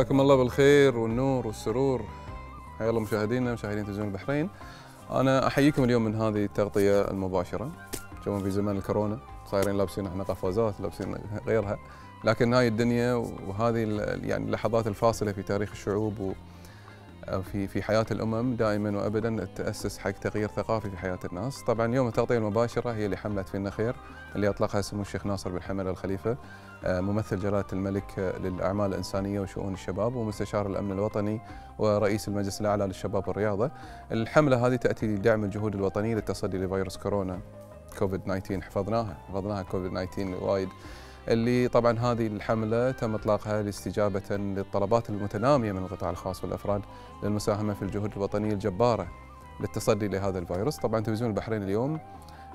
مساكم الله بالخير والنور والسرور. حيا الله مشاهدينا مشاهدين تلفزيون البحرين. أنا أحييكم اليوم من هذه التغطية المباشرة. جو في زمن الكورونا. صايرين لابسين إحنا قفازات لابسين غيرها. لكن هاي الدنيا وهذه يعني اللحظات الفاصلة في تاريخ الشعوب في في حياة الأمم دائما وابدا تأسس حق تغيير ثقافي في حياة الناس، طبعا يوم التغطية المباشرة هي لحملة فينا خير اللي أطلقها سمو الشيخ ناصر بن حمد الخليفة. ممثل جلالة الملك للأعمال الإنسانية وشؤون الشباب ومستشار الأمن الوطني ورئيس المجلس الأعلى للشباب والرياضة. الحملة هذه تأتي لدعم الجهود الوطنية للتصدي لفيروس كورونا كوفيد 19 حفظناها حفظناها كوفيد 19 وايد. اللي طبعا هذه الحملة تم إطلاقها لاستجابة للطلبات المتنامية من القطاع الخاص والأفراد للمساهمة في الجهود الوطنية الجبارة للتصدي لهذا الفيروس، طبعا تلفزيون البحرين اليوم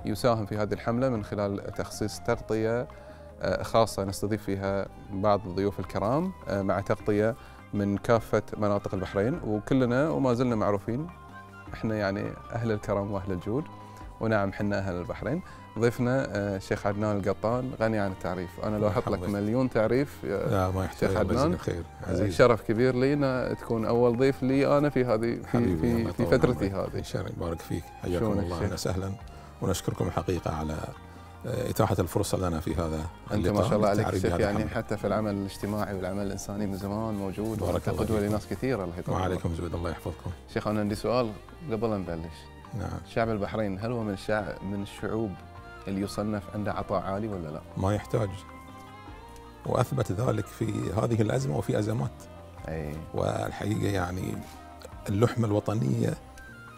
يساهم في هذه الحملة من خلال تخصيص تغطية آه، خاصة نستضيف فيها بعض الضيوف الكرام آه، مع تغطية من كافة مناطق البحرين وكلنا وما زلنا معروفين إحنا يعني أهل الكرم وأهل الجود ونعم حنا أهل البحرين ضيفنا آه، الشيخ عدنان القطان غني عن التعريف أنا لو أحط لك. مليون تعريف آه، لا ما يحتاج شيخ الله عدنان. خير آه، عزيز شرف كبير لي ان تكون أول ضيف لي أنا في هذه في في, الله في فترتي. هذه شر يبارك فيك حياكم الله؟ أهلا وسهلا ونشكركم الحقيقة على آه، إتاحة الفرصة لنا في هذا أنت ما شاء الله عليك يعني. حتى في العمل الاجتماعي والعمل الإنساني من زمان موجود بارك الله قدوه. لناس كثيرة الله يطول. وعليكم زود الله يحفظكم شيخ أنا عندي سؤال قبل لا نبلش نعم شعب البحرين هل هو من الشعب من الشعوب اللي يصنف عنده عطاء عالي ولا لا؟ ما يحتاج وأثبت ذلك في هذه الأزمة وفي أزمات أي والحقيقة يعني اللحمة الوطنية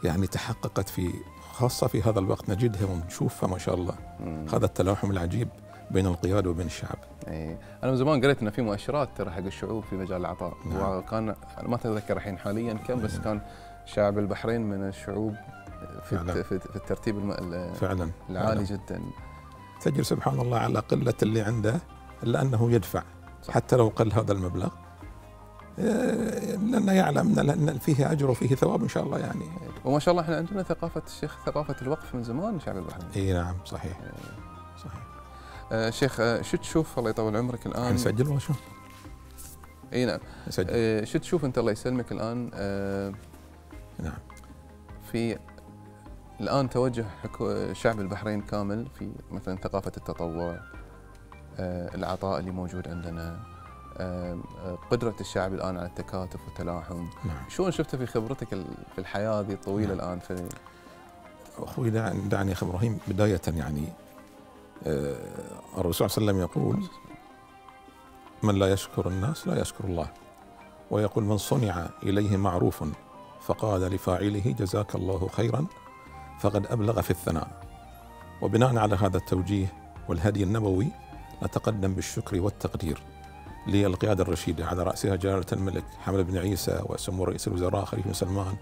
يعني تحققت في خاصة في هذا الوقت نجدها ونشوفها ما شاء الله مم. هذا التلاحم العجيب بين القياده وبين الشعب اي أنا من زمان قريت إن في مؤشرات ترى حق الشعوب في مجال العطاء نعم. وكان أنا ما أتذكر الحين حاليا كم بس كان شعب البحرين من الشعوب في فعلا. في الترتيب الم- ال- فعلا العالي فعلاً. جدا تجد سبحان الله على قلة اللي عنده إلا أنه يدفع صح. حتى لو قل هذا المبلغ لأنه يعلم أن فيه أجر وفيه ثواب إن شاء الله يعني وما شاء الله إحنا عندنا ثقافه الشيخ ثقافه الوقف من زمان شعب البحرين اي نعم صحيح صحيح آه شيخ آه شو تشوف الله يطول عمرك الان نسجل ولا شو؟ اي نعم نسجل آه شو تشوف انت الله يسلمك الان آه نعم في الان توجه شعب البحرين كامل في مثلا ثقافه التطوع آه العطاء اللي موجود عندنا آه قدرة الشعب الآن على التكاتف والتلاحم. نعم. شلون شفته في خبرتك في الحياة هذه الطويلة نعم. الآن في أخوي دعني أخي إبراهيم بداية يعني آه، الرسول صلى الله عليه وسلم يقول من لا يشكر الناس لا يشكر الله. ويقول من صنع إليه معروف فقال لفاعله جزاك الله خيرا فقد أبلغ في الثناء. وبناء على هذا التوجيه والهدي النبوي نتقدم بالشكر والتقدير. للقيادة الرشيدة على رأسها جلالة الملك حمد بن عيسى وسمو رئيس الوزراء خليفة بن سلمان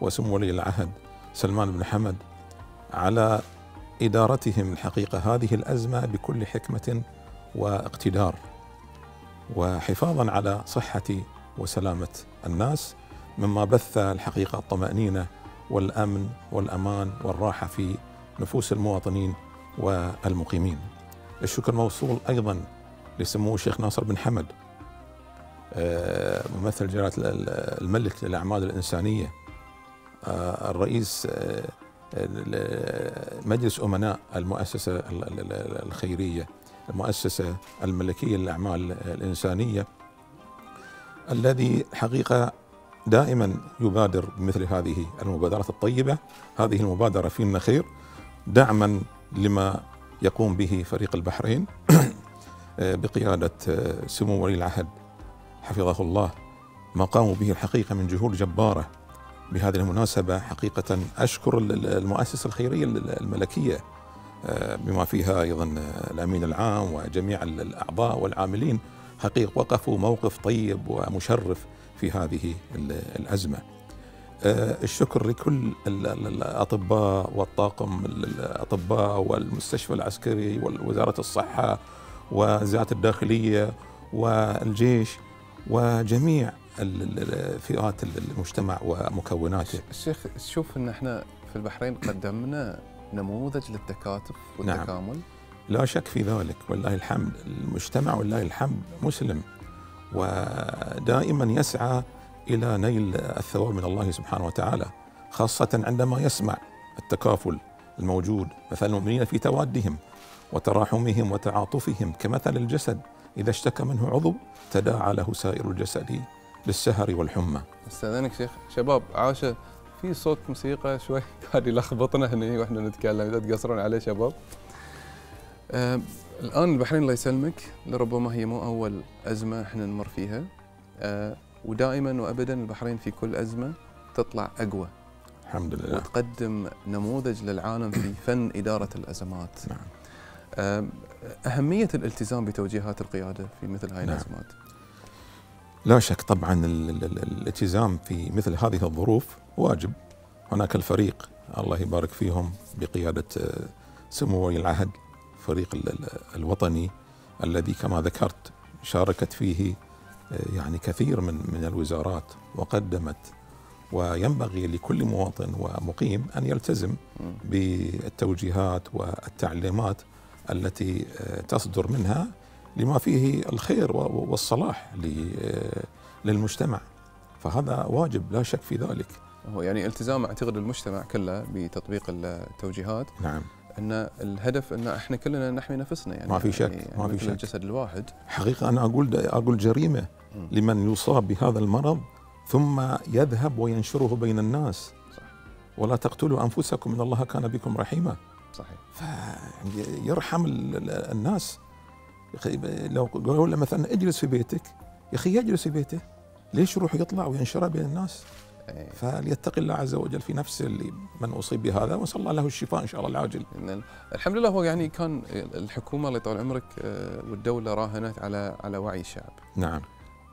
وسمو ولي العهد سلمان بن حمد على إدارتهم الحقيقة. هذه الأزمة بكل حكمة واقتدار. وحفاظا على صحة وسلامة الناس مما بث الحقيقة الطمأنينة والأمن والأمان والراحة في نفوس المواطنين والمقيمين. الشكر موصول أيضا لسمو الشيخ ناصر بن حمد. آه، ممثل جلالة الملك للأعمال الإنسانية. آه، الرئيس آه، مجلس أمناء المؤسسة ال- ال- ال- الخيرية المؤسسة الملكية للأعمال الإنسانية الذي حقيقة دائما يبادر بمثل هذه المبادرات الطيبة. هذه المبادرة فينا خير دعما لما يقوم به فريق البحرين. بقيادة سمو ولي العهد حفظه الله. ما قاموا به الحقيقة من جهود جبارة. بهذه المناسبة حقيقة أشكر ال- ال- المؤسسة الخيرية ال- الملكية آه، بما فيها أيضا الأمين العام وجميع ال- الأعضاء والعاملين. حقيقة وقفوا موقف طيب ومشرف في هذه ال- الأزمة. آه، الشكر لكل ال- ال- الأطباء والطاقم ال- الأطباء والمستشفى العسكري ووزارة الصحة وزارة الداخلية والجيش وجميع فئات المجتمع ومكوناته. الشيخ تشوف إن إحنا في البحرين قدمنا نموذج للتكاتف نعم. والتكامل. لا شك في ذلك والله الحمد. المجتمع والله الحمد مسلم ودائما يسعى إلى نيل الثواب من الله سبحانه وتعالى خاصة عندما يسمع التكافل الموجود مثل المؤمنين في توادهم وتراحمهم وتعاطفهم كمثل الجسد إذا اشتكى منه عضو تداعى له سائر الجسد بالسهر والحمى. أستاذنك شيخ شباب عاشه في صوت موسيقى شوي قاعد يلخبطنا هنا وإحنا نتكلم اذا تقصرون عليه شباب. آه الآن البحرين الله يسلمك لربما هي مو أول أزمة إحنا نمر فيها آه ودائما وابدا البحرين في كل أزمة تطلع أقوى الحمد لله. وتقدم نموذج للعالم في فن إدارة الأزمات. نعم. أهمية الالتزام بتوجيهات القيادة في مثل هاي نعم. الازمات. لا شك طبعا ال- ال- ال- الالتزام في مثل هذه الظروف واجب هناك الفريق الله يبارك فيهم بقيادة آه، سمو ولي العهد فريق ال- ال- الوطني الذي كما ذكرت شاركت فيه آه، يعني كثير من من الوزارات وقدمت وينبغي لكل مواطن ومقيم أن يلتزم. بالتوجيهات والتعليمات التي آه، تصدر منها لما فيه الخير والصلاح آه، للمجتمع. فهذا واجب لا شك في ذلك. هو يعني التزام أعتقد المجتمع كله بتطبيق التوجيهات. نعم. أن الهدف أن إحنا كلنا نحمي نفسنا يعني. ما في شك، يعني ما في شك. الجسد الواحد. حقيقة أنا أقول أقول جريمة مم. لمن يصاب بهذا المرض ثم يذهب وينشره بين الناس. صح. ولا تقتلوا أنفسكم إن الله كان بكم رحيما. صحيح. فيرحم ال- ال- الناس. لو قالوا له مثلا اجلس في بيتك يا أخي يجلس في بيته. ليش يروح يطلع وينشره بين الناس؟ إيه. فليتقي الله عز وجل في نفسه اللي من أصيب بهذا وصلى الله له الشفاء إن شاء الله العاجل. الحمد لله هو يعني كان الحكومة الله يطول عمرك آه، والدولة راهنت على على وعي الشعب نعم.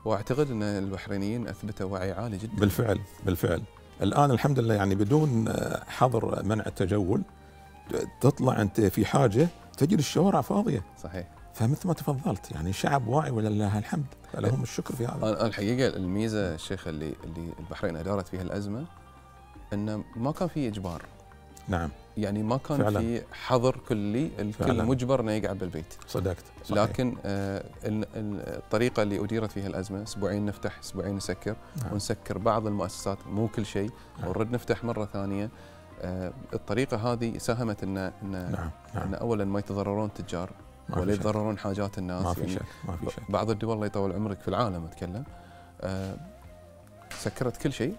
وأعتقد إن البحرينيين أثبتوا وعي عالي جدا. بالفعل بالفعل. الآن الحمد لله يعني بدون آه، حظر منع التجول تطلع أنت في حاجة تجد الشوارع فاضية صحيح فمثل ما تفضلت يعني الشعب واعي ولله الحمد فلهم الشكر في هذا أنا الحقيقة الميزة الشيخ اللي اللي البحرين أدارت فيها الأزمة انه ما كان في إجبار نعم يعني ما كان فعلاً. في حظر كلي الكل فعلاً. مجبر إنه يقعد بالبيت صدقت صحيح. لكن آه، ال- ال- الطريقة اللي أديرت فيها الأزمة أسبوعين نفتح أسبوعين نسكر نعم. ونسكر بعض المؤسسات مو كل شيء نعم. ونرد نفتح مرة ثانية الطريقة هذه ساهمت ان ان نعم نعم. اولا ما يتضررون التجار ولا. يتضررون حاجات الناس ما في يعني شك ما في شك. بعض الدول الله يطول عمرك في العالم أتكلم. آه، سكرت كل شيء.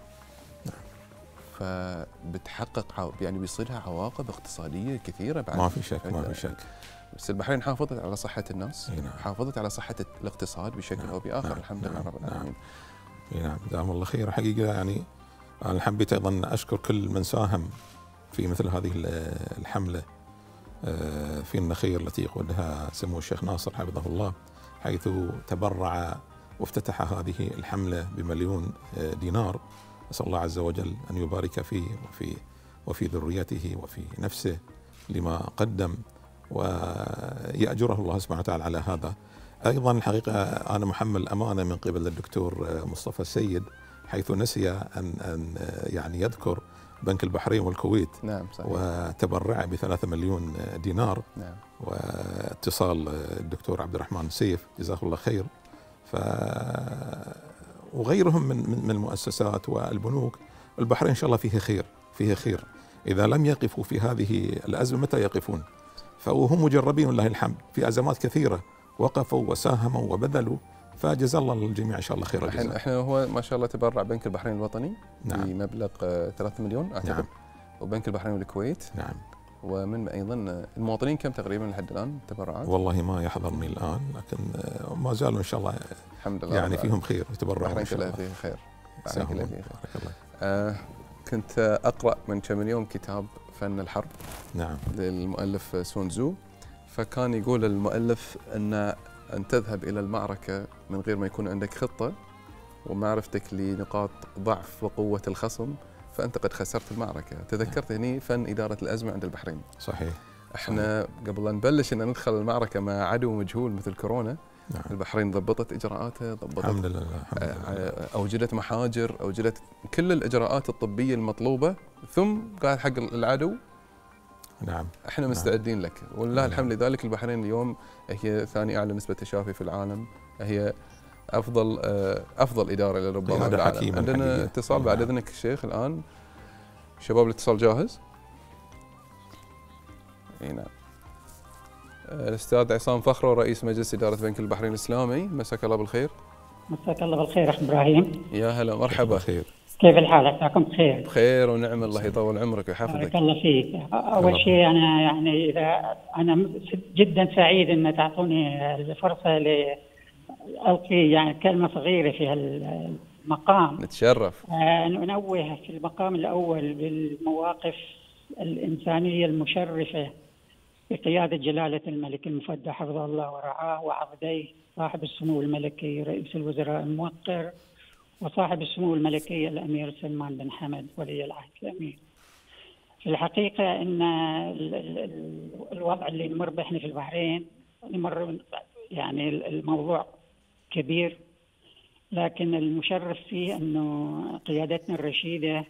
نعم. فبتحقق يعني بيصير لها عواقب اقتصادية كثيرة بعد. ما في شك ما في شك. بس البحرين حافظت على صحة الناس نعم. حافظت على صحة الاقتصاد بشكل نعم، أو بآخر نعم، الحمد لله نعم، رب نعم. العالمين. إي نعم دام الله خير. حقيقة يعني أنا حبيت أيضا أشكر كل من ساهم في مثل هذه ال- الحملة آه، في النخير التي يقودها سمو الشيخ ناصر حفظه الله حيث تبرع وافتتح هذه الحملة بمليون آه، دينار. أسأل الله عز وجل أن يبارك فيه وفي وفي ذريته وفي نفسه لما قدم ويأجره الله سبحانه وتعالى على هذا. أيضا الحقيقة أنا محمل أمانة من قبل الدكتور آه، مصطفى السيد. حيث نسي ان أن آه، يعني يذكر بنك البحرين والكويت نعم صحيح. وتبرع بثلاثة مليون دينار نعم. واتصال الدكتور عبد الرحمن سيف جزاه الله خير. ف وغيرهم من من المؤسسات والبنوك. البحرين إن شاء الله فيه خير فيه خير. إذا لم يقفوا في هذه الأزمة متى يقفون؟ فهم مجربين ولله الحمد. في أزمات كثيرة وقفوا وساهموا وبذلوا. فجزا الله الجميع إن شاء الله خير الجزاء إحنا هو ما شاء الله تبرع بنك البحرين الوطني نعم. بمبلغ 3 مليون أعتقد. نعم. وبنك البحرين والكويت نعم. ومن أيضا آه، المواطنين كم تقريبا لحد الآن تبرعات؟ والله ما يحضرني الآن لكن آه، ما زالوا إن شاء الله الحمد لله. يعني فيهم خير يتبرعون إن شاء الله فيها خير. الله. بارك الله. آه كنت آه، أقرأ من كم يوم كتاب فن الحرب نعم. للمؤلف سون تزو فكان يقول المؤلف إن أن تذهب إلى المعركة من غير ما يكون عندك خطة ومعرفتك لنقاط ضعف وقوة الخصم فأنت قد خسرت المعركة. تذكرت هني فن إدارة الأزمة عند البحرين. صحيح. إحنا قبل لا نبلش إن ندخل المعركة مع عدو مجهول مثل كورونا نعم. البحرين ضبطت اجراءاتها ضبطت الحمد لله الحمد آه، لله. آه، اوجدت محاجر اوجدت كل الإجراءات الطبية المطلوبة ثم قال حق العدو. نعم. إحنا نعم. مستعدين لك. ولله نعم. الحمد لذلك البحرين اليوم هي ثاني أعلى نسبة تشافي في العالم هي أفضل آه، أفضل إدارة لربما بالعالم. حكيمة عندنا الحقيقة. اتصال بعد. إذنك الشيخ الآن شباب الاتصال جاهز؟ إي نعم آه، الأستاذ عصام فخرو رئيس مجلس إدارة بنك البحرين الإسلامي مساك الله بالخير مساك الله بالخير أخ إبراهيم يا هلا مرحبا خير كيف الحال؟ عساكم بخير. بخير ونعم الله يطول عمرك بارك ويحفظك الله فيك. أول شيء أنا يعني إذا أنا جدا سعيد إن تعطوني الفرصة لالقي يعني كلمة صغيرة في هالمقام. نتشرف. آه، أن أنوه في المقام الأول بالمواقف الإنسانية المشرفة بقيادة جلالة الملك المفدى حفظه الله ورعاه وعضديه صاحب السمو الملكي رئيس الوزراء الموقر وصاحب السمو الملكي الأمير سلمان بن حمد ولي العهد الأمير. في الحقيقة أن ال- ال- ال- الوضع اللي نمر به إحنا في البحرين نمر يعني الموضوع كبير. لكن المشرف فيه إنه قيادتنا الرشيدة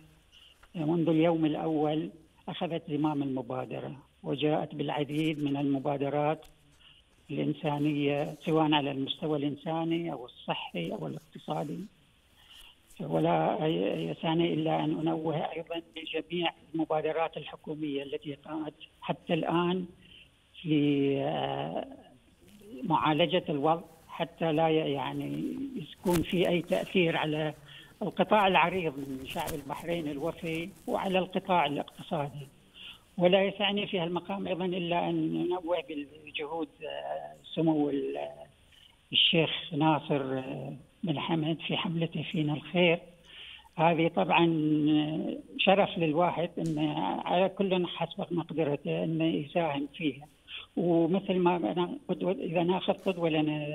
منذ اليوم الأول أخذت زمام المبادرة وجاءت بالعديد من المبادرات الإنسانية سواء على المستوى الإنساني أو الصحي أو الاقتصادي. ولا يسعني إلا أن أنوه أيضا بجميع المبادرات الحكومية التي قامت حتى الآن في آه، معالجة الوضع حتى لا يعني يكون في أي تأثير على القطاع العريض من شعب البحرين الوفي وعلى القطاع الاقتصادي. ولا يسعني في هالمقام أيضا إلا أن ننوه بالجهود آه، سمو ال- الشيخ ناصر آه، بن حمد في حملته فينا الخير. هذه طبعا شرف للواحد إن على كل حسب مقدرته انه يساهم فيها. ومثل ما أنا قدوة إذا ناخذ قدوة لنا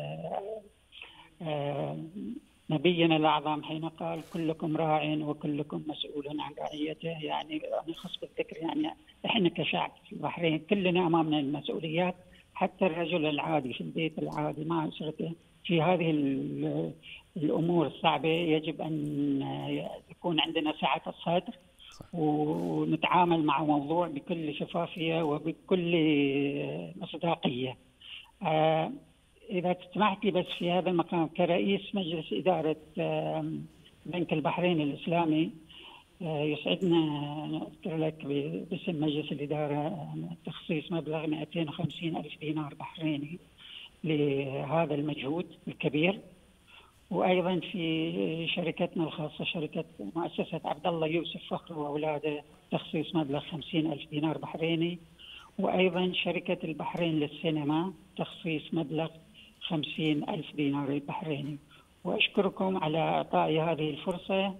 آه، نبينا الأعظم حين قال كلكم راع وكلكم مسؤول عن رعيته. يعني أنا خص بالذكر يعني إحنا كشعب في البحرين كلنا أمامنا المسؤوليات. حتى الرجل العادي في البيت العادي مع أسرته في هذه ال- الأمور الصعبة يجب أن يكون عندنا سعة الصدر ونتعامل مع موضوع بكل شفافية وبكل مصداقية. آه، إذا تسمح لي بس في هذا المقام كرئيس مجلس إدارة آم، بنك البحرين الإسلامي آه، يسعدنا نذكر لك باسم مجلس الإدارة آه، تخصيص مبلغ 250 ألف دينار بحريني لهذا المجهود الكبير. وأيضا في شركتنا الخاصة شركة مؤسسة عبد الله يوسف فخر واولاده تخصيص مبلغ 50 ألف دينار بحريني. وأيضا شركة البحرين للسينما تخصيص مبلغ 50 ألف دينار بحريني. وأشكركم على اعطائي هذه الفرصة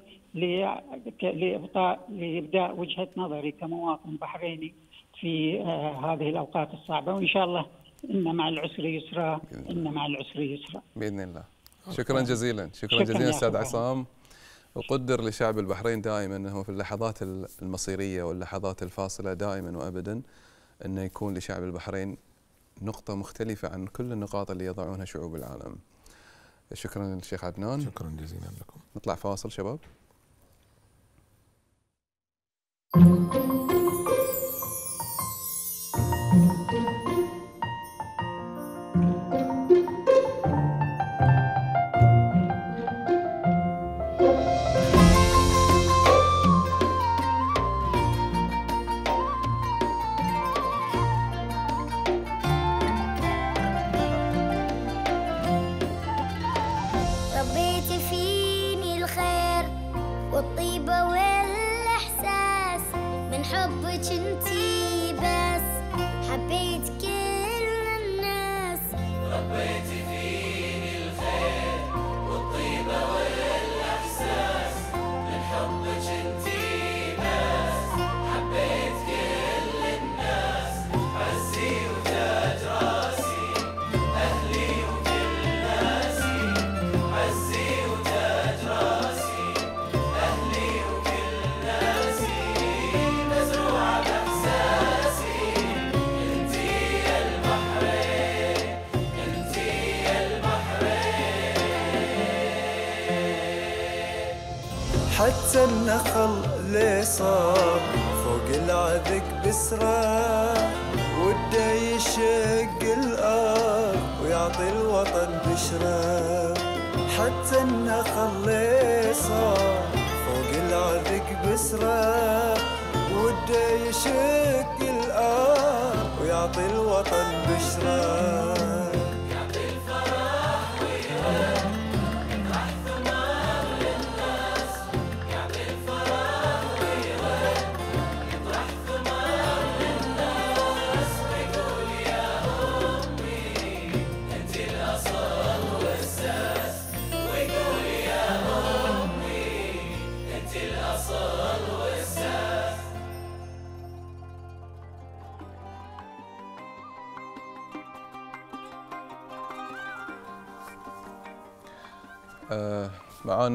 لابطاء لإبداء وجهة نظري كمواطن بحريني في آه، هذه الأوقات الصعبة. وإن شاء الله إن مع العسر يسرا إن مع العسر يسرا. بإذن الله. شكرا جزيلا. شكرا جزيلا أستاذ عصام. وقدر لشعب البحرين دائما إنه في اللحظات المصيرية واللحظات الفاصلة دائما وابدا إنه يكون لشعب البحرين نقطة مختلفة عن كل النقاط اللي يضعونها شعوب العالم. شكرا للشيخ عدنان. شكرا جزيلا لكم. نطلع فاصل شباب. ربيتي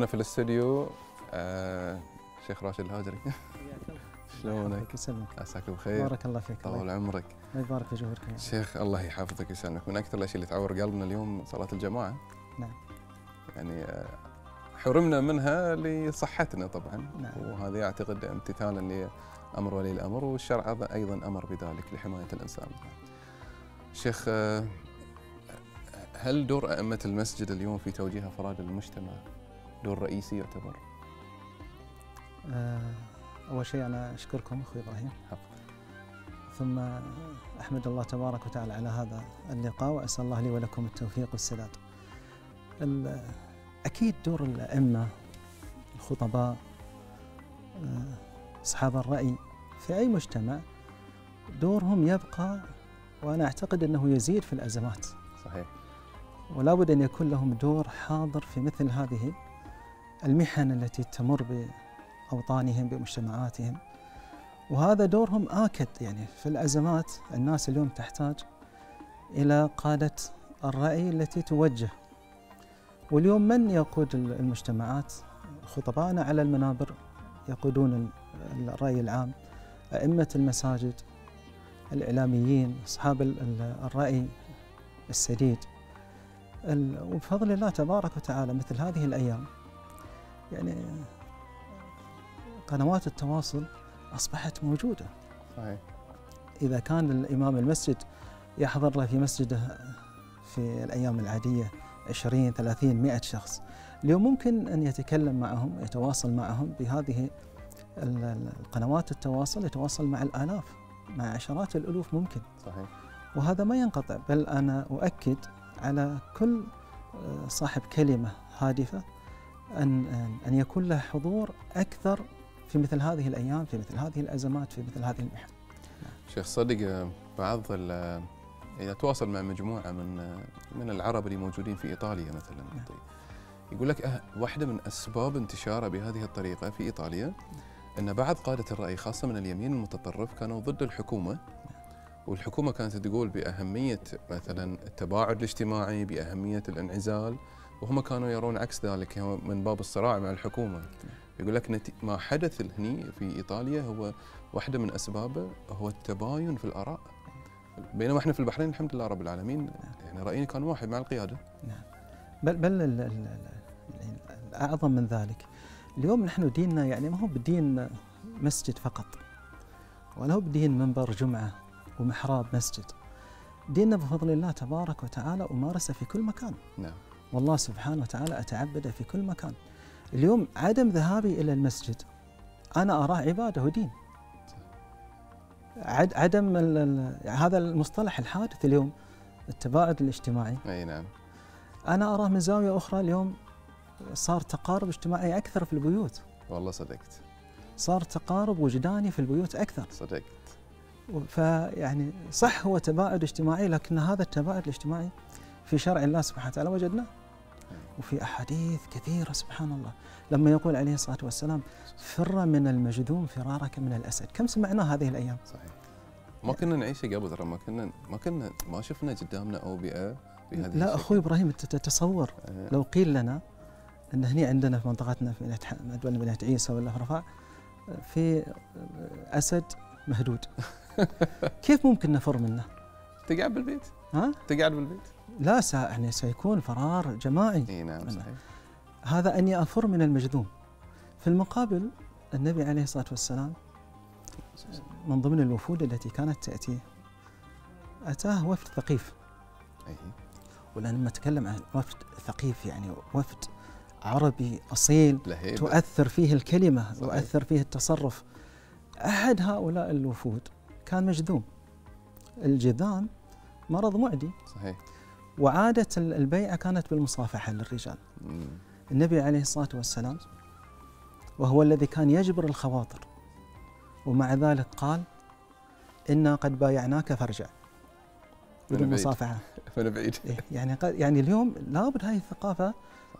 معانا في الاستديو آه، شيخ راشد الهاجري. شلونك؟ الله يسلمك. عساك بخير. بارك الله فيك طول الله عمرك. يبارك في جهودك يا شيخ الله يحفظك ويسلمك. من أكثر الأشياء اللي تعور قلبنا اليوم صلاة الجماعة. نعم. يعني آه، حرمنا منها لصحتنا طبعا. نعم. وهذه أعتقد امتثالا لأمر ولي الأمر والشرع أيضا أمر بذلك لحماية الإنسان. شيخ آه، هل دور أئمة المسجد اليوم في توجيه أفراد المجتمع دور رئيسي يعتبر؟ آه، أول شيء أنا أشكركم أخوي إبراهيم. ثم أحمد الله تبارك وتعالى على هذا اللقاء وأسأل الله لي ولكم التوفيق والسداد ال- أكيد دور الأئمة الخطباء آه، أصحاب الرأي في أي مجتمع دورهم يبقى وأنا أعتقد أنه يزيد في الأزمات صحيح ولا بد أن يكون لهم دور حاضر في مثل هذه المحن التي تمر بأوطانهم بمجتمعاتهم. وهذا دورهم آكد يعني في الأزمات الناس اليوم تحتاج إلى قادة الرأي التي توجه. واليوم من يقود المجتمعات؟ خطبائنا على المنابر يقودون الرأي العام أئمة المساجد الإعلاميين أصحاب ال- ال- الرأي السديد. ال- وبفضل الله تبارك وتعالى مثل هذه الأيام يعني قنوات التواصل أصبحت موجودة. صحيح. إذا كان الإمام المسجد يحضر له في مسجده في الأيام العادية 20 30 100 شخص اليوم ممكن أن يتكلم معهم يتواصل معهم بهذه ال- ال- القنوات التواصل يتواصل مع الآلاف مع عشرات الألوف ممكن. صحيح. وهذا ما ينقطع بل أنا أؤكد على كل آه، صاحب كلمة هادفة أن أن- يكون له حضور أكثر في مثل هذه الأيام في مثل هذه الأزمات في مثل هذه المحن شيخ صدق بعض إذا تواصل مع مجموعة من من العرب اللي موجودين في إيطاليا مثلا نعم. طيب يقول لك أه واحدة من أسباب انتشاره بهذه الطريقة في إيطاليا أن بعض قادة الرأي خاصة من اليمين المتطرف كانوا ضد الحكومة والحكومة كانت تقول بأهمية مثلا التباعد الاجتماعي بأهمية الانعزال وهم كانوا يرون عكس ذلك هو من باب الصراع مع الحكومة. يقول لك ما حدث هني في إيطاليا هو واحدة من أسبابه هو التباين في الآراء. بينما إحنا في البحرين الحمد لله رب العالمين يعني رأينا كان واحد مع القيادة. بل بل ال- ال- ال- ال- الأعظم من ذلك. اليوم نحن ديننا يعني ما هو بدين مسجد فقط ولا هو بدين منبر جمعة ومحراب مسجد. ديننا بفضل الله تبارك وتعالى أمارسه في كل مكان. نعم. والله سبحانه وتعالى أتعبد في كل مكان. اليوم عدم ذهابي إلى المسجد أنا أراه عبادة ودين. عد عدم هذا المصطلح الحادث اليوم التباعد الاجتماعي. أي نعم. أنا أراه من زاوية أخرى اليوم صار تقارب اجتماعي أكثر في البيوت. والله صدقت. صار تقارب وجداني في البيوت أكثر. صدقت. فيعني صح هو تباعد اجتماعي لكن هذا التباعد الاجتماعي في شرع الله سبحانه وتعالى وجدناه. وفي أحاديث كثيرة سبحان الله. لما يقول عليه الصلاة والسلام فر من المجذوم فرارك من الأسد. كم سمعناه هذه الأيام؟ صحيح. ما كنا نعيش قبل ترى ما كنا ما كنا ما شفنا قدامنا أوبئة بهذه لا. أخوي إبراهيم أنت تتصور آه، لو قيل لنا إن هنا عندنا في منطقتنا في مدينه مدينه مدينه عيسى ولا في رفاع في أسد مهدود. كيف ممكن نفر منه؟ تقعد بالبيت؟ ها؟ تقعد بالبيت؟ لا سا يعني سيكون فرار جماعي. إي نعم. صحيح. هذا أني افر من المجذوم في المقابل النبي عليه الصلاة والسلام من ضمن الوفود التي كانت تأتيه أتاه وفد ثقيف. أي. ولما نتكلم عن وفد ثقيف يعني وفد عربي أصيل لهيبة. تؤثر فيه الكلمة صحيح. وأثر فيه التصرف. أحد هؤلاء الوفود كان مجذوم. الجذام مرض معدي. صحيح. وعادة ال- البيعة كانت بالمصافحة للرجال. النبي عليه الصلاة والسلام وهو الذي كان يجبر الخواطر ومع ذلك قال إنا قد بايعناك فارجع. بدون من بعيد يعني يعني اليوم لابد هذه الثقافة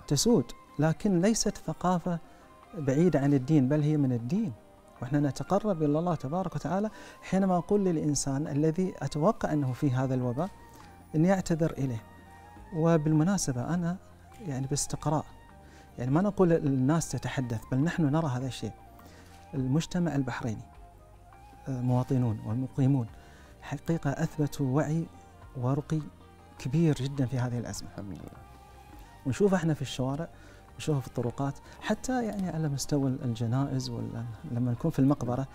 تسود لكن ليست ثقافة بعيدة عن الدين بل هي من الدين. وإحنا نتقرب إلى الله تبارك وتعالى حينما أقول للإنسان الذي أتوقع أنه في هذا الوباء إني أعتذر إليه. وبالمناسبة أنا يعني باستقراء. يعني ما نقول الناس تتحدث بل نحن نرى هذا الشيء. المجتمع البحريني آه، مواطنون والمقيمون حقيقة اثبتوا وعي ورقي كبير جدا في هذه الأزمة. الحمد لله ونشوف إحنا في الشوارع نشوفه في الطرقات حتى يعني على مستوى الجنائز ولا لما نكون في المقبرة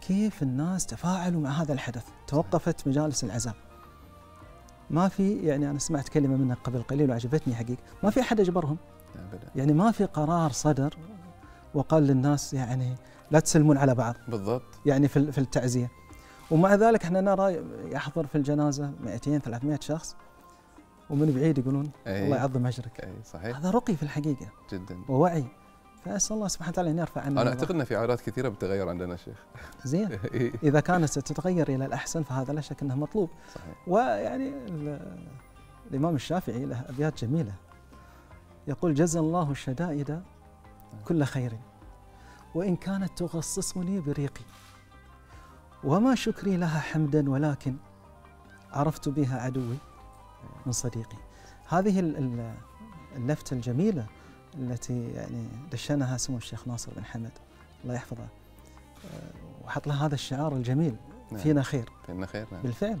كيف الناس تفاعلوا مع هذا الحدث؟ توقفت مجالس العزاء. ما في يعني أنا سمعت كلمة منك قبل قليل وعجبتني حقيقة. ما في أحد اجبرهم ابدا. يعني ما في قرار صدر وقال للناس يعني لا تسلمون على بعض. بالضبط. يعني في في التعزية. ومع ذلك إحنا نرى يحضر في الجنازة 200 300 شخص. ومن بعيد يقولون أي. الله يعظم أجرك. اي صحيح. هذا رقي في الحقيقة. جدا. ووعي. فأسأل الله سبحانه وتعالى أن يرفع عنا أنا. أعتقد إن في عادات كثيرة بتتغير عندنا شيخ. زين. إي، إذا كانت ستتغير إلى الأحسن فهذا لا شك إنه مطلوب. صحيح. ويعني ال- الإمام الشافعي له أبيات جميلة. يقول جزى الله الشدائد كل خير وإن كانت تغصصني بريقي وما شكري لها حمدا ولكن عرفت بها عدوي من صديقي. هذه ال- ال- اللفتة الجميلة. التي يعني دشنها سمو الشيخ ناصر بن حمد. الله يحفظه. آه، وحط لها هذا الشعار الجميل. نعم. فينا خير. فينا خير نعم. بالفعل.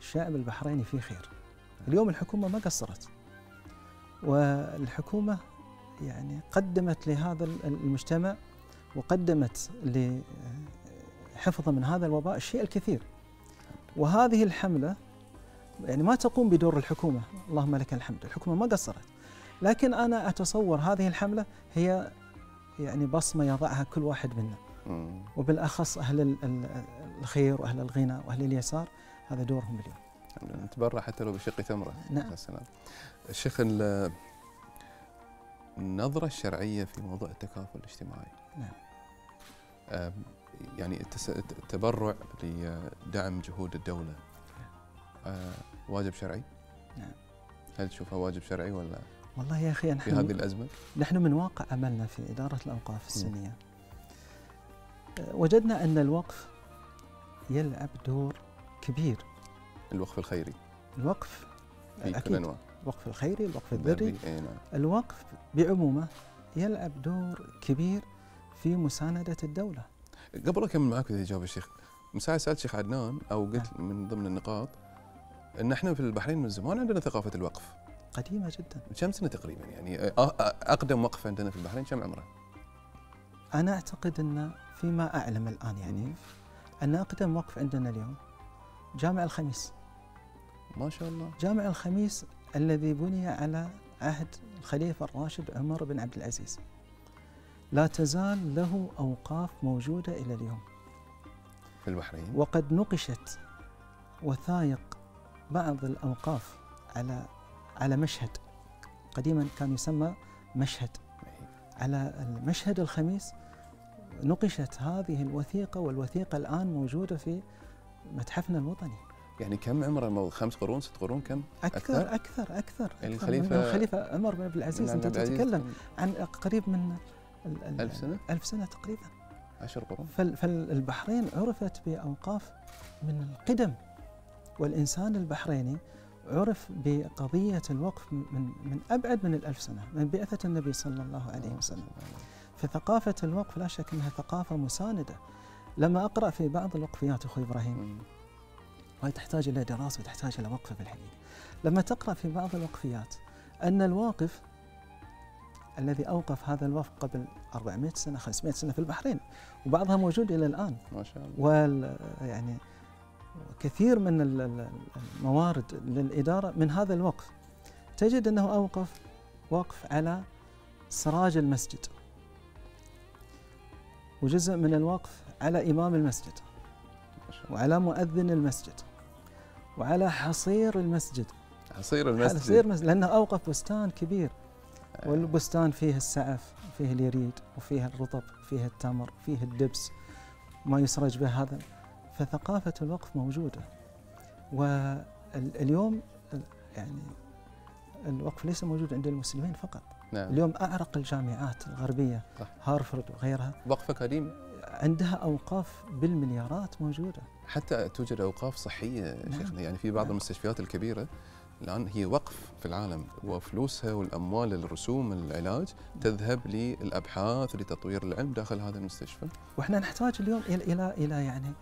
الشعب البحريني فيه خير. اليوم الحكومة ما قصرت. والحكومة يعني قدمت لهذا ال- المجتمع وقدمت لحفظه من هذا الوباء الشيء الكثير. وهذه الحملة يعني ما تقوم بدور الحكومة. اللهم لك الحمد. الحكومة ما قصرت. لكن أنا أتصور هذه الحملة هي يعني بصمة يضعها كل واحد منا مم. وبالأخص أهل ال- ال- الخير وأهل الغنى وأهل اليسار هذا دورهم اليوم. لله. نتبرع حتى لو بشق تمرة نعم. يا سلام الشيخ ال- النظرة الشرعية في موضوع التكافل الاجتماعي نعم. يعني التبرع لدعم جهود الدولة آه، واجب شرعي؟ نعم. هل تشوفها واجب شرعي ولا والله يا أخي في هذه نحن الأزمة؟ نحن من واقع عملنا في إدارة الأوقاف السنية. أه، وجدنا أن الوقف يلعب دور كبير. الوقف الخيري. الوقف في كل أكيد. أنواع. الوقف الخيري الوقف الذري اي نعم. الوقف بعمومه يلعب دور كبير في مساندة الدولة. قبل أكمل معاك في الاجابه الشيخ مساء سألت شيخ عدنان أو قلت من ضمن النقاط إن إحنا في البحرين من زمان عندنا ثقافة الوقف. قديمة جدا. كم سنة تقريبا يعني؟ أ- أ- أقدم وقف عندنا في البحرين كم عمره؟ أنا أعتقد أن فيما أعلم الآن يعني أن أقدم وقف عندنا اليوم جامع الخميس. ما شاء الله. جامع الخميس الذي بني على عهد الخليفة الراشد عمر بن عبد العزيز. لا تزال له أوقاف موجودة إلى اليوم. في البحرين؟ وقد نقشت وثائق بعض الأوقاف على على مشهد. قديما كان يسمى مشهد. على المشهد الخميس نقشت هذه الوثيقة والوثيقة الآن موجودة في متحفنا الوطني. يعني كم عمره؟ خمس قرون ست قرون؟ كم؟ أكثر أكثر؟ أكثر, يعني أكثر الخليفة- من الخليفة عمر بن عبد العزيز أنت تتكلم؟ عن قريب من ألف سنة؟ ألف سنة تقريبا. عشر قرون. فال- فالبحرين عرفت بأوقاف من القدم. والإنسان البحريني عرف بقضية الوقف من من أبعد من الألف سنة من بعثة النبي صلى الله عليه وسلم. فثقافة الوقف لا شك أنها ثقافة مساندة. لما أقرأ في بعض الوقفيات أخوي إبراهيم. وهي تحتاج إلى دراسة وتحتاج إلى وقفة في الحقيقة لما تقرأ في بعض الوقفيات أن الواقف الذي أوقف هذا الوقف قبل 400 سنة 500 سنة في البحرين وبعضها موجود إلى الآن. ما شاء الله. وال يعني كثير من ال- ال- الموارد للإدارة من هذا الوقف تجد أنه أوقف وقف على سراج المسجد. وجزء من الوقف على إمام المسجد. وعلى مؤذن المسجد. وعلى حصير المسجد. حصير المسجد. حصير المسجد. لأنه أوقف بستان كبير. آه. والبستان فيه السعف فيه اليريد وفيه الرطب فيه التمر فيه الدبس. ما يسرج به هذا. فثقافة الوقف موجودة. واليوم يعني الوقف ليس موجود عند المسلمين فقط. نعم. اليوم أعرق الجامعات الغربية صح. هارفرد وغيرها. وقف اكاديمي عندها أوقاف بالمليارات موجودة. حتى توجد أوقاف صحية نعم. شيخنا. يعني في بعض نعم. المستشفيات الكبيرة الآن هي وقف في العالم وفلوسها والأموال الرسوم العلاج تذهب للأبحاث لتطوير العلم داخل هذا المستشفى. وإحنا نحتاج اليوم إلى إلى يعني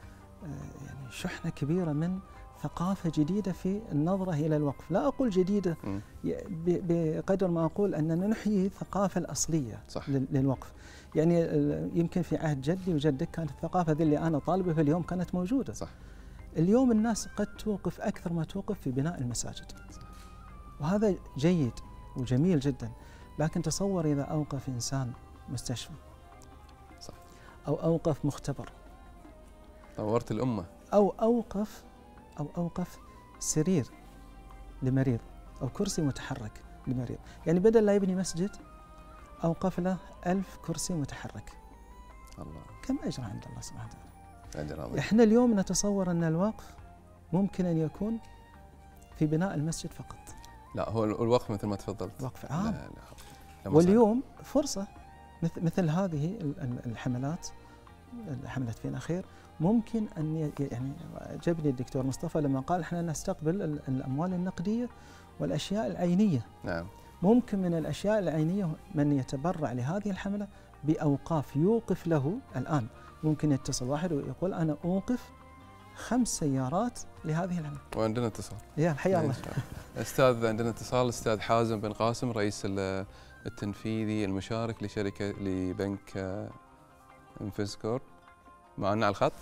يعني شحنة كبيرة من ثقافة جديدة في النظرة إلى الوقف، لا أقول جديدة بقدر ما أقول أننا نحيي الثقافه الأصلية صح. لل- للوقف. يعني يمكن في عهد جدي وجدك كانت الثقافة ذي اللي أنا طالبه اليوم كانت موجودة. صح. اليوم الناس قد توقف أكثر ما توقف في بناء المساجد. وهذا جيد وجميل جدا، لكن تصور إذا أوقف إنسان مستشفى صح. أو أوقف مختبر طورت الأمة. أو أوقف أو أوقف سرير لمريض أو كرسي متحرك لمريض. يعني بدل لا يبني مسجد أوقف له ألف كرسي متحرك. الله. كم أجر عند الله سبحانه وتعالى؟ أجر عظيم. إحنا اليوم نتصور أن الوقف ممكن أن يكون في بناء المسجد فقط. لا هو الوقف مثل ما تفضلت. وقف عام. لا لا. واليوم فرصة مثل مثل هذه ال- ال- الحملات حملة فينا خير. ممكن ي- يعني عجبني الدكتور مصطفى لما قال إحنا نستقبل ال- الأموال النقدية والأشياء العينية. نعم. ممكن من الأشياء العينية من يتبرع لهذه الحملة بأوقاف يوقف له الآن. ممكن يتصل واحد ويقول أنا أوقف خمس سيارات لهذه الحملة. وعندنا اتصال. يا حيا الله. الله. أستاذ عندنا اتصال. أستاذ حازم بن قاسم رئيس ال- التنفيذي المشارك لشركة لبنك آه، انفسكور معنا على الخط.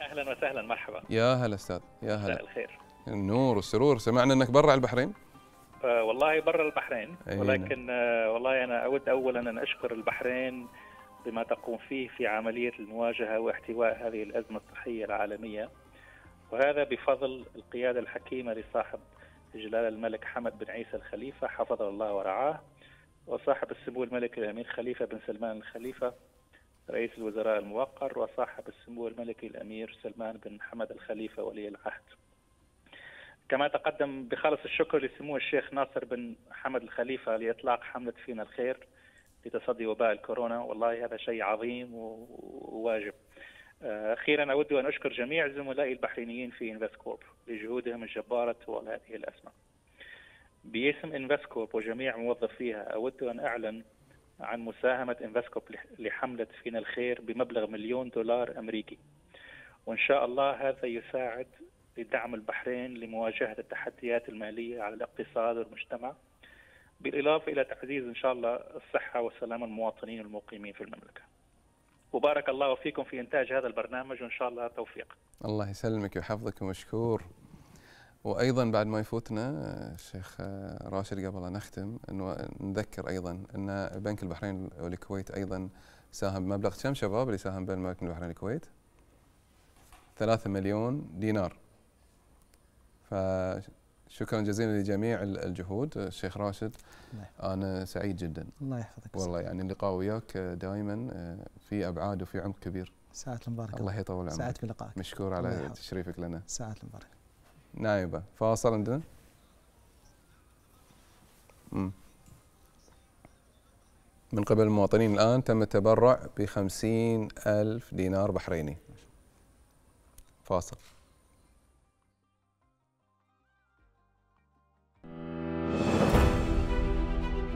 أهلا وسهلا مرحبا. يا هلا أستاذ يا هلا. الخير. النور والسرور سمعنا إنك برا البحرين؟ آه والله برا البحرين أي ولكن آه والله أنا أود اولا أن أشكر البحرين بما تقوم فيه في عملية المواجهة واحتواء هذه الأزمة الصحية العالمية. وهذا بفضل القيادة الحكيمة لصاحب جلاله الملك حمد بن عيسى الخليفة حفظه الله ورعاه وصاحب السمو الملك الامير خليفة بن سلمان الخليفة رئيس الوزراء الموقر وصاحب السمو الملكي الأمير سلمان بن حمد الخليفة ولي العهد. كما تقدم بخالص الشكر لسمو الشيخ ناصر بن حمد الخليفة لإطلاق حملة فينا الخير لتصدي وباء الكورونا والله هذا شيء عظيم وواجب. آه، أخيرا أود أن أشكر جميع زملائي البحرينيين في انفسكورب لجهودهم الجبارة طوال هذه الأزمة. باسم انفسكورب وجميع موظفيها أود أن أعلن عن مساهمة انفسكوب لحملة فينا الخير بمبلغ مليون دولار أمريكي. وإن شاء الله هذا يساعد لدعم البحرين لمواجهة التحديات المالية على الاقتصاد والمجتمع بالإضافة إلى تعزيز إن شاء الله الصحة والسلامة المواطنين المقيمين في المملكة. وبارك الله فيكم في إنتاج هذا البرنامج وإن شاء الله توفيق. الله يسلمك ويحفظك ومشكور. وأيضا بعد ما يفوتنا الشيخ راشد قبل أن نختم إنه نذكر أيضا إن بنك البحرين والكويت أيضا ساهم بمبلغ كم شباب اللي ساهم بين بنك البحرين والكويت؟ 3 مليون دينار. فشكرا جزيلا لجميع ال- الجهود الشيخ راشد. الله أنا سعيد جدا. الله يحفظك. والله يعني اللقاء وياك دائما في أبعاد وفي عمق كبير. ساعات المباركة الله يطول عمرك. ساعات بلقائك مشكور على. تشريفك لنا. ساعات المباركة نايبة فاصل عندنا. من قبل المواطنين الآن تم التبرع بخمسين ألف دينار بحريني. فاصل.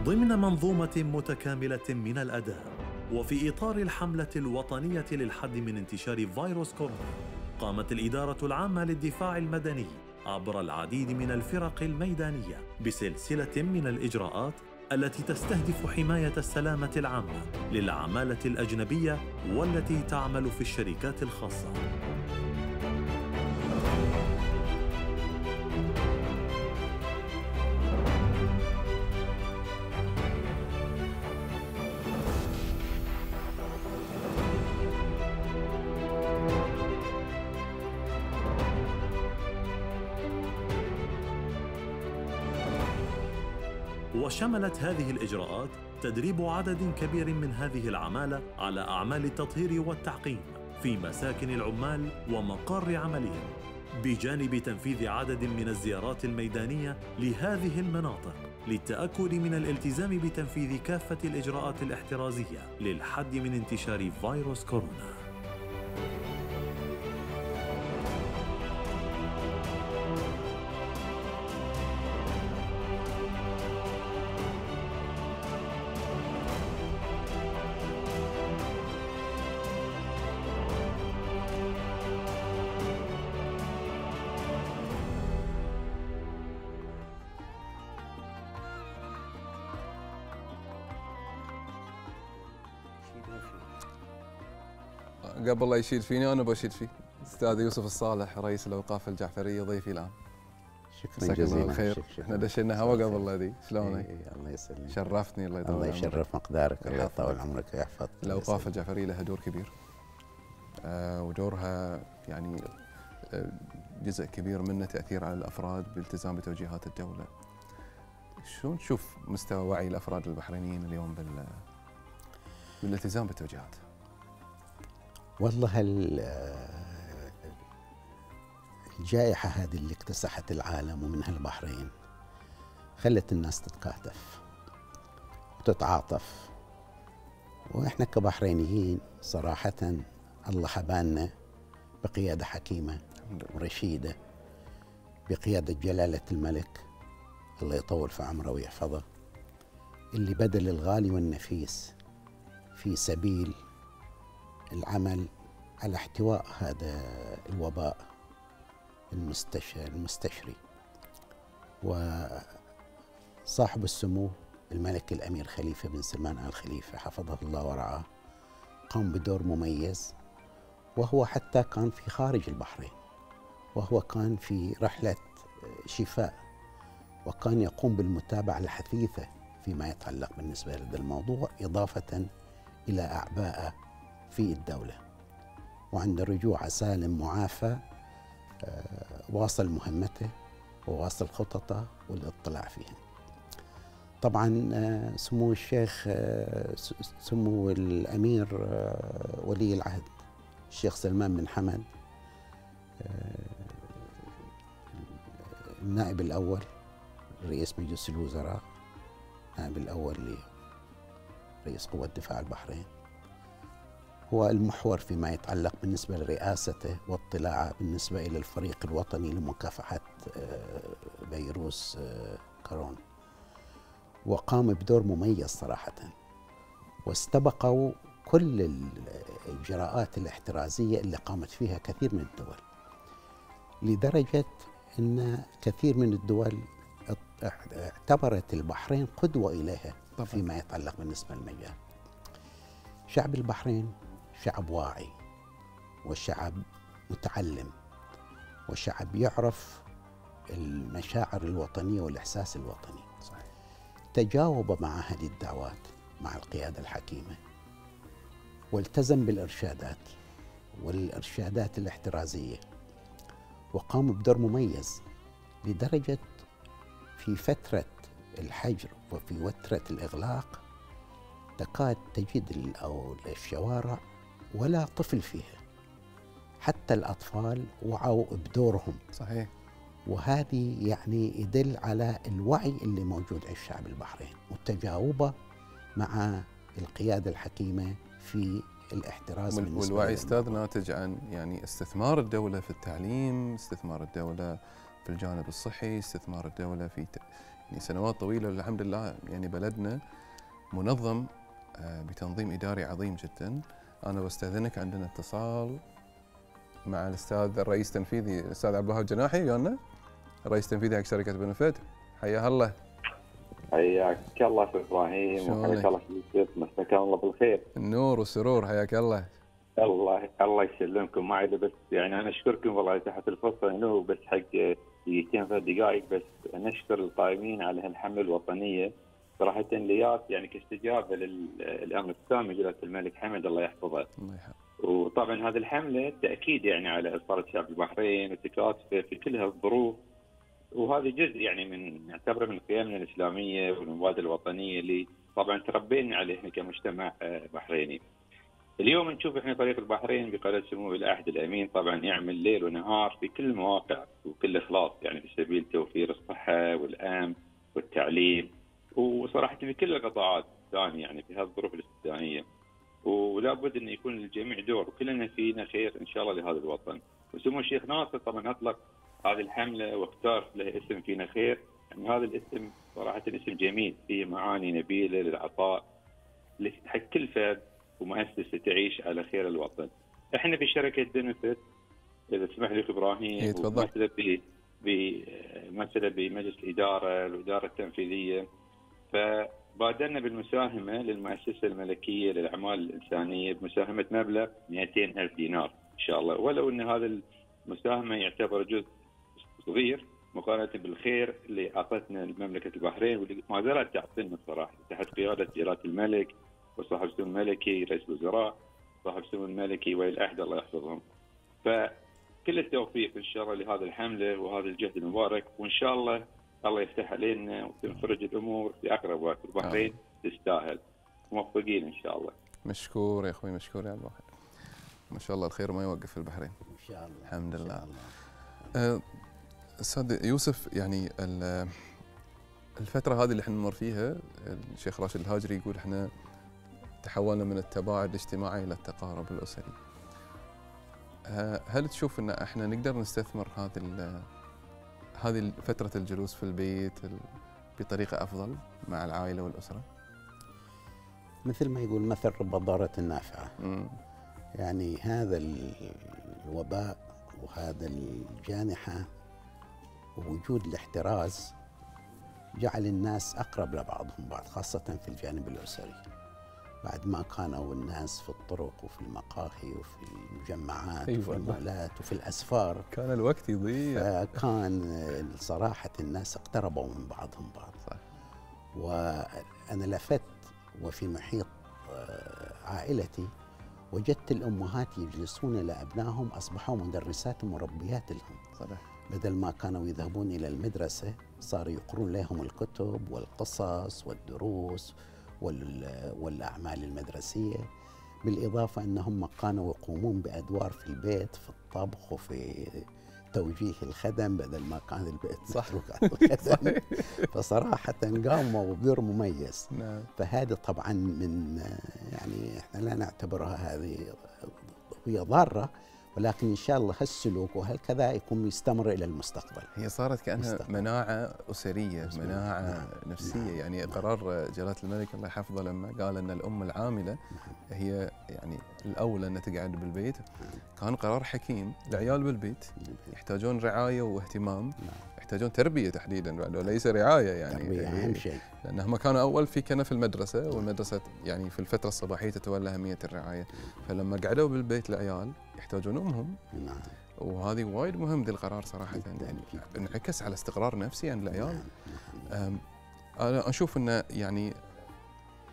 ضمن منظومة متكاملة من الأداء وفي إطار الحملة الوطنية للحد من انتشار فيروس كورونا قامت الإدارة العامة للدفاع المدني عبر العديد من الفرق الميدانية بسلسلة من الإجراءات التي تستهدف حماية السلامة العامة للعمالة الأجنبية والتي تعمل في الشركات الخاصة. وشملت هذه الإجراءات تدريب عدد كبير من هذه العمالة على أعمال التطهير والتعقيم في مساكن العمال ومقار عملهم بجانب تنفيذ عدد من الزيارات الميدانية لهذه المناطق للتأكد من الالتزام بتنفيذ كافة الإجراءات الاحترازية للحد من انتشار فيروس كورونا. قبل لا يشيد فيني أنا بشيد فيه. أستاذ يوسف الصالح رئيس الأوقاف الجعفرية ضيفي الآن. شكرا جزيلا. شكراً. إحنا دشينا هوا قبل دي شلونك؟ إيه، الله يسلمك. شرفتني الله يطول الله. يشرف مقدارك الله يطول. عمرك ويحفظك الأوقاف. الجعفرية لها دور كبير. آه، ودورها يعني آه، جزء كبير منه تأثير على الأفراد بالالتزام بتوجيهات الدولة. شلون تشوف مستوى وعي الأفراد البحرينيين اليوم بال بالالتزام بالتوجيهات؟ والله ال- الجائحة هذه اللي اكتسحت العالم ومنها البحرين خلت الناس تتكاتف وتتعاطف. وإحنا كبحرينيين صراحة الله حبانا بقيادة حكيمة ورشيدة بقيادة جلالة الملك الله يطول في عمره ويحفظه اللي بذل الغالي والنفيس في سبيل العمل على احتواء هذا الوباء المستش... المستشري. وصاحب السمو الملك الأمير خليفة بن سلمان آل خليفة حفظه الله ورعاه قام بدور مميز وهو حتى كان في خارج البحرين وهو كان في رحلة شفاء وكان يقوم بالمتابعة الحثيثة فيما يتعلق بالنسبة لهذا الموضوع إضافة إلى أعباء في الدولة. وعند الرجوع سالم معافى آه، واصل مهمته وواصل خططه والاطلاع فيها. طبعا آه، سمو الشيخ آه، سمو الأمير ولي العهد الشيخ سلمان بن حمد النائب الأول رئيس مجلس الوزراء النائب الأول لرئيس قوة دفاع البحرين. هو المحور فيما يتعلق بالنسبة لرئاسته واطلاعه بالنسبة إلى الفريق الوطني لمكافحة آه، فيروس آه، كورونا وقام بدور مميز صراحة. واستبقوا كل الإجراءات الاحترازية اللي قامت فيها كثير من الدول. لدرجة أن كثير من الدول اعت- اعتبرت البحرين قدوة إليها طبعاً. فيما يتعلق بالنسبة للمجال. شعب البحرين شعب واعي وشعب متعلم وشعب يعرف المشاعر الوطنية والإحساس الوطني. صحيح. تجاوب مع هذه الدعوات مع القيادة الحكيمة والتزم بالإرشادات والإرشادات الاحترازية وقام بدور مميز لدرجة في فترة الحجر وفي فترة الإغلاق تكاد تجد أو الشوارع ولا طفل فيها حتى الأطفال وعوا بدورهم صحيح وهذه يعني يدل على الوعي اللي موجود عند الشعب البحرين وتجاوبه مع القيادة الحكيمة في الاحتراز وال- بالنسبة والوعي. أستاذ ناتج عن يعني استثمار الدولة في التعليم، استثمار الدولة في الجانب الصحي، استثمار الدولة في ت... يعني سنوات طويلة الحمد لله يعني بلدنا منظم آه، بتنظيم إداري عظيم جدا. أنا بستأذنك عندنا اتصال مع الأستاذ الرئيس التنفيذي الأستاذ عبد الوهاب جناحي ويانا رئيس تنفيذي حق شركة بنفيد حياه الله. حياك الله أخوي إبراهيم؟ وحياك الله مساك الله بالخير. النور والسرور حياك الله. الله الله يسلمكم. معي بس يعني أنا أشكركم والله تحت الفرصة انه بس حق دقيقتين ثلاث دقائق بس نشكر القائمين على هالحملة الوطنية. صراحة ليات يعني كاستجابة للأمر السامي جلاله الملك حمد الله يحفظه. الله يحفظك وطبعا هذه الحملة تأكيد يعني على إصرار شعب البحرين وتكاتفه في كل هالظروف. وهذا جزء يعني من نعتبره من قيمنا الإسلامية والمبادئ الوطنية اللي طبعا تربينا عليه إحنا كمجتمع آه، بحريني. اليوم نشوف إحنا طريق البحرين بقياده سمو العهد الأمين طبعا يعمل ليل ونهار في كل المواقع وكل إخلاص يعني في سبيل توفير الصحة والأمن والتعليم. وصراحة في كل القطاعات الثانية يعني في هذه الظروف الاستثنائيه. ولا بد أن يكون للجميع دور وكلنا فينا خير إن شاء الله لهذا الوطن. وسمو الشيخ ناصر طبعا أطلق هذه الحملة واختار له اسم فينا خير يعني هذا الاسم صراحة اسم جميل فيه معاني نبيلة للعطاء حق كل فرد ومؤسسة تعيش على خير الوطن. إحنا في شركة بنفت إذا تسمح لي إبراهيم إيه، تفضل. ومثله ب مثله بمجلس الإدارة الإدارة التنفيذية فبادرنا بالمساهمة للمؤسسة الملكية للأعمال الإنسانية بمساهمة مبلغ 200 ألف دينار إن شاء الله ولو إن هذا المساهمة يعتبر جزء صغير مقارنة بالخير اللي أعطتنا مملكه البحرين واللي ما زالت تعطينا الصراحه تحت قيادة جلاله الملك وصاحب السمو الملكي رئيس الوزراء صاحب السمو الملكي ولي العهد الله يحفظهم. فكل التوفيق إن شاء الله لهذه الحملة وهذا الجهد المبارك وإن شاء الله الله يفتح علينا وتنفرج الأمور في أقرب وقت. البحرين تستاهل. موفقين إن شاء الله. مشكور يا أخوي مشكور يا عبد الواحد. ما شاء الله الخير ما يوقف في البحرين. إن شاء الله. الحمد لله. شاء الله. آه، أستاذ يوسف يعني ال- الفترة هذه اللي إحنا نمر فيها الشيخ راشد الهاجري يقول إحنا تحولنا من التباعد الاجتماعي إلى التقارب الأسري. آه، هل تشوف إن إحنا نقدر نستثمر هذه هذه فترة الجلوس في البيت ال- بطريقة أفضل مع العائلة والأسرة؟ مثل ما يقول مثل رب ضارة نافعة. مم. يعني هذا الوباء وهذا الجانحة ووجود الاحتراز جعل الناس أقرب لبعضهم بعض خاصة في الجانب الأسري. بعد ما كانوا الناس في الطرق وفي المقاهي وفي المجمعات أي وفي. المولات وفي الأسفار. كان الوقت يضيع. فكان صراحة الناس اقتربوا من بعضهم بعض. صح. وأنا لفت وفي محيط آه، عائلتي وجدت الأمهات يجلسون لأبنائهم أصبحوا مدرسات ومربيات لهم. صحيح. بدل ما كانوا يذهبون إلى المدرسة صاروا يقرون لهم الكتب والقصص والدروس وال- والأعمال المدرسية بالإضافة أنهم كانوا يقومون بأدوار في البيت في الطبخ وفي توجيه الخدم بدل ما كان البيت صح. متروك على الخدم. فصراحة قاموا بدور مميز. نعم. فهذه طبعا من يعني إحنا لا نعتبرها هذه هي ضارة ولكن إن شاء الله هالسلوك وهالكذا يكون يستمر إلى المستقبل. هي صارت كأنها مستقبل. مناعة أسرية مظبوط. مناعة نعم. نفسية نعم. يعني نعم. قرار جلالة الملك الله يحفظه لما قال أن الام العاملة هي يعني الاولى انها تقعد بالبيت كان قرار حكيم العيال بالبيت يحتاجون رعاية واهتمام نعم. يحتاجون تربية تحديدا بعد وليس رعاية يعني تربية أهم شيء. لأنهم كانوا أول في كنف المدرسة والمدرسة يعني في الفترة الصباحية تتولى أهمية الرعاية فلما قعدوا بالبيت العيال يحتاجون أمهم نعم وهذه وايد مهم ذي القرار صراحة جداً، يعني. انعكس على استقرار نفسي عند العيال نعم. أم، أنا أشوف انه يعني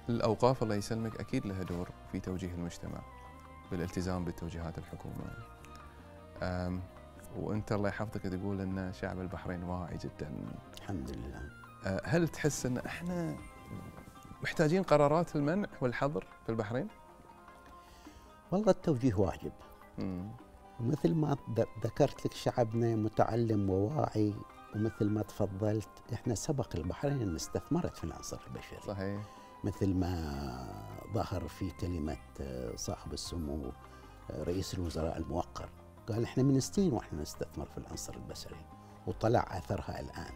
الأوقاف الله يسلمك أكيد لها دور في توجيه المجتمع بالالتزام بتوجيهات الحكومة وانت الله يحفظك تقول إن شعب البحرين واعي جدا الحمد لله. أه، هل تحس إن إحنا محتاجين قرارات المنع والحظر في البحرين؟ والله التوجيه واجب مم. ومثل ما ذكرت لك شعبنا متعلم وواعي ومثل ما تفضلت إحنا سبق البحرين ان استثمرت في العنصر البشري. صحيح مثل ما ظهر في كلمة آه، صاحب السمو آه، رئيس الوزراء الموقر قال إحنا من سنين وإحنا نستثمر في العنصر البشري وطلع آثرها الآن.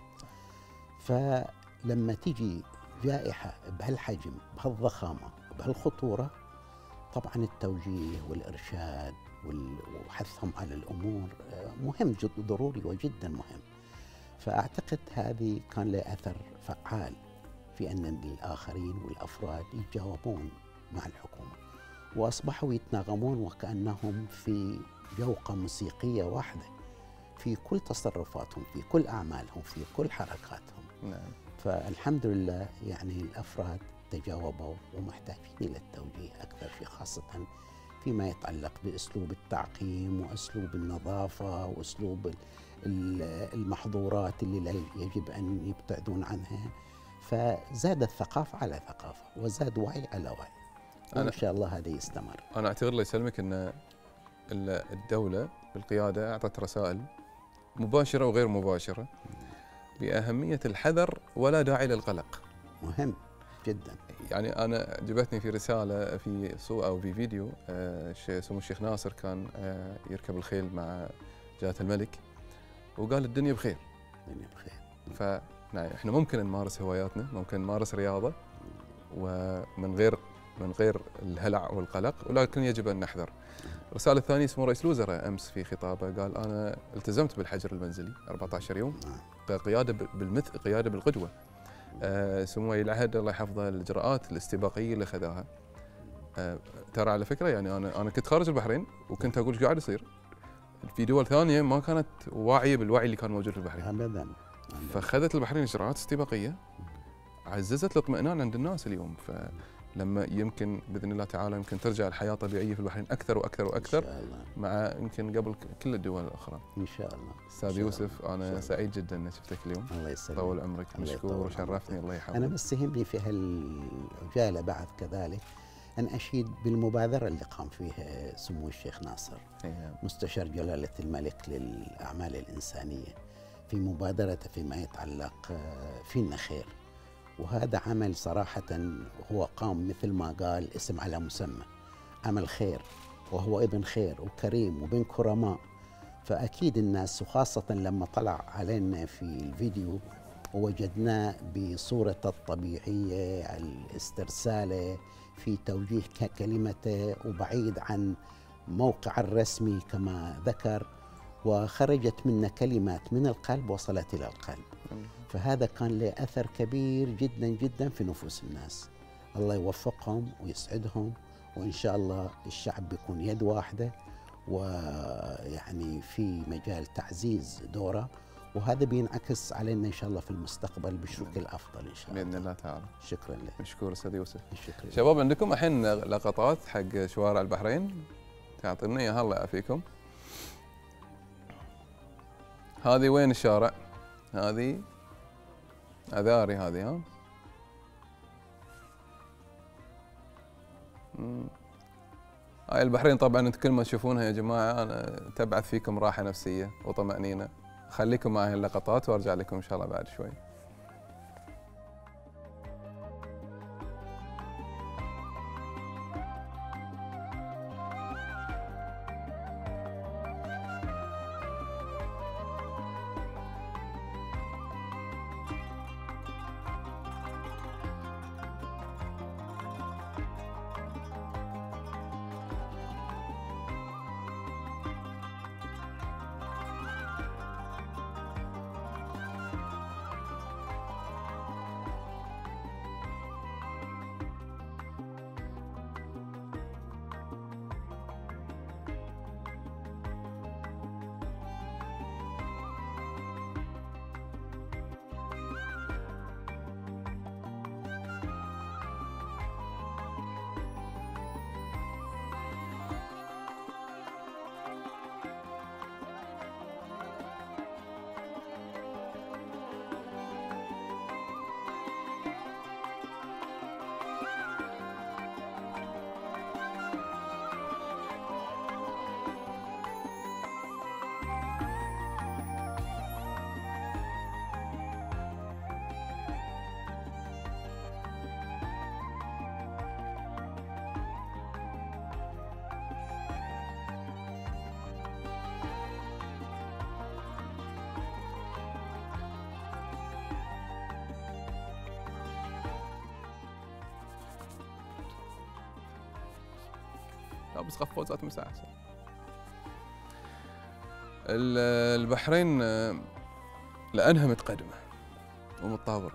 فلما تيجي جائحة بهالحجم بهالضخامة بهالخطورة طبعا التوجيه والإرشاد وال- وحثهم على الأمور آه، مهم جد ضروري وجدا مهم. فأعتقد هذه كان له أثر فعال في أن الآخرين والأفراد يتجاوبون مع الحكومة وأصبحوا يتناغمون وكأنهم في جوقة موسيقية واحدة. في كل تصرفاتهم في كل أعمالهم في كل حركاتهم. نعم. فالحمد لله يعني الأفراد تجاوبوا ومحتاجين إلى التوجيه أكثر في خاصة فيما يتعلق بأسلوب التعقيم وأسلوب النظافة وأسلوب ال- ال- المحظورات اللي يجب أن يبتعدون عنها. فزادت ثقافه على ثقافة وزاد وعي على وعي. أنا- شاء الله هذا يستمر. أنا اعتقد الله يسلمك إن ال- الدولة بالقيادة أعطت رسائل مباشرة وغير مباشرة باهميه الحذر ولا داعي للقلق. مهم جدا يعني أنا عجبتني في رسالة في صو أو في فيديو آه، سمو الشيخ ناصر كان آه، يركب الخيل مع جلاله الملك وقال الدنيا بخير الدنيا بخير ف إحنا ممكن نمارس هواياتنا ممكن نمارس رياضة ومن غير من غير الهلع والقلق ولكن يجب أن نحذر. الرسالة الثانية سمو رئيس الوزراء أمس في خطابه قال أنا التزمت بالحجر المنزلي 14 يوم نعم. قياده بالمثل قيادة بالقدوة. آه، سمو ولي العهد الله يحفظه الاجراءات الاستباقية اللي خذاها. آه، ترى على فكرة يعني أنا أنا كنت خارج البحرين وكنت أقول إيش قاعد يصير. في دول ثانية ما كانت واعية بالوعي اللي كان موجود في البحرين. ابدا. فاخذت البحرين إجراءات استباقية عززت الاطمئنان عند الناس اليوم فلما يمكن بإذن الله تعالى يمكن ترجع الحياة طبيعية في البحرين أكثر وأكثر وأكثر شاء الله مع يمكن قبل كل الدول الأخرى. إن شاء الله أستاذ يوسف الله. إن أنا. سعيد جدا إني شفتك اليوم. الله يسلمك طول عمرك مشكور وشرفتني. الله يحفظك. أنا بس يهمني في هالعجالة بعد كذلك أن أشيد بالمبادرة اللي قام فيها سمو الشيخ ناصر. مستشار جلالة الملك للأعمال الإنسانية في مبادرته فيما يتعلق آه، فينا خير وهذا عمل صراحة هو قام مثل ما قال اسم على مسمى. عمل خير وهو ابن خير وكريم وبن كرماء. فأكيد الناس وخاصة لما طلع علينا في الفيديو ووجدناه بصورته الطبيعية الاسترسالة في توجيه كلمته وبعيد عن موقع الرسمي كما ذكر. وخرجت منا كلمات من القلب وصلت إلى القلب. فهذا كان له أثر كبير جدا جدا في نفوس الناس الله يوفقهم ويسعدهم وإن شاء الله الشعب بيكون يد واحدة ويعني في مجال تعزيز دوره وهذا بينعكس علينا إن شاء الله في المستقبل بشكل أفضل إن شاء الله بإذن الله تعالى. شكرا لك مشكور أستاذ يوسف. شكرا. شباب عندكم الحين لقطات حق شوارع البحرين تعطينا إياها الله يعافيكم. هذه وين الشارع؟ هذه أذاري هذه ها؟ هاي البحرين طبعا انت كل ما تشوفونها يا جماعة أنا تبعث فيكم راحة نفسية وطمأنينة. خليكم معي اللقطات وأرجع لكم إن شاء الله بعد شوي. مساحة ال- البحرين آه، لأنها متقدمة ومتطورة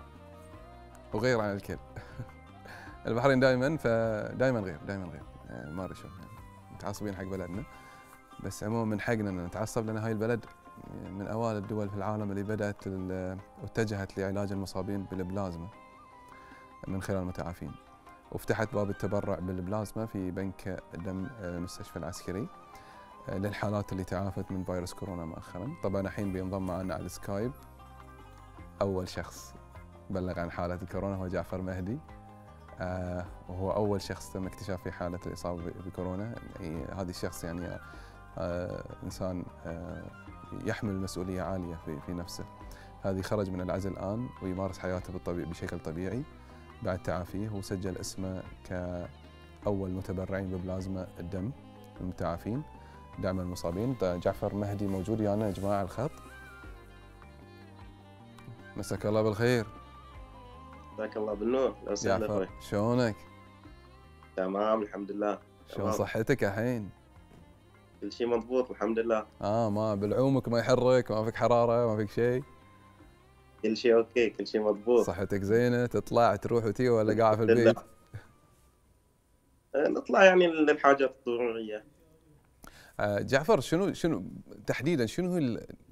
وغير عن الكل. البحرين دائما فدائما غير دائما غير. آه، ما أدري يعني. متعصبين حق بلدنا. بس عموما من حقنا ان نتعصب لأن هاي البلد من أوائل الدول في العالم اللي بدأت واتجهت لعلاج المصابين بالبلازما من خلال المتعافين. وفتحت باب التبرع بالبلازما في بنك دم المستشفى العسكري. آه، للحالات اللي تعافت من فيروس كورونا مؤخرا. طبعا الحين بينضم معنا على السكايب أول شخص بلغ عن حالة الكورونا هو جعفر مهدي. آه وهو أول شخص تم اكتشاف في حالة الإصابة بكورونا. يعني هذا الشخص يعني آه إنسان آه يحمل مسؤولية عالية في نفسه. هذه خرج من العزل الآن ويمارس حياته بالطبيعي بشكل طبيعي. بعد تعافيه وسجل اسمه كأول متبرعين ببلازما الدم المتعافين دعم المصابين. جعفر مهدي موجود ويانا يا جماعة على الخط. مساك الله بالخير. جزاك الله بالنور. جعفر شلونك؟ تمام الحمد لله. شلون. صحتك الحين؟ كل شيء مضبوط الحمد لله. آه ما بالعومك ما يحرك ما فيك حرارة ما فيك شيء كل شيء أوكي كل شيء مضبوط. صحتك زينة؟ تطلع تروح وتي ولا قاعد في البيت؟ آه، نطلع يعني للحاجات الضرورية. آه جعفر شنو شنو تحديدا شنو هو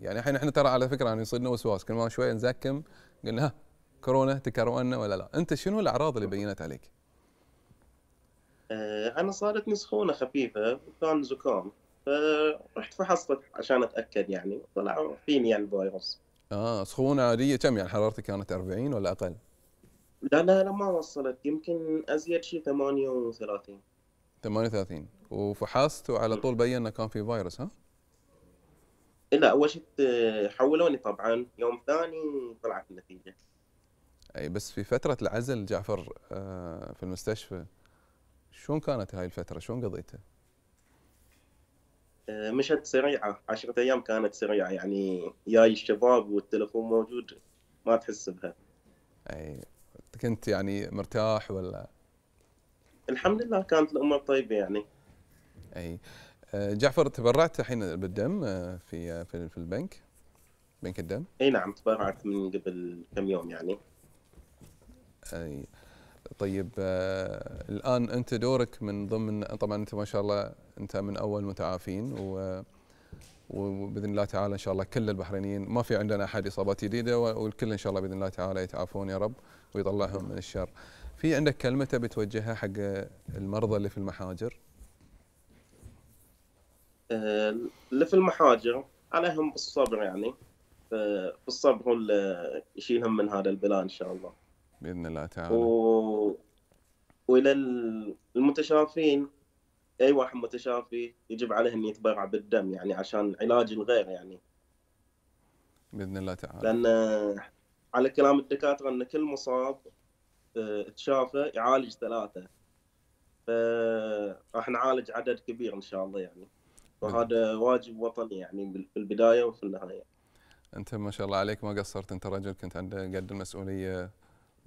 يعني الحين إحنا ترى على فكرة يعني يصيرنا وسواس كل ما شوية نزكم قلنا ها كورونا تكرونا ولا لا؟ أنت شنو الأعراض اللي بينت عليك؟ آه، أنا صارتني سخونه خفيفة وكان زكام. فرحت فحصت عشان أتأكد يعني طلع فيني يعني الفيروس آه سخونة عادية كم يعني حرارتك كانت 40 ولا أقل؟ لا لا لا ما وصلت يمكن أزيد شيء 38 38 وفحصت وعلى طول بين إنه كان في فيروس ها؟ لا أول شيء حولوني طبعا يوم ثاني طلعت النتيجة أي بس في فترة العزل جعفر آه في المستشفى شلون كانت هاي الفترة؟ شلون قضيتها؟ آه، مشت سريعة عشرة أيام كانت سريعة يعني جاي الشباب والتلفون موجود ما تحس بها. أي كنت يعني مرتاح ولا؟ الحمد لله كانت الأمور طيبة يعني. أي. آه، جعفر تبرعت الحين بالدم آه، في في في البنك؟ بنك الدم؟ أي نعم تبرعت من قبل كم يوم يعني. أي. طيب آه، الآن أنت دورك من ضمن طبعا أنت ما شاء الله أنت من أول متعافين و وبإذن الله تعالى إن شاء الله كل البحرينيين ما في عندنا أحد إصابات جديدة والكل إن شاء الله بإذن الله تعالى يتعافون يا رب ويطلعهم من الشر. في عندك كلمة تبي توجهها حق المرضى اللي في المحاجر؟ آه، اللي في المحاجر عليهم بالصبر يعني ف- بالصبر هو اللي يشيلهم من هذا البلاء إن شاء الله بإذن الله تعالى. و... وإلى ال- المتشافين أي واحد متشافي يجب عليه أن يتبرع بالدم يعني عشان علاج الغير يعني. بإذن الله تعالى. لأن على كلام الدكاترة أن كل مصاب آه، تشافى يعالج ثلاثة. فراح نعالج عدد كبير إن شاء الله يعني. وهذا واجب وطني يعني في البدايه وفي النهاية. أنت ما شاء الله عليك ما قصرت. أنت رجل كنت عندك قد المسؤولية.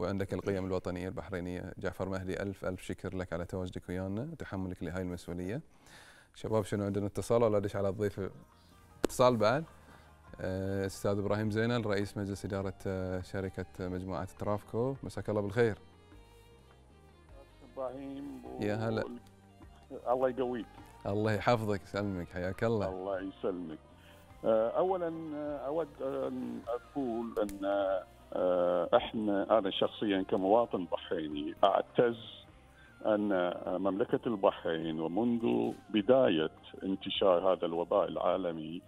وعندك القيم الوطنية البحرينية. جعفر مهدي ألف ألف شكر لك على تواجدك ويانا وتحملك لهاي المسؤولية. شباب شنو عندنا اتصال ولا أدش على الضيف؟ اتصال بعد. آه، أستاذ إبراهيم زينل رئيس مجلس إدارة آه، شركة مجموعه ترافكو. مساك الله بالخير. إبراهيم و... يا هلا. الله يقويك. الله يحفظك يسلمك حياك الله. الله يسلمك. آه، اولا أود أن أقول أن إحنا أنا شخصيا كمواطن بحريني أعتز أن مملكة البحرين ومنذ بداية انتشار هذا الوباء العالمي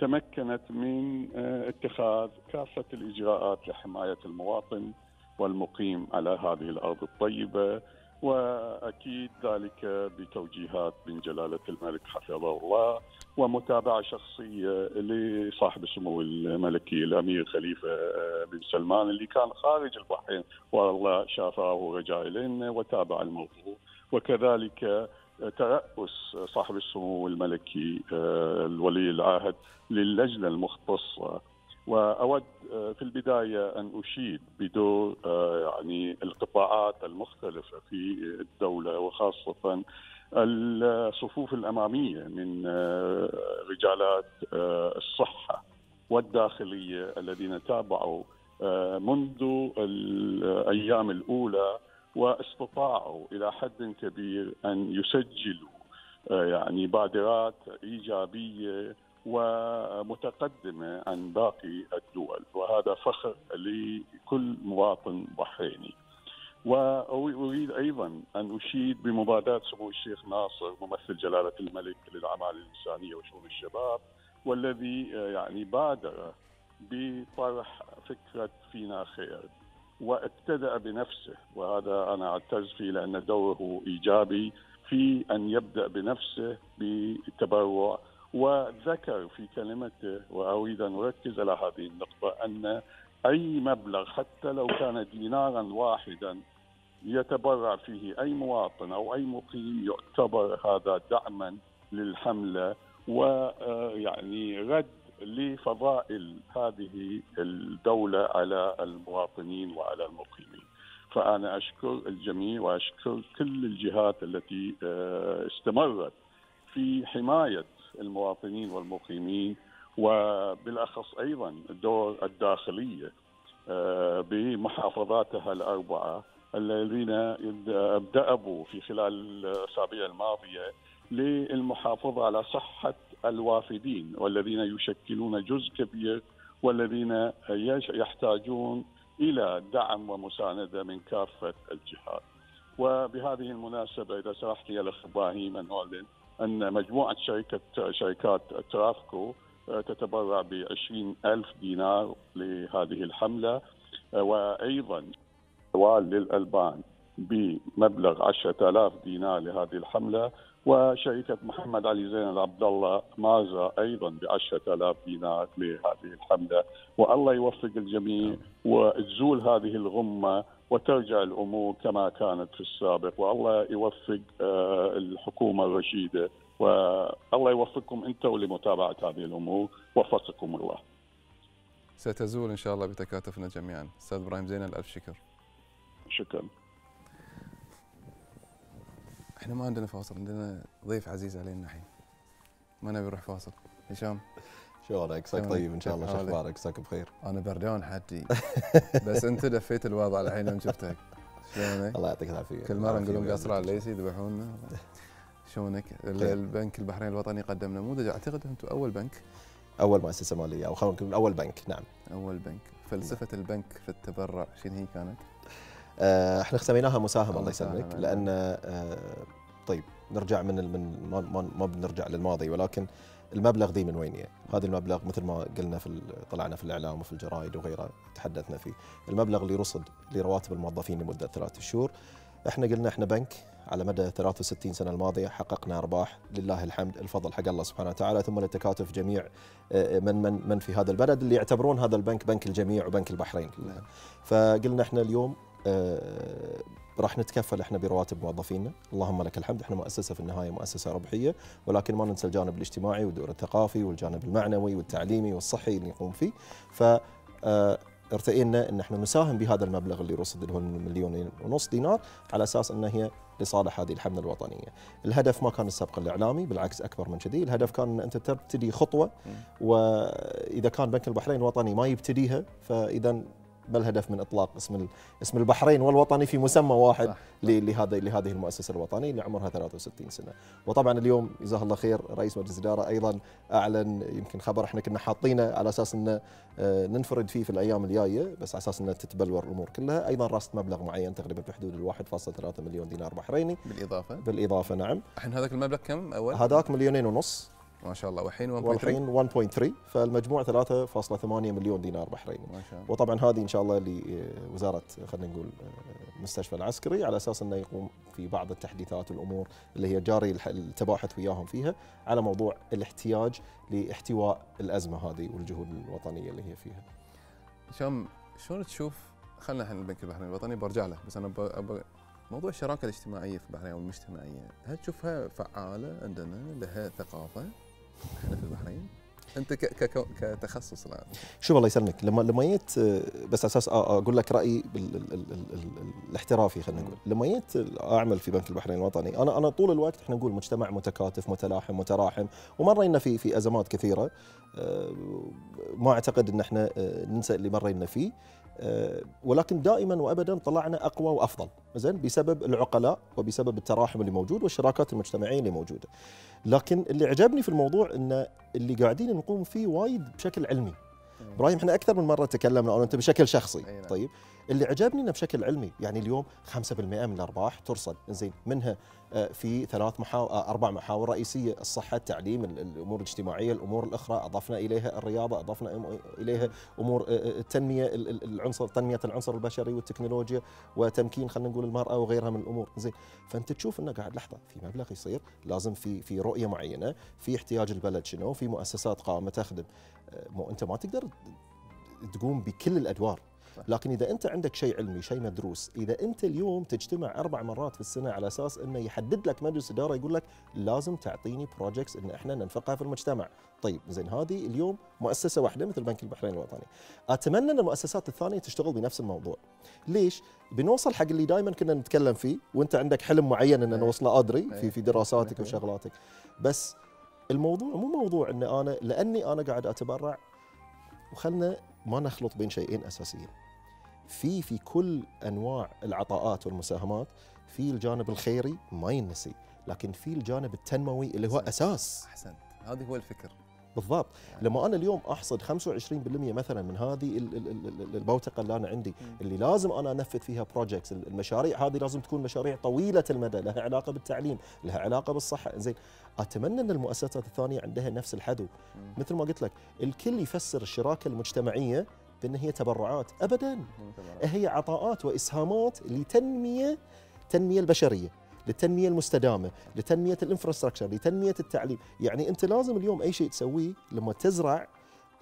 تمكنت من آه، اتخاذ كافة الإجراءات لحماية المواطن والمقيم على هذه الأرض الطيبة. وأكيد ذلك بتوجيهات من جلالة الملك حفظه الله ومتابعة شخصية لصاحب السمو الملكي الأمير خليفة آه، بن سلمان اللي كان خارج البحرين. والله شافاه ورجع إلينا وتابع الموضوع. وكذلك ترأس صاحب السمو الملكي آه، الولي العهد للجنة المختصة. وأود آه، في البداية أن أشيد بدور آه، يعني القطاعات المختلفة في الدولة وخاصة الصفوف الأمامية من آه، رجالات الصحة والداخلية الذين تابعوا منذ الأيام الأولى واستطاعوا إلى حد كبير أن يسجلوا يعني بادرات إيجابية ومتقدمه عن باقي الدول وهذا فخر لكل مواطن بحريني. وأريد أيضا أن أشيد بمبادرة سمو الشيخ ناصر ممثل جلالة الملك للأعمال الإنسانية وشؤون الشباب والذي آه، يعني بادر بطرح فكرة فينا خير وابتدأ بنفسه وهذا أنا أعتز فيه لأن دوره إيجابي في أن يبدأ بنفسه بالتبرع وذكر في كلمته وأريد أن أركز على هذه النقطة أن أي مبلغ حتى لو كان دينارا واحدا يتبرع فيه أي مواطن أو أي مقيم يعتبر هذا دعما للحملة ويعني رد لفضائل هذه الدولة على المواطنين وعلى المقيمين. فأنا أشكر الجميع وأشكر كل الجهات التي آه، استمرت في حماية المواطنين والمقيمين وبالأخص أيضا دور الداخلية آه، بمحافظاتها الأربعة الذين ابتأبوا في خلال الأسابيع الماضية للمحافظة على صحة الوافدين والذين يشكلون جزء كبير والذين يحتاجون إلى دعم ومساندة من كافة الجهات. وبهذه المناسبة إذا سمحت لي الأخ إبراهيم أن أعلن أن مجموعة شركة شركات ترافكو تتبرع ب ألف دينار لهذه الحملة وأيضا للألبان بمبلغ 10000 دينار لهذه الحملة وشركة محمد علي زين العبد الله مازا أيضا ب 10000 دينار لهذه الحملة. والله يوفق الجميع وتزول هذه الغمة وترجع الأمور كما كانت في السابق والله يوفق آه، الحكومة الرشيدة والله يوفقكم أنتم لمتابعة هذه الأمور وفقكم الله. ستزول إن شاء الله بتكاتفنا جميعا، أستاذ إبراهيم زينل الف شكر. شكرا. إحنا ما عندنا فاصل عندنا ضيف عزيز علينا الحين. ما نبي نروح فاصل. هشام شلونك؟ عساك طيب ان شاء الله شو أخبارك؟ عساك بخير؟ أنا بردان حدي بس أنت دفيت الوضع الحين يوم شفتك. شلونك؟ الله يعطيك العافية كل مرة نقول قصر على الليسي يذبحونا شلونك؟ البنك البحرين الوطني قدم نموذج أعتقد أنتم أول بنك أول مؤسسه مالية أو خلينا نقول أول بنك نعم أول بنك فلسفة البنك في التبرع شنو هي كانت؟ آه إحنا سميناها مساهمة الله يسلمك لأن آه طيب نرجع من من ما, ما بنرجع للماضي ولكن المبلغ ذي من وين هذا المبلغ مثل ما قلنا في طلعنا في الإعلام وفي الجرائد وغيرها تحدثنا فيه. المبلغ اللي رصد لرواتب الموظفين لمدة ثلاثة شهور. إحنا قلنا إحنا بنك على مدى 63 سنة الماضية حققنا أرباح. لله الحمد الفضل حق الله سبحانه وتعالى ثم لتكاتف جميع آه، من من من في هذا البلد اللي يعتبرون هذا البنك بنك الجميع وبنك البحرين كلها. فقلنا إحنا اليوم آه، راح نتكفل إحنا برواتب موظفينا، اللهم لك الحمد، إحنا مؤسسة في النهاية مؤسسة ربحية، ولكن ما ننسى الجانب الاجتماعي والدور الثقافي والجانب المعنوي والتعليمي والصحي اللي نقوم فيه، ف آه، ارتئينا إن إحنا نساهم بهذا المبلغ اللي رصد اللي هو المليون ونص دينار على أساس إنه هي لصالح هذه الحمله الوطنية. الهدف ما كان السبق الإعلامي بالعكس أكبر من كذي، الهدف كان إن أنت تبتدي خطوة وإذا كان بنك البحرين الوطني ما يبتديها فإذا ما الهدف من إطلاق اسم اسم البحرين والوطني في مسمى واحد صح. لهذا لهذه المؤسسة الوطنية اللي عمرها 63 سنة. وطبعا اليوم جزاه الله خير رئيس مجلس الاداره أيضا أعلن يمكن خبر إحنا كنا حاطينه على أساس إنه آه، ننفرد فيه في الأيام الجاية بس على أساس إنه تتبلور الأمور كلها. أيضا راست مبلغ معين تقريبا بحدود ال 1.3 مليون دينار بحريني. بالإضافة. بالإضافة نعم. الحين هذاك المبلغ كم أول؟ هذاك مليونين ونص. ما شاء الله والحين 1.3 والحين 1.3 فالمجموع 3.8 مليون دينار بحريني ما شاء الله وطبعا هذه إن شاء الله لوزاره خلينا نقول المستشفى العسكري على أساس إنه يقوم في بعض التحديثات والأمور اللي هي جاري التباحث وياهم فيها على موضوع الاحتياج لاحتواء الأزمة هذه والجهود الوطنية اللي هي فيها. هشام شلون تشوف خلينا الحين البنك البحريني الوطني برجع له بس أنا. موضوع الشراكة الاجتماعية في البحرين أو المجتمعيه هل تشوفها فعالة عندنا لها ثقافة إحنا في البحرين. أنت كتخصص الآن. شوف الله يسلمك. لما لما جيت بس أساس أقول لك رأيي الاحترافي خلينا نقول. لما جيت أعمل في بنك البحرين الوطني أنا أنا طول الوقت إحنا نقول مجتمع متكاتف متلاحم متراحم. ومرينا في في أزمات كثيرة. آه، ما أعتقد إن إحنا آه، ننسى اللي مرينا فيه. آه، ولكن دائما وابدا طلعنا أقوى وأفضل. زين؟ بسبب العقلاء وبسبب التراحم اللي موجود والشراكات المجتمعية اللي موجودة. لكن اللي عجبني في الموضوع إن اللي قاعدين نقوم فيه وايد بشكل علمي. إبراهيم إحنا أكثر من مرة تكلمنا أنا وانت بشكل شخصي. نعم. طيب. اللي عجبني إنه بشكل علمي يعني اليوم 5% من الأرباح ترصد زين منها آه، في ثلاث محاور أربع محاور رئيسية الصحة التعليم ال- الأمور الاجتماعية الأمور الأخرى أضفنا إليها الرياضة أضفنا إليها أمور آه، آه، التنمية ال- ال- العنصر تنمية العنصر البشري والتكنولوجيا وتمكين خلينا نقول المرأة وغيرها من الأمور. زين فأنت تشوف إنه قاعد لحظة في مبلغ يصير لازم في في رؤية معينة في احتياج البلد شنو في مؤسسات قائمة تخدم. آه، مو أنت ما تقدر تقوم بكل الأدوار. لكن إذا أنت عندك شيء علمي شيء مدروس إذا أنت اليوم تجتمع أربع مرات في السنة على أساس إنه يحدد لك مجلس إدارة يقول لك لازم تعطيني بروجكتس إن إحنا ننفقها في المجتمع. طيب زين هذه اليوم مؤسسة واحدة مثل بنك البحرين الوطني. أتمنى إن المؤسسات الثانية تشتغل بنفس الموضوع. ليش؟ بنوصل حق اللي دائما كنا نتكلم فيه وأنت عندك حلم معين ان نوصله أدري في في دراساتك وشغلاتك. بس الموضوع مو موضوع إن أنا لأني أنا قاعد أتبرع وخلنا ما نخلط بين شيئين أساسيين. في في كل أنواع العطاءات والمساهمات في الجانب الخيري ما ينسي لكن في الجانب التنموي اللي هو أساس. أحسنت. هذه هو الفكر. بالضبط. لما أنا اليوم أحصد 25% مثلا من هذه ال- ال- ال- ال- البوتقة اللي أنا عندي اللي لازم أنا أنفذ فيها projects المشاريع هذه لازم تكون مشاريع طويلة المدى لها علاقة بالتعليم لها علاقة بالصحة. زين أتمنى إن المؤسسات الثانية عندها نفس الحذو. مثل ما قلت لك الكل يفسر الشراكة المجتمعية بان هي تبرعات. ابدا. هي عطاءات وإسهامات لتنمية التنميه البشرية للتنميه المستدامة لتنمية ال infrastructure لتنمية التعليم. يعني أنت لازم اليوم أي شيء تسويه لما تزرع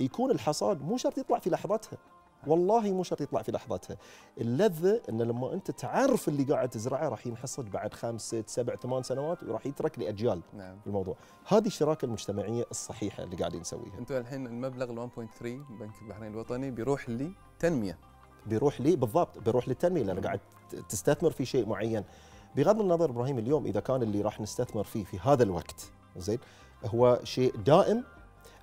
يكون الحصاد مو شرط يطلع في لحظتها والله مو شرط يطلع في لحظتها. اللذة إن لما أنت تعرف اللي قاعد تزرعه راح ينحصد بعد خمس ست سبع ثمان سنوات وراح يترك لاجيال نعم. الموضوع. هذه الشراكة المجتمعية الصحيحة اللي قاعدين نسويها. أنتم الحين المبلغ ال 1.3 بنك البحرين الوطني بيروح لتنميه بيروح لي بالضبط بيروح للتنمية لأن قاعد تستثمر في شيء معين. بغض النظر إبراهيم اليوم إذا كان اللي راح نستثمر فيه في هذا الوقت زين هو شيء دائم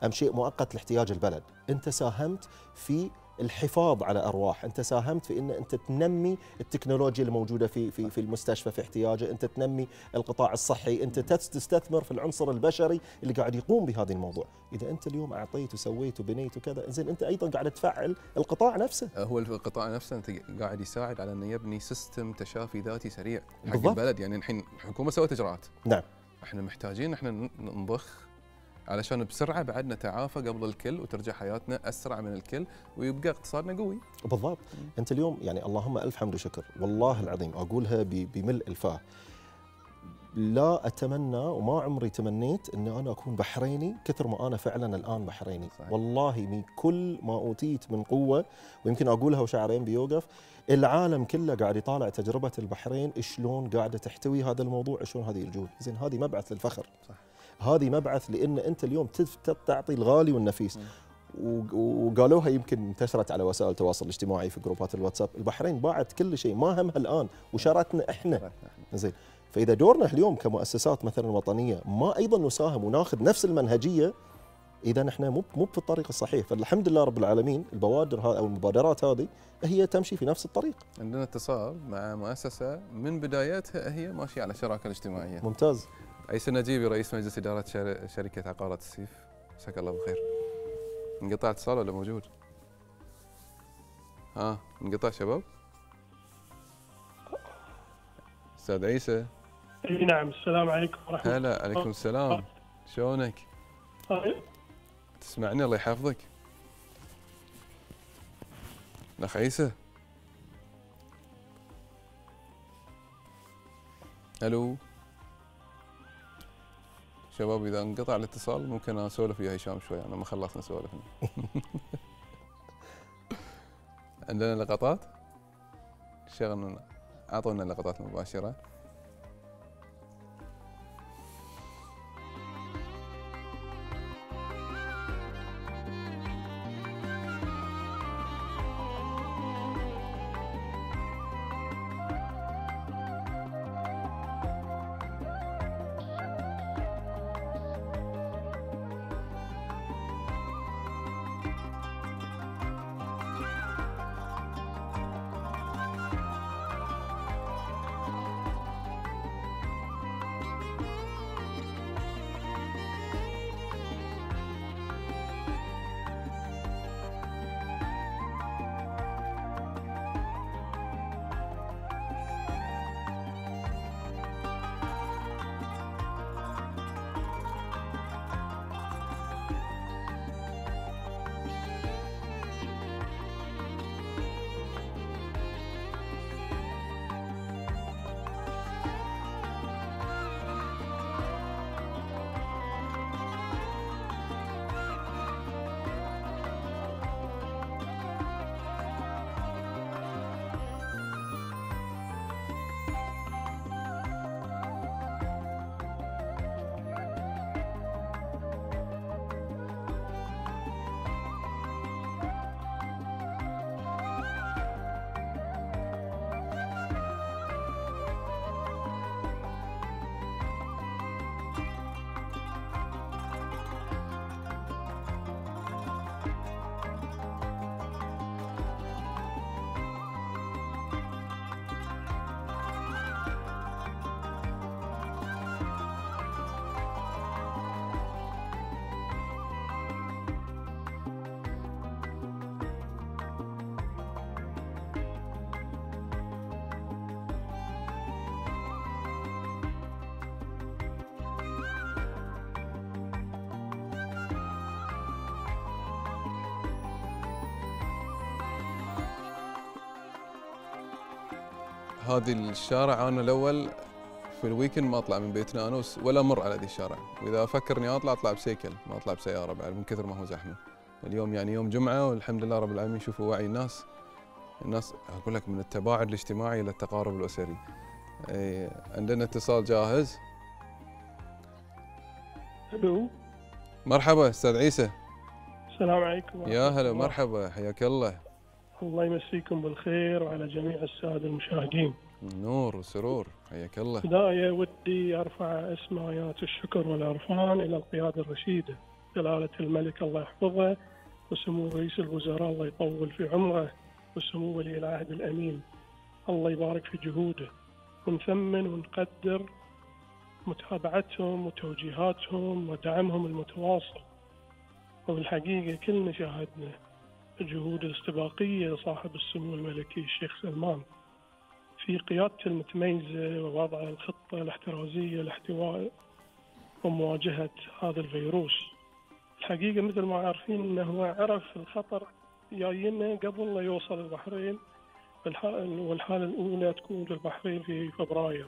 أم شيء مؤقت لاحتياج البلد؟ أنت ساهمت في الحفاظ على أرواح. أنت ساهمت في إن أنت تنمي التكنولوجيا الموجوده في في في المستشفى في احتياجه. أنت تنمي القطاع الصحي. أنت تس- تستثمر في العنصر البشري اللي قاعد يقوم بهذا الموضوع. إذا أنت اليوم أعطيت وسويت وبنيت وكذا زين أنت أيضا قاعد تفعل القطاع نفسه. هو القطاع نفسه أنت قاعد يساعد على إنه يبني system تشافي ذاتي سريع حق بالضبط. البلد. يعني الحين الحكومة سوت إجراءات. نعم. إحنا محتاجين إحنا نضخ علشان بسرعة بعد نتعافى قبل الكل وترجع حياتنا أسرع من الكل ويبقى اقتصادنا قوي. بالضبط. أنت اليوم يعني اللهم ألف حمد وشكر. والله العظيم أقولها بملء الفاه. لا أتمنى وما عمري تمنيت إن أنا أكون بحريني كثر ما أنا فعلا الآن بحريني. صحيح. والله من كل ما أوتيت من قوة ويمكن أقولها وشعرين بيوقف العالم كله قاعد يطالع تجربة البحرين شلون قاعدة تحتوي هذا الموضوع شلون هذه الجهود. زين هذه مبعث للفخر. صح. هذه مبعث لأن أنت اليوم تعطي الغالي والنفيس. وقالوها يمكن انتشرت على وسائل التواصل الاجتماعي في جروبات الواتساب. البحرين باعت كل شيء ما همها الآن وشرتنا إحنا. زين. فإذا دورنا اليوم كمؤسسات مثلا وطنية ما أيضا نساهم وناخذ نفس المنهجية إذا إحنا مو مو في الطريق الصحيح. فالحمد لله رب العالمين البوادر أو المبادرات هذه هي تمشي في نفس الطريق. عندنا اتصال مع مؤسسة من بدايتها هي ماشية على الشراكه الاجتماعية. ممتاز. عيسى النجيبي رئيس مجلس إدارة شر- شركة عقارات السيف. مساك الله بالخير انقطع اتصال ولا موجود؟ ها انقطع شباب؟ أستاذ عيسى. إي نعم السلام عليكم ورحمة الله. هلا عليكم السلام. شلونك؟ آه، تسمعني؟ الله يحفظك. الأخ عيسى. ألو شباب إذا انقطع الاتصال ممكن أسولف ويا هشام شوي أنا ما خلصنا سوالفنا عندنا لقطات؟ شغلنا أعطونا اللقطات المباشره هذه الشارع أنا الأول في الويكند ما أطلع من بيتنا أنا ولا أمر على ذي الشارع. وإذا أفكر اني أطلع أطلع بسيكل ما أطلع بسيارة بعد من كثر ما هو زحمة. اليوم يعني يوم جمعة والحمد لله رب العالمين شوفوا وعي الناس. الناس أقول لك من التباعد الاجتماعي إلى التقارب الأسري. إيه، عندنا اتصال جاهز؟ ألو مرحبا أستاذ عيسى. السلام عليكم يا هلا. مرحبا حياك الله. الله يمسيكم بالخير وعلى جميع السادة المشاهدين. نور وسرور حياك الله. بداية ودي أرفع اسم آيات الشكر والعرفان إلى القيادة الرشيدة جلالة الملك الله يحفظه وسمو رئيس الوزراء الله يطول في عمره وسمو ولي العهد الأمين الله يبارك في جهوده. ونثمن ونقدر متابعتهم وتوجيهاتهم ودعمهم المتواصل. وبالحقيقة كلنا شاهدنا الجهود الاستباقية لصاحب السمو الملكي الشيخ سلمان. في قيادته المتميزة ووضع الخطة الاحترازية لاحتواء ومواجهة هذا الفيروس. الحقيقة مثل ما عارفين أنه عرف الخطر جاينا قبل لا يوصل البحرين. الح- والحالة الأولى تكون في البحرين في فبراير.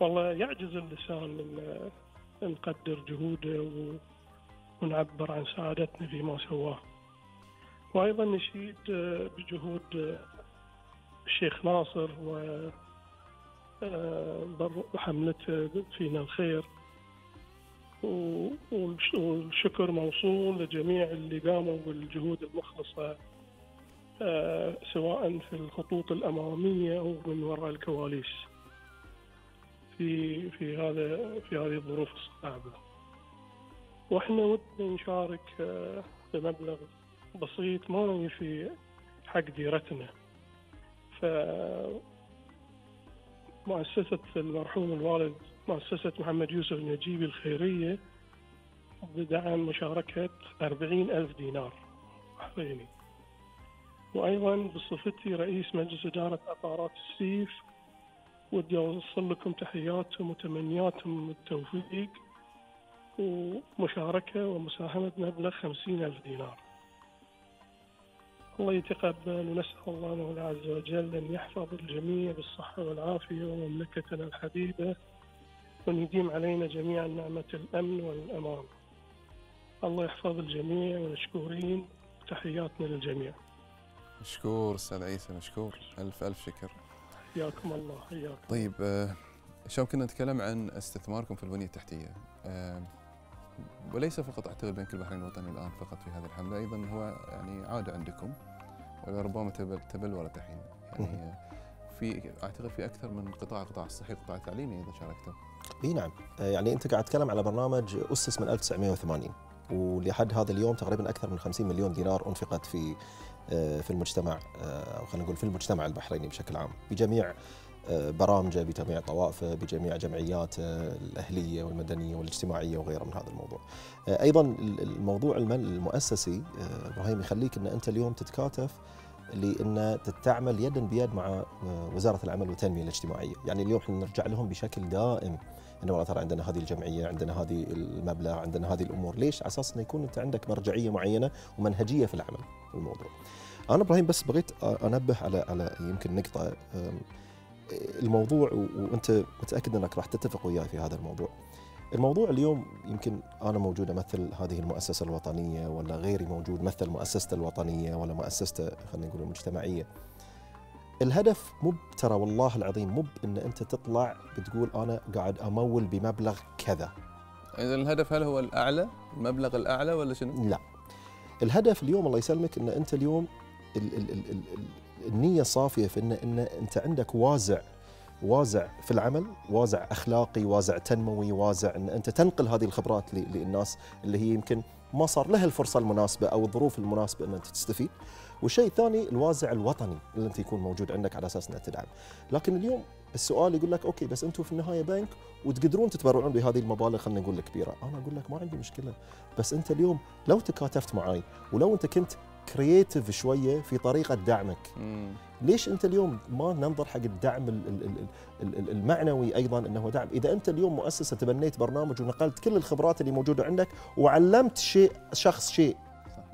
والله يعجز اللسان أن نقدر جهوده ونعبر عن سعادتنا فيما سواه. وأيضا نشيد آه، بجهود آه، الشيخ ناصر و آه، وحملته فينا الخير. والشكر موصول لجميع اللي قاموا بالجهود المخلصة سواء في الخطوط الأمامية أو من وراء الكواليس في في هذا في هذه الظروف الصعبة. وإحنا ودنا نشارك بمبلغ بسيط ما يفي حق ديرتنا. ف مؤسسة المرحوم الوالد مؤسسة محمد يوسف النجيبي الخيرية بدعم مشاركة أربعين ألف دينار. بحريني وأيضا بصفتي رئيس مجلس إدارة عقارات السيف ودي أوصل لكم تحياتهم وتمنياتهم بالتوفيق ومشاركة ومساهمة مبلغ خمسين ألف دينار. الله يتقبل ونسأل الله مولى عز وجل أن يحفظ الجميع بالصحة والعافية ومملكتنا الحبيبة وأن يديم علينا جميعا نعمة الأمن والأمان. الله يحفظ الجميع ومشكورين تحياتنا للجميع. مشكور أستاذ عيسى مشكور. الف ألف شكر. حياكم الله حياكم. طيب آه، شلون كنا نتكلم عن استثماركم في البنية التحتية. آه، وليس فقط أعتقد بنك البحرين الوطني الآن فقط في هذه الحملة أيضا هو يعني عادة عندكم ولربما تبل تبلورت الحين. يعني في أعتقد في أكثر من قطاع قطاع الصحي قطاع التعليمي أيضا شاركتم إي نعم. آه، يعني أنت قاعد تتكلم على برنامج أسس من 1980 ولحد هذا اليوم تقريبا أكثر من 50 مليون دينار أنفقت في آه، في المجتمع آه، أو خلينا نقول في المجتمع البحريني بشكل عام. بجميع برامجه بجميع طوائفه بجميع جمعياته الأهلية والمدنية والاجتماعية وغيرها من هذا الموضوع. آه، أيضا ال- الموضوع الم- المؤسسي آه، إبراهيم يخليك إن أنت اليوم تتكاتف لإن تعمل يدا بيد مع آه، وزارة العمل والتنمية الاجتماعية، يعني اليوم إحنا نرجع لهم بشكل دائم إنه والله ترى عندنا هذه الجمعية، عندنا هذه المبلغ، عندنا هذه الأمور، ليش؟ على أساس إنه يكون أنت عندك مرجعية معينة ومنهجية في العمل في الموضوع. أنا إبراهيم بس بغيت أنبه على على يمكن نقطة الموضوع وانت متأكد انك راح تتفق وياي في هذا الموضوع. الموضوع اليوم يمكن أنا موجود أمثل هذه المؤسسة الوطنية ولا غيري موجود مثل مؤسسته الوطنية ولا مؤسسته خلينا نقول المجتمعية. الهدف مو ترى والله العظيم مو ان أنت تطلع بتقول أنا قاعد أمول بمبلغ كذا إذا الهدف هل هو الأعلى المبلغ الأعلى ولا شنو؟ لا الهدف اليوم الله يسلمك إن أنت اليوم ال ال ال ال ال النيه صافية في ان إن أنت عندك وازع وازع في العمل، وازع أخلاقي، وازع تنموي، وازع إن أنت تنقل هذه الخبرات للناس اللي هي يمكن ما صار لها الفرصة المناسبة أو الظروف المناسبة إن أنت تستفيد. والشيء الثاني الوازع الوطني اللي انت يكون موجود عندك على أساس انك تدعم. لكن اليوم السؤال يقول لك okay بس أنتم في النهاية بنك وتقدرون تتبرعون بهذه المبالغ خلينا نقول الكبيره، أنا أقول لك ما عندي مشكلة، بس أنت اليوم لو تكاتفت معاي ولو أنت كنت creative شوية في طريقة دعمك. ليش أنت اليوم ما ننظر حق الدعم ال- ال- ال- ال- ال- المعنوي أيضا إنه دعم؟ إذا أنت اليوم مؤسسة تبنيت برنامج ونقلت كل الخبرات اللي موجودة عندك وعلمت شيء شخص شيء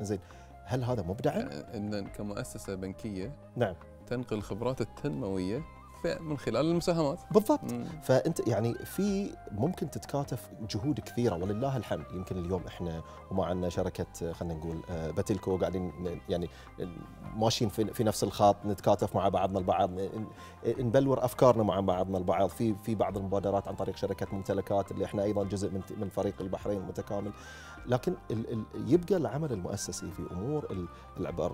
زين هل هذا مو بدعم إن كمؤسسة بنكية نعم. تنقل الخبرات التنموية في- من خلال المساهمات. بالضبط. مم. فأنت يعني في ممكن تتكاتف جهود كثيرة ولله الحمد. يمكن اليوم إحنا ومعنا شركة خلينا نقول آه، باتيلكو قاعدين يعني ماشيين في في نفس الخط نتكاتف مع بعضنا البعض نبلور أفكارنا مع بعضنا البعض. في في بعض المبادرات عن طريق شركه ممتلكات اللي إحنا أيضا جزء من من فريق البحرين المتكامل لكن ال ال يبقى العمل المؤسسي في أمور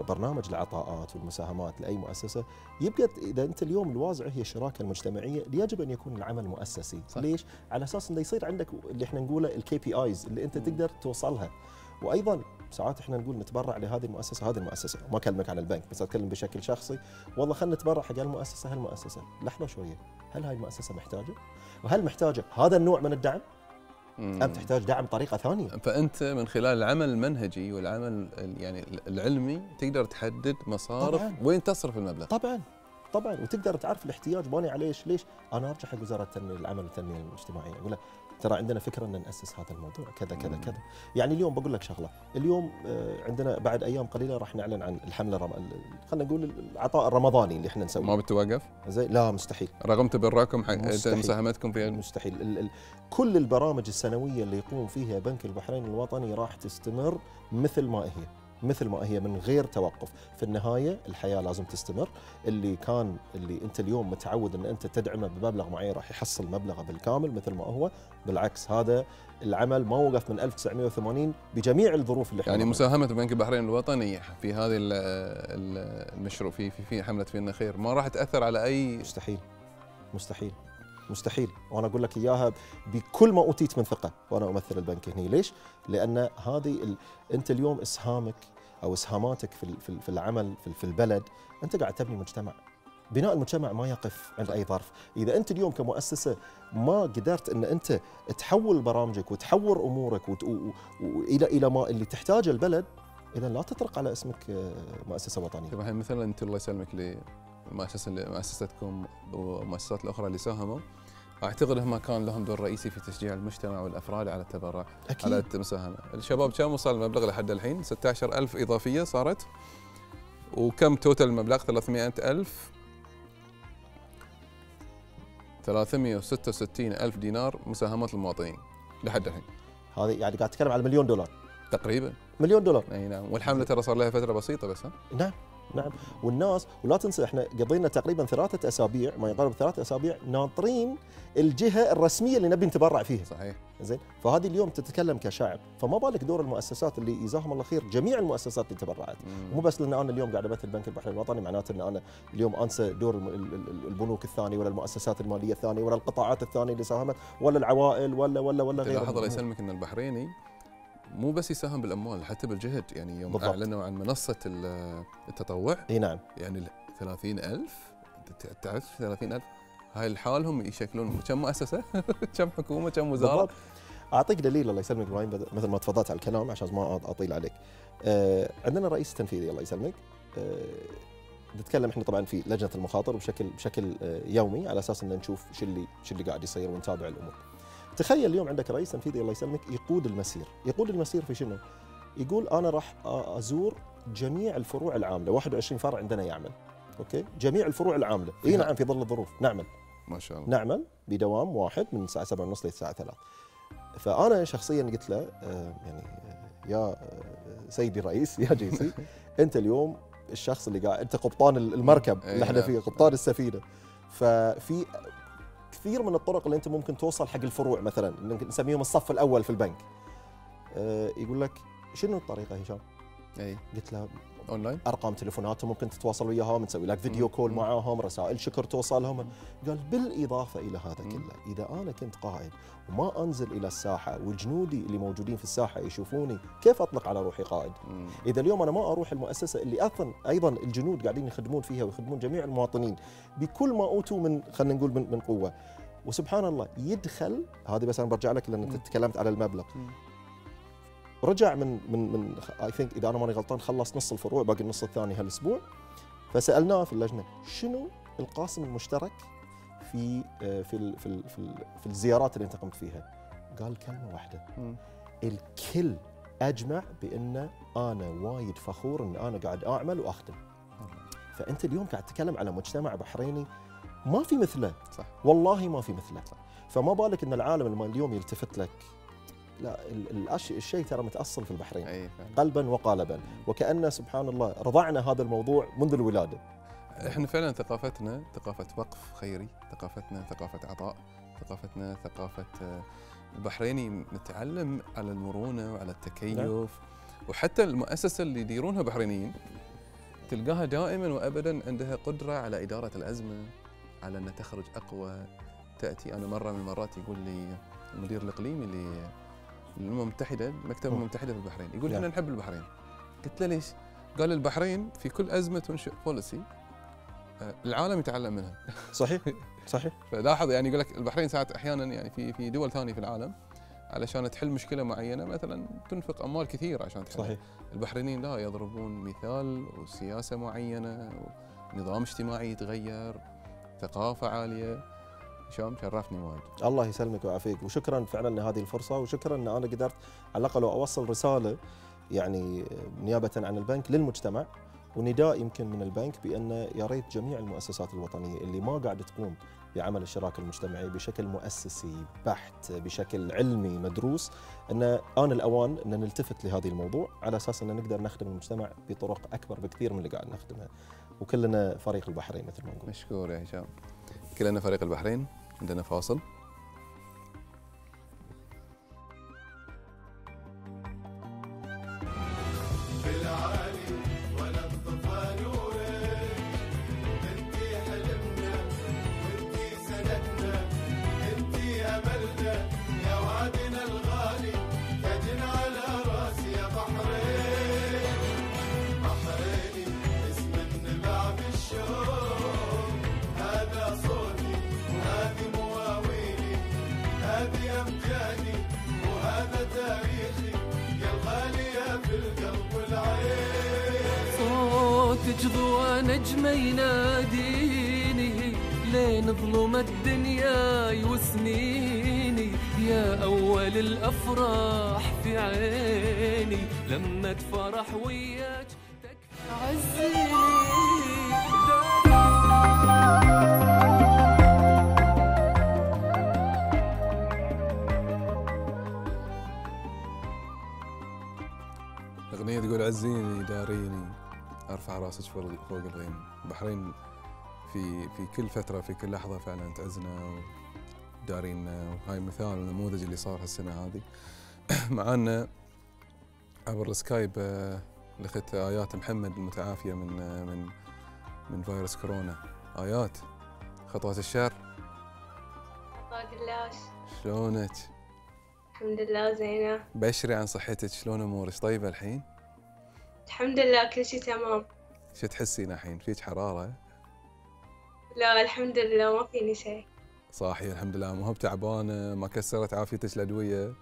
برنامج العطاءات والمساهمات لأي مؤسسة يبقى إذا أنت اليوم الوازع هي الشراكة المجتمعية يجب أن يكون العمل مؤسسي. صح. ليش؟ على أساس إنه يصير عندك اللي إحنا نقوله ال KPIs اللي أنت تقدر توصلها. وأيضا ساعات إحنا نقول نتبرع لهذه المؤسسة هذه المؤسسة. ما أكلمك عن البنك بس أتكلم بشكل شخصي. والله خلينا نتبرع حق هالمؤسسة هالمؤسسة. لحظة شوية. هل هاي المؤسسة محتاجة؟ وهل محتاجة هذا النوع من الدعم؟ أم تحتاج دعم طريقة ثانية فأنت من خلال العمل المنهجي والعمل ال- يعني العلمي تقدر تحدد مصارف طبعاً. وين تصرف المبلغ طبعا طبعا وتقدر تعرف الاحتياج باني عليه ليش؟ ليش؟ أنا ارجع حق وزاره التنمية العمل والتنميه الاجتماعيه أقول له ترى عندنا فكرة إن نأسس هذا الموضوع كذا كذا كذا. يعني اليوم بقول لك شغلة. اليوم آه، عندنا بعد أيام قليلة راح نعلن عن الحملة الرم... ال- خلينا نقول العطاء الرمضاني اللي إحنا نسويه. ما بتوقف زي لا مستحيل. رغم تبرعكم حق. مساهمتكم في مستحيل. ال ال كل البرامج السنوية اللي يقوم فيها بنك البحرين الوطني راح تستمر مثل ما هي. مثل ما هي من غير توقف. في النهاية الحياة لازم تستمر. اللي كان اللي أنت اليوم متعود إن أنت تدعمه بمبلغ معين راح يحصل مبلغه بالكامل مثل ما هو. بالعكس هذا العمل ما وقف من 1980 بجميع الظروف اللي يعني مساهمة بنك البحرين الوطني في هذه ال- ال- المشروع في في في حملة فينا خير ما راح تأثر على أي مستحيل. مستحيل. مستحيل. وأنا أقول لك إياها بكل ما أوتيت من ثقة وأنا أمثل البنك هنا ليش؟ لأن هذه ال... أنت اليوم إسهامك أو إسهاماتك في في ال- في العمل في ال- في البلد أنت قاعد تبني مجتمع. بناء المجتمع ما يقف عند أي ظرف، إذا أنت اليوم كمؤسسة ما قدرت إن أنت تحول برامجك وتحور أمورك وت... و... و... والى إلى ما اللي تحتاجه البلد إذا لا تطرق على اسمك آه، مؤسسة وطنية. الحين مثلا أنت الله يسلمك لمؤسسة اللي- مؤسستكم والمؤسسات الأخرى اللي ساهموا. أعتقد هم كان لهم دور رئيسي في تشجيع المجتمع والأفراد على التبرع أكيد. على المساهمة. الشباب كم وصل المبلغ لحد الحين؟ 16000 إضافية صارت. وكم توتال المبلغ؟ 300000 366 ألف دينار مساهمات المواطنين لحد الحين. هذه يعني قاعد تتكلم على مليون دولار. تقريبا. مليون دولار. أي نعم. والحملة ترى صار لها فترة بسيطة بس ها؟ نعم. نعم. والناس ولا تنسى إحنا قضينا تقريبا ثلاثة أسابيع ما يقارب ثلاثة أسابيع ناطرين الجهة الرسمية اللي نبي نتبرع فيها. صحيح. زين؟ فهذه اليوم تتكلم كشعب. فما بالك دور المؤسسات اللي جزاهم الله خير جميع المؤسسات اللي تبرعت. مو بس لأن أنا اليوم قاعد امثل بنك البحرين الوطني معناته إن أنا اليوم أنسى دور البنوك الثانية ولا المؤسسات المالية الثانية ولا القطاعات الثانية اللي ساهمت ولا العوائل ولا ولا ولا غيرها تلاحظ الله يسلمك إن البحريني مو بس يساهم بالأموال حتى بالجهد. يعني يوم بالضبط. أعلنوا عن منصة ال- التطوع. إي نعم. يعني ال 30000 أنت تعرف 30000 هاي لحالهم يشكلون كم مؤسسة؟ كم حكومة؟ كم وزارة؟ بالضبط. أعطيك دليل الله يسلمك إبراهيم مثل ما تفضلت على الكلام عشان ما أطيل عليك. آه عندنا رئيس تنفيذي الله يسلمك. آه نتكلم إحنا طبعا في لجنة المخاطر بشكل بشكل آه يومي على أساس إن نشوف شو اللي شو اللي قاعد يصير ونتابع الأمور. تخيل اليوم عندك رئيس تنفيذي الله يسلمك يقود المسير، يقود المسير في شنو؟ يقول أنا راح أزور جميع الفروع العاملة، 21 فرع عندنا يعمل. أوكي؟ جميع الفروع العاملة، إي نعم في ظل الظروف، نعمل. ما شاء الله نعمل بدوام واحد من الساعة 7 ونص للساعة 3 فأنا شخصيا قلت له آه، يعني آه، يا آه، سيدي الرئيس يا جيسي أنت اليوم الشخص اللي قاعد أنت قبطان المركب أي اللي إحنا. فيه قبطان السفينة ففي كثير من الطرق اللي أنت ممكن توصل حق الفروع مثلا نسميهم الصف الأول في البنك آه، يقول لك شنو الطريقة هشام؟ اي قلت له أونلاين؟ أرقام تليفوناتهم ممكن تتواصل وياهم نسوي لك فيديو كول معاهم رسائل شكر توصلهم. قال بالإضافة إلى هذا كله إذا أنا كنت قائد وما أنزل إلى الساحة وجنودي اللي موجودين في الساحة يشوفوني كيف أطلق على روحي قائد؟ إذا اليوم أنا ما أروح المؤسسة اللي أصلا أيضا الجنود قاعدين يخدمون فيها ويخدمون جميع المواطنين بكل ما أوتوا من خلينا نقول من, من قوة. وسبحان الله يدخل هذه بس أنا برجع لك لأن أنت تكلمت على المبلغ. رجع من من من اي ثينك إذا أنا ماني غلطان خلص نص الفروع باقي النص الثاني هالأسبوع. فسألناه في اللجنة شنو القاسم المشترك في آه، في في في, ال- في الزيارات اللي أنت قمت فيها؟ قال كلمة واحدة. الكل أجمع بأن أنا وايد فخور إن أنا قاعد أعمل واخدم فأنت اليوم قاعد تتكلم على مجتمع بحريني ما في مثله. صح. والله ما في مثله. صح. فما بالك إن العالم اليوم يلتفت لك لا الشيء ترى متأصل في البحرين. قلبا وقالبا. وكأن سبحان الله رضعنا هذا الموضوع منذ الولادة. إحنا فعلا ثقافتنا ثقافة وقف خيري ثقافتنا ثقافة عطاء ثقافتنا ثقافة آه، البحريني متعلم على المرونة وعلى التكيف. نعم. وحتى المؤسسة اللي يديرونها بحرينيين تلقاها دائما وابدا عندها قدرة على إدارة الأزمة على أن تخرج أقوى. تأتي أنا مرة من المرات يقول لي المدير الإقليمي ل- للامم المتحده مكتب الامم مم. المتحده في البحرين. يقول. إحنا نحب البحرين. قلت له ليش؟ قال البحرين في كل أزمة تنشئ بوليسي آه، العالم يتعلم منها. صحيح صحيح. فلاحظ يعني يقول لك البحرين ساعات أحيانا يعني في في دول ثانية في العالم علشان تحل مشكلة معينة مثلا تنفق أموال كثير عشان تحل صحيح. البحرينيين لا يضربون مثال وسياسة معينة ونظام اجتماعي يتغير ثقافة عالية. هشام شرفني وايد. الله يسلمك ويعافيك. وشكرا فعلا لهذه الفرصة وشكرا إن أنا قدرت على الأقل أوصل رسالة يعني نيابه عن البنك للمجتمع ونداء يمكن من البنك بأن يا ريت جميع المؤسسات الوطنية اللي ما قاعدة تقوم بعمل الشراكه المجتمعي بشكل مؤسسي بحت بشكل علمي مدروس إن آن الأوان إن نلتفت لهذه الموضوع على أساس إن نقدر نخدم المجتمع بطرق أكبر بكثير من اللي قاعد نخدمها. وكلنا فريق البحرين مثل ما نقول. مشكور يا هشام. كلنا فريق البحرين. عندنا فاصل. نجمة يناديني لين ظلم الدنيا وسنيني. يا أول الأفراح في عيني لما فرح وياك أرفع رأسك فوق الغيم البحرين في في كل فترة في كل لحظة فعلا تعزنا ودارينا. وهاي مثال ونموذج اللي صار هالسنة هذه. معانا عبر السكايب آه، الاخت آيات محمد المتعافية من آه، من من فيروس كورونا. آيات. خطوات الشر ما قلاش شلونك؟ الحمد لله زينة. بشري عن صحتك. شلون أمورك؟ طيبة الحين؟ الحمد لله كل شيء تمام. شو تحسين الحين؟ فيك حرارة؟ لا الحمد لله ما فيني شيء. صاحية الحمد لله. مو تعبانة؟ ما كسرت عافيتك الأدوية؟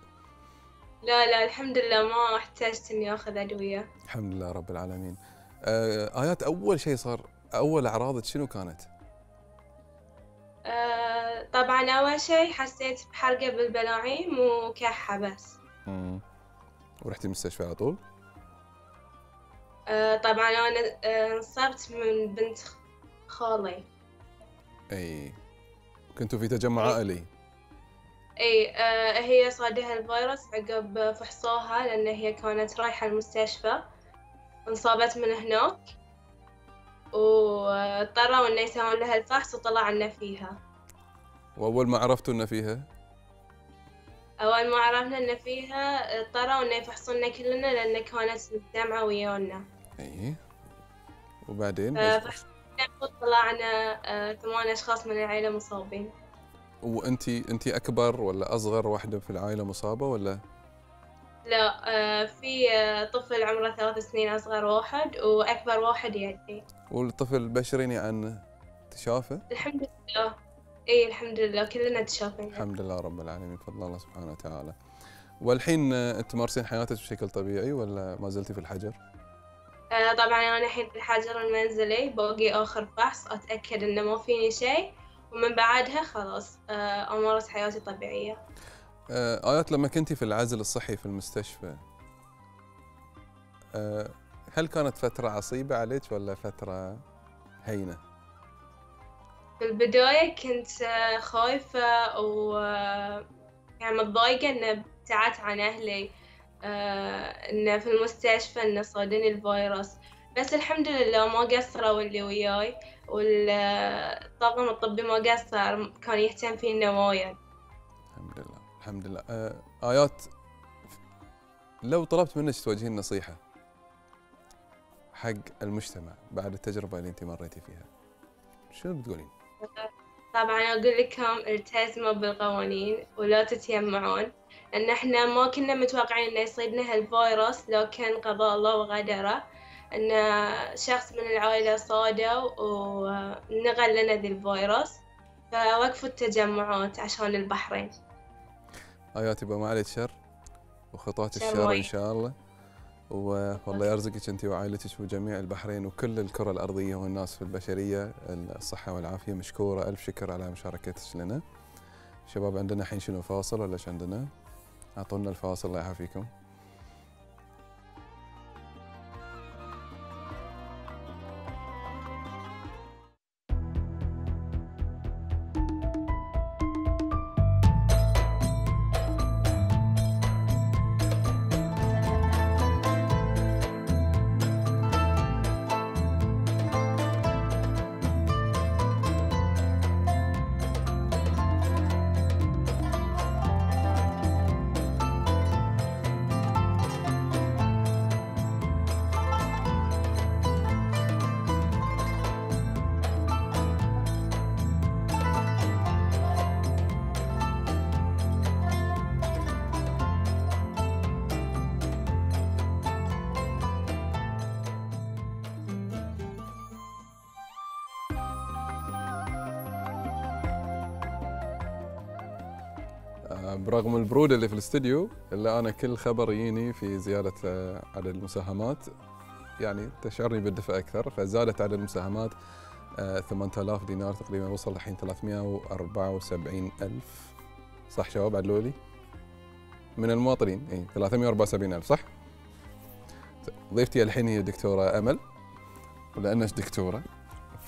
لا لا الحمد لله ما احتجت إني آخذ أدوية. الحمد لله رب العالمين. آه آيات أول شيء صار أول أعراضك شنو كانت؟ آه طبعا أول شيء حسيت بحرقة بالبلاعيم وكحة بس. مم. ورحتي المستشفى على طول؟ آه طبعا أنا آه، انصبت من بنت خالي. أي. كنتوا في تجمع عائلي. أي آه هي صادها الفيروس عقب فحصوها لأن هي كانت رايحة المستشفى. انصابت من هناك. واضطروا إنه يسوون لها الفحص وطلع إنه فيها. وأول ما عرفتوا إن فيها؟ أول ما عرفنا إنه فيها اضطروا إنه يفحصونا كلنا لأن كانت مجتمعة ويانا. أي وبعدين ففحصنا طلعنا آه، ثمان أشخاص من العيلة مصابين. وأنتي أنتي أكبر ولا أصغر واحدة في العائلة مصابة ولا؟ لا آه، في آه، طفل عمره ثلاث سنين أصغر واحد وأكبر واحد يعني. والطفل بشريني عن تشافى؟ الحمد لله. اي الحمد لله. كلنا تشافينا. الحمد لله رب العالمين بفضل الله سبحانه وتعالى. والحين آه، تمارسين حياتك بشكل طبيعي ولا ما زلتي في الحجر؟ آه، طبعا أنا الحين في الحجر المنزلي باقي آخر فحص أتأكد إنه ما فيني شيء ومن بعدها خلاص آه، أمارس حياتي طبيعية آه، آيات لما كنتي في العزل الصحي في المستشفى آه، هل كانت فترة عصيبة عليك ولا فترة هينة؟ في البداية كنت خايفة و يعني متضايقة إنه ابتعدت عن أهلي إنه في المستشفى إنه صادني الفيروس. بس الحمد لله ما قصروا اللي وياي والطاقم الطبي ما قصر كان يهتم فينا وايد. الحمد لله الحمد لله. آه آيات لو طلبت منك توجهين نصيحة حق المجتمع بعد التجربة اللي انت مريتي فيها شنو بتقولين؟ طبعا أقول لكم التزموا بالقوانين ولا تتيمعون لأن إحنا ما كنا متوقعين إنه يصيبنا هالفيروس لكن قضاء الله وقدره. إن شخص من العائلة صادوا ونقل لنا ذي الفيروس. فوقفوا التجمعات عشان البحرين. ايات يبقى ما عليك شر وخطوات شر الشر إن. شاء الله. والله يرزقك أنت وعائلتك وجميع البحرين وكل الكرة الأرضية والناس في البشرية. الصحة والعافية مشكورة. ألف شكر على مشاركتك لنا. شباب عندنا الحين شنو؟ فاصل ولا إيش عندنا؟ أعطونا الفاصل الله يعافيكم. برغم البرودة اللي في الاستديو إلا أنا كل خبر يجيني في زيادة آه، عدد المساهمات. يعني تشعرني بالدفء أكثر فزادت عدد المساهمات آه، 8000 دينار تقريبا وصل الحين 374 ألف. صح شباب عدلوا لي من المواطنين إي 374 ألف صح؟ ضيفتي الحين هي دكتورة أمل. ولأنش دكتورة؟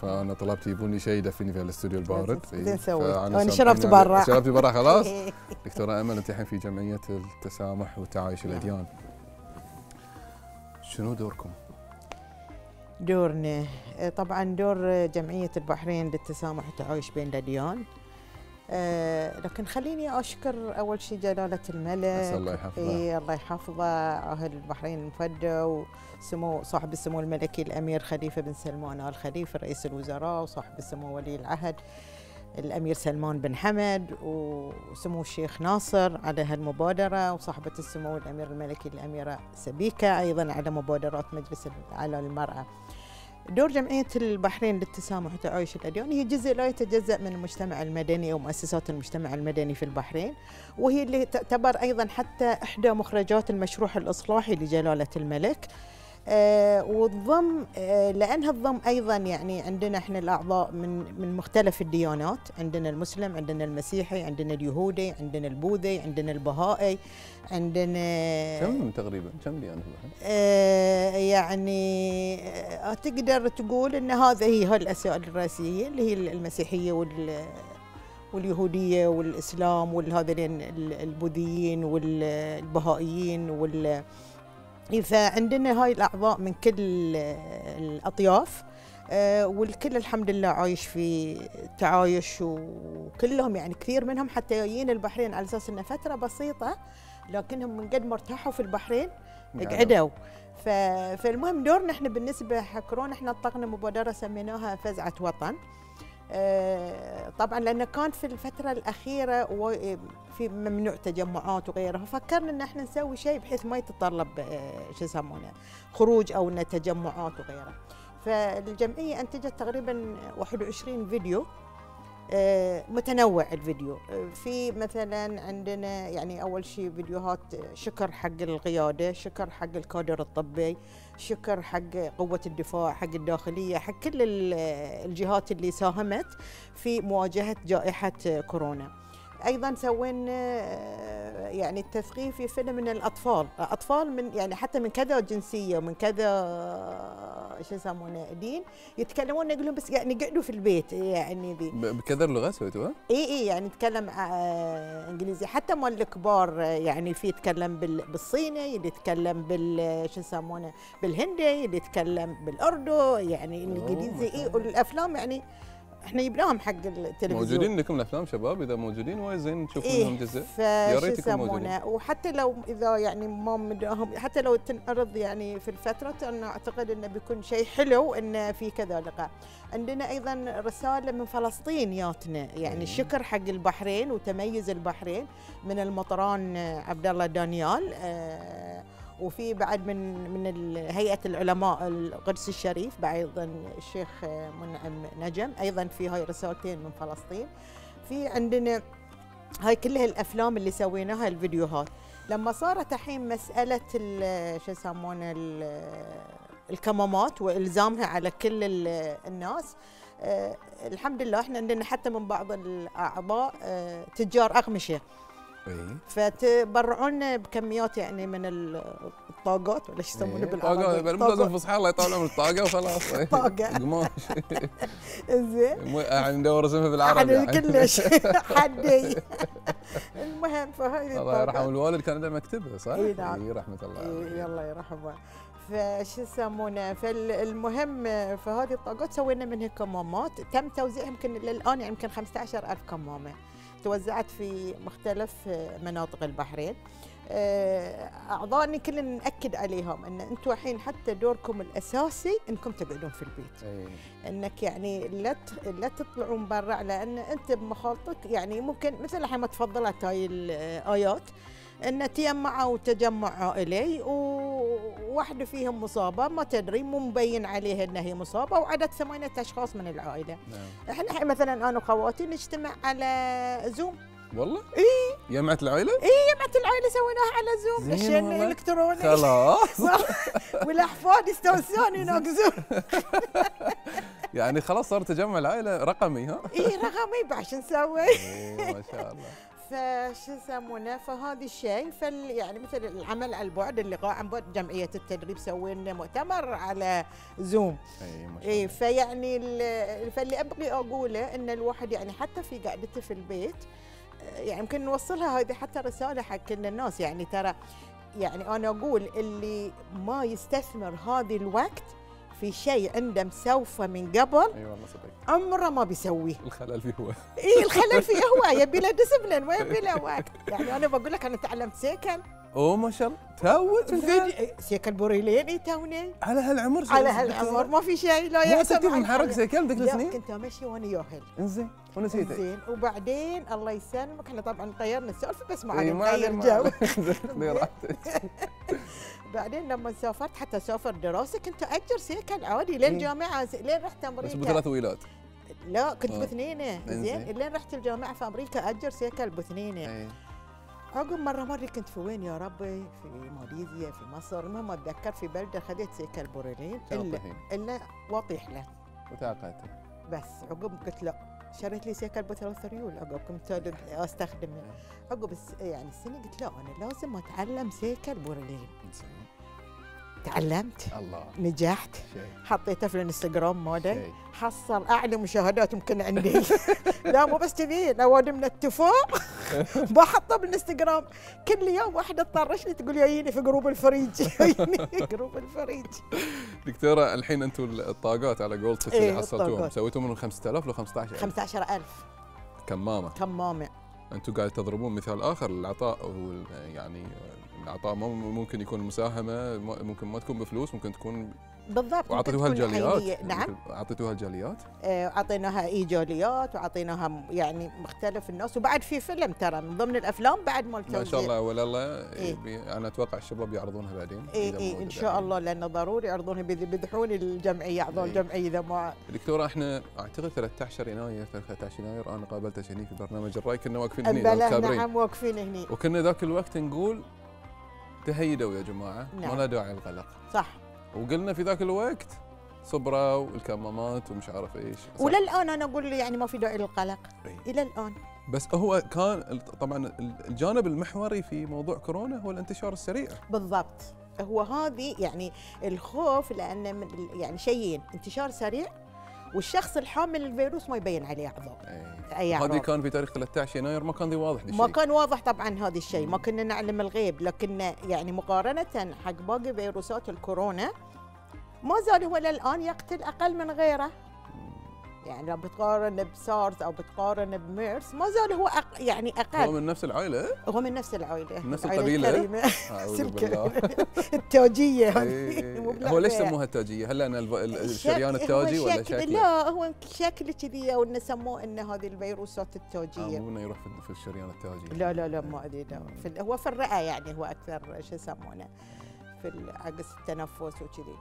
فأنا طلبت يجيبون لي شيء يدفيني في الاستوديو البارد. زين أنا سامحيني شربت برا. شربتي برا خلاص. دكتورة أمل أنت الحين في جمعية التسامح وتعايش الأديان. شنو دوركم؟ دورنا. آه، طبعا دور جمعية البحرين للتسامح والتعايش بين الأديان. آه، لكن خليني أشكر أول شيء جلالة الملك. الله يحفظه. إي الله يحفظه. أهل البحرين المفدى وسمو صاحب السمو الملكي الأمير خليفة بن سلمان آل خليفة رئيس الوزراء وصاحب السمو ولي العهد الأمير سلمان بن حمد وسمو الشيخ ناصر على هالمبادرة وصاحبة السمو الأمير الملكي الأميرة سبيكة أيضا على مبادرات مجلس على المرأة. دور جمعية البحرين للتسامح وتعايش الأديان. هي جزء لا يتجزأ من المجتمع المدني ومؤسسات المجتمع المدني في البحرين. وهي اللي تعتبر أيضا حتى إحدى مخرجات المشروع الإصلاحي لجلالة الملك. وتضم آه لأنها تضم أيضا يعني عندنا إحنا الأعضاء من من مختلف الديانات، عندنا المسلم، عندنا المسيحي، عندنا اليهودي، عندنا البوذي، عندنا البهائي، عندنا كم تقريبا؟ كم البحرين؟ آه، يعني آه، تقدر تقول إن هذه هي هاي الاشياء الرئيسية اللي هي المسيحية وال واليهودية والإسلام والهذين البوذيين والبهائيين وال فعندنا هاي الأعضاء من كل الأطياف آه، والكل الحمد لله عايش في تعايش وكلهم يعني كثير منهم حتى جايين البحرين على أساس إنه فترة بسيطة لكنهم من قد ما ارتاحوا في البحرين قعدوا. ف... فالمهم دورنا إحنا بالنسبة حق كورونا إحنا اطلقنا مبادرة سميناها فزعة وطن طبعا لأنه كان في الفترة الأخيرة في ممنوع تجمعات وغيرها ففكرنا إن إحنا نسوي شيء بحيث ما يتطلب آه، شو يسمونه خروج أو إنه تجمعات وغيرها. فالجمعية أنتجت تقريبا 21 فيديو آه، متنوع الفيديو. آه، في مثلا عندنا يعني أول شيء فيديوهات شكر حق القيادة شكر حق الكادر الطبي شكر حق قوة الدفاع حق الداخلية حق كل ال- الجهات اللي ساهمت في مواجهة جائحة كورونا. أيضا سوينا آه، يعني التثقيف في فيلم من الأطفال. أطفال من يعني حتى من كذا جنسية ومن كذا آه، شو يسمونه دين يتكلمون يقولون بس يعني قعدوا في البيت يعني ذي. بكذا لغه سويتوها؟ إي إي يعني يتكلم آه إنجليزي. حتى مال الكبار يعني في يتكلم بال- بالصيني اللي يتكلم بال شو يسمونه بالهندي اللي يتكلم بالأردو يعني الانجليزي إي والأفلام يعني إحنا جبناهم حق التلفزيون. موجودين لكم الأفلام شباب؟ إذا موجودين وايد زين نشوف إيه منهم جزء. يا ريت يكونوا موجودين. وحتى لو إذا يعني ما مداهم حتى لو تنعرض يعني في الفترة أنا أعتقد إنه بيكون شيء حلو انه في كذا لقاء. عندنا أيضا رسالة من فلسطين ياتنا. يعني شكر حق البحرين وتميز البحرين من المطران عبد الله دانيال. آه، وفي بعد من من هيئة العلماء القدس الشريف بعد الشيخ منعم نجم أيضا في هاي رسالتين من فلسطين. في عندنا هاي كلها الافلام اللي سويناها الفيديوهات. لما صارت الحين مسألة ال- شو يسمونه ال- الكمامات وإلزامها على كل ال- الناس آه، الحمد لله إحنا عندنا حتى من بعض الأعضاء آه، تجار اقمشه اي فتبرعونا بكميات يعني من ال- الطاقات ولا شو يسمونه طاقة بالعربي مو لازم فصحى الله يطول عمرك. طاقة وخلاص. إيه. طاقة. قماش زين يعني ندور اسمها بالعربي يعني. كلش. حدي المهم فهذه الله. يرحم الوالد كان عنده مكتبه صح؟ إي نعم. رحمة الله عليه. إيه الله يرحمه. فشو يسمونه؟ فالمهم فهذه الطاقات سوينا منها كمامات. تم توزيعها يمكن للآن يمكن 15000 كمامة. توزعت في مختلف مناطق البحرين. آه، اعضائنا كلنا نأكد عليهم إن أنتم الحين حتى دوركم الأساسي إنكم تقعدون في البيت. إي. إنك يعني لا لا تطلعون برا لأن أنت بمخالطك يعني ممكن مثل الحين ما تفضلت هاي الايات إن تجمعوا تجمع عائلي وواحده فيهم مصابة ما تدري مو مبين عليها انها هي مصابة وعدد ثمانية أشخاص من العائلة نعم إحنا الحين مثلا أنا وخواتي نجتمع على Zoom والله؟ إي جمعت العائلة؟ إي جمعت العائلة سويناها على Zoom دشينا. الكتروني خلاص. والأحفاد يستأنسون يناقزون يعني خلاص صار تجمع العائلة رقمي ها؟ إي رقمي بعد شو نسوي؟ ما شاء الله فشو يسمونه فهذا الشيء فال يعني مثل العمل على البعد اللقاء عن بعد جمعية التدريب سوينا مؤتمر على زوم إي إي فيعني ال- فاللي أبغي أقوله إن الواحد يعني حتى في قعدته في البيت يعني يمكن نوصلها هذه حتى رسالة حق كل الناس. يعني ترى يعني أنا أقول اللي ما يستثمر هذه الوقت في شيء عنده مسوفه من قبل اي والله صدق عمره ما بيسويه. الخلل فيه هو. اي الخلل فيه هو. يبي له ديسبلين ويبي له وقت يعني أنا بقول لك أنا تعلمت سيكل. أوه ما شاء الله. توك فيديو سيكل بوريلين اي توني. على هالعمر على هالعمر ما في شيء لا أنت كيف على محرك. سيكل ذيك السنين؟ كنت أمشي وأنا ياهل إنزين ونسيتك زين وبعدين الله يسلمك. إحنا طبعا طيرنا السالفه بس ما ما عليه نغير ما جو بعدين لما سافرت حتى سافر دراسه كنت أجر سيكل عادي لين إيه. جامعة لين رحت بس أمريكا. بثلاث ويلات. لا كنت آه. باثنينه إنزين. زين. لين رحت الجامعة في أمريكا أجر سيكل باثنينه اي عقب مرة مرة كنت في وين يا ربي؟ في ماليزيا في مصر. المهم أتذكر في بلدة خذيت سيكل بوريلين. الا. إلا واطيح له. وتعقدت بس. عقب قلت لا شريت لي سيكل بثلاث ريول. عقب كنت أستخدمه. عقب الس- يعني السنة قلت لا أنا لازم أتعلم سيكل بوريلين. تعلمت الله. نجحت حطيته في الانستغرام شيء. حصل اعلى مشاهدات يمكن عندي. لا مو بس كذي الاوادم من التفاح بحطه بالانستغرام. كل يوم واحدة تطرشني تقول جاييني في group الفريج. جاييني group الفريج. دكتورة الحين أنتم الطاقات على قولتك إيه، اللي حصلتوهم. الطاقات. سويتوا منهم 5000 لو 15000 15000 كمامة. كمامة. أنتم قاعد تضربون مثال آخر للعطاء يعني العطاء ممكن يكون مساهمة ممكن ما تكون بفلوس ممكن تكون بالضبط واعطيتوها تكون الجاليات. نعم أعطيتوها الجاليات آه، أعطيناها ايجابيات وأعطيناها م- يعني مختلف الناس وبعد في فيلم ترى من ضمن الأفلام بعد مال ما شاء. الله ولا الله إيه. أنا أتوقع الشباب يعرضونها بعدين اي اي إن شاء الله لأنه ضروري يعرضونها بيذ- بيذبحون الجمعية اعضاء إيه. الجمعية إذا ما دكتورة إحنا أعتقد 13 يناير 13 يناير أنا قابلتك هني في برنامج الرأي كنا واقفين هني بلى كابرين نعم واقفين هني وكنا ذاك الوقت نقول تهيدوا يا جماعة نعم. ما لا داعي للقلق. صح. وقلنا في ذاك الوقت صبروا والكمامات ومش عارف إيش. صح. وللآن أنا أقول يعني ما في داعي للقلق. إلى الآن. بس هو كان طبعا الجانب المحوري في موضوع كورونا هو الانتشار السريع. بالضبط. هو هذه يعني الخوف لأن يعني شيئين انتشار سريع والشخص الحامل الفيروس ما يبين عليه اعراض أي هذه كان في تاريخ 13 يناير ما كان ذي واضح ما. كان واضح طبعا هذا الشيء. ما كنا نعلم الغيب لكن يعني مقارنة حق باقي فيروسات الكورونا ما زال هو للآن يقتل أقل من غيره. يعني لو بتقارن بسارس أو بتقارن بميرس ما زال هو أق... يعني أقل. هو من نفس العائلة هو من نفس العائلة. من نفس القبيلة بالله. التاجيه هذه إيه. هو ليش. سموها التاجيه؟ هل لأن الشريان التاجي ولا شكل- شكله؟ لا هو شكل كذي أو إنه سموه إن هذه الفيروسات آه، التاجيه مو إنه يروح في- الشريان التاجي لا لا لا ما أدري لا. في هو في الرئة يعني هو أكثر شو يسمونه في نقص التنفس وكذي.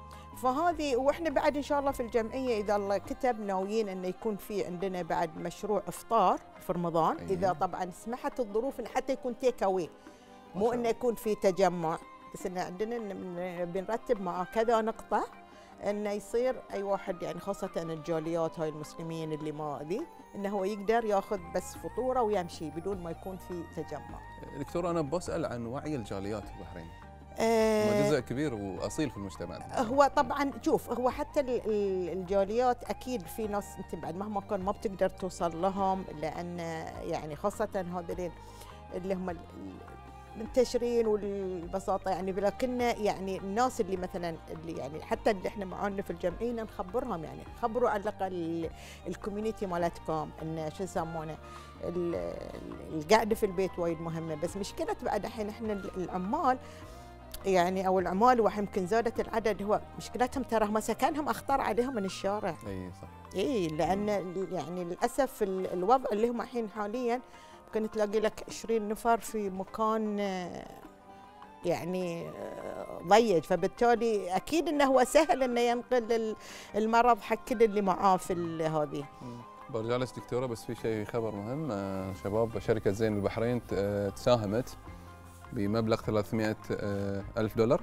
فهذه وإحنا بعد إن شاء الله في الجمعية إذا الله كتب ناويين إنه يكون في عندنا بعد مشروع إفطار في رمضان أيه. إذا طبعا سمحت الظروف إنه حتى يكون take away مو إنه يكون في تجمع بس انه عندنا إن بنرتب مع كذا نقطة انه يصير أي واحد يعني خاصة الجاليات هاي المسلمين اللي ما ذي انه هو يقدر ياخذ بس فطوره ويمشي بدون ما يكون في تجمع. دكتور أنا بسأل عن وعي الجاليات في البحرين آه، هم جزء كبير وأصيل في المجتمع. هو طبعا شوف هو حتى ال- ال- الجاليات أكيد في ناس أنت بعد مهما كان ما بتقدر توصل لهم لأن يعني خاصة هذول اللي هم منتشرين والبساطة يعني لكن يعني الناس اللي مثلا اللي يعني حتى اللي إحنا معانا في الجمعية نخبرهم يعني خبروا على الأقل ال community مالتكم إن شو يسمونه ال- ال- القعدة في البيت وايد مهمة. بس مشكلة بعد الحين إحنا العمال يعني أو العمال يمكن زادت العدد. هو مشكلتهم ترى هم سكنهم اخطر عليهم من الشارع. إي صح. إي لأن يعني للأسف ال- الوضع اللي هم الحين حاليا ممكن تلاقي لك 20 نفر في مكان يعني ضيق. فبالتالي أكيد إنه هو سهل إنه ينقل ال- المرض حق كل اللي معاه في هذه. برجع لك دكتورة بس في شيء خبر مهم. آه، شباب شركة زين البحرين آه، تساهمت بمبلغ 300 آه، ألف دولار.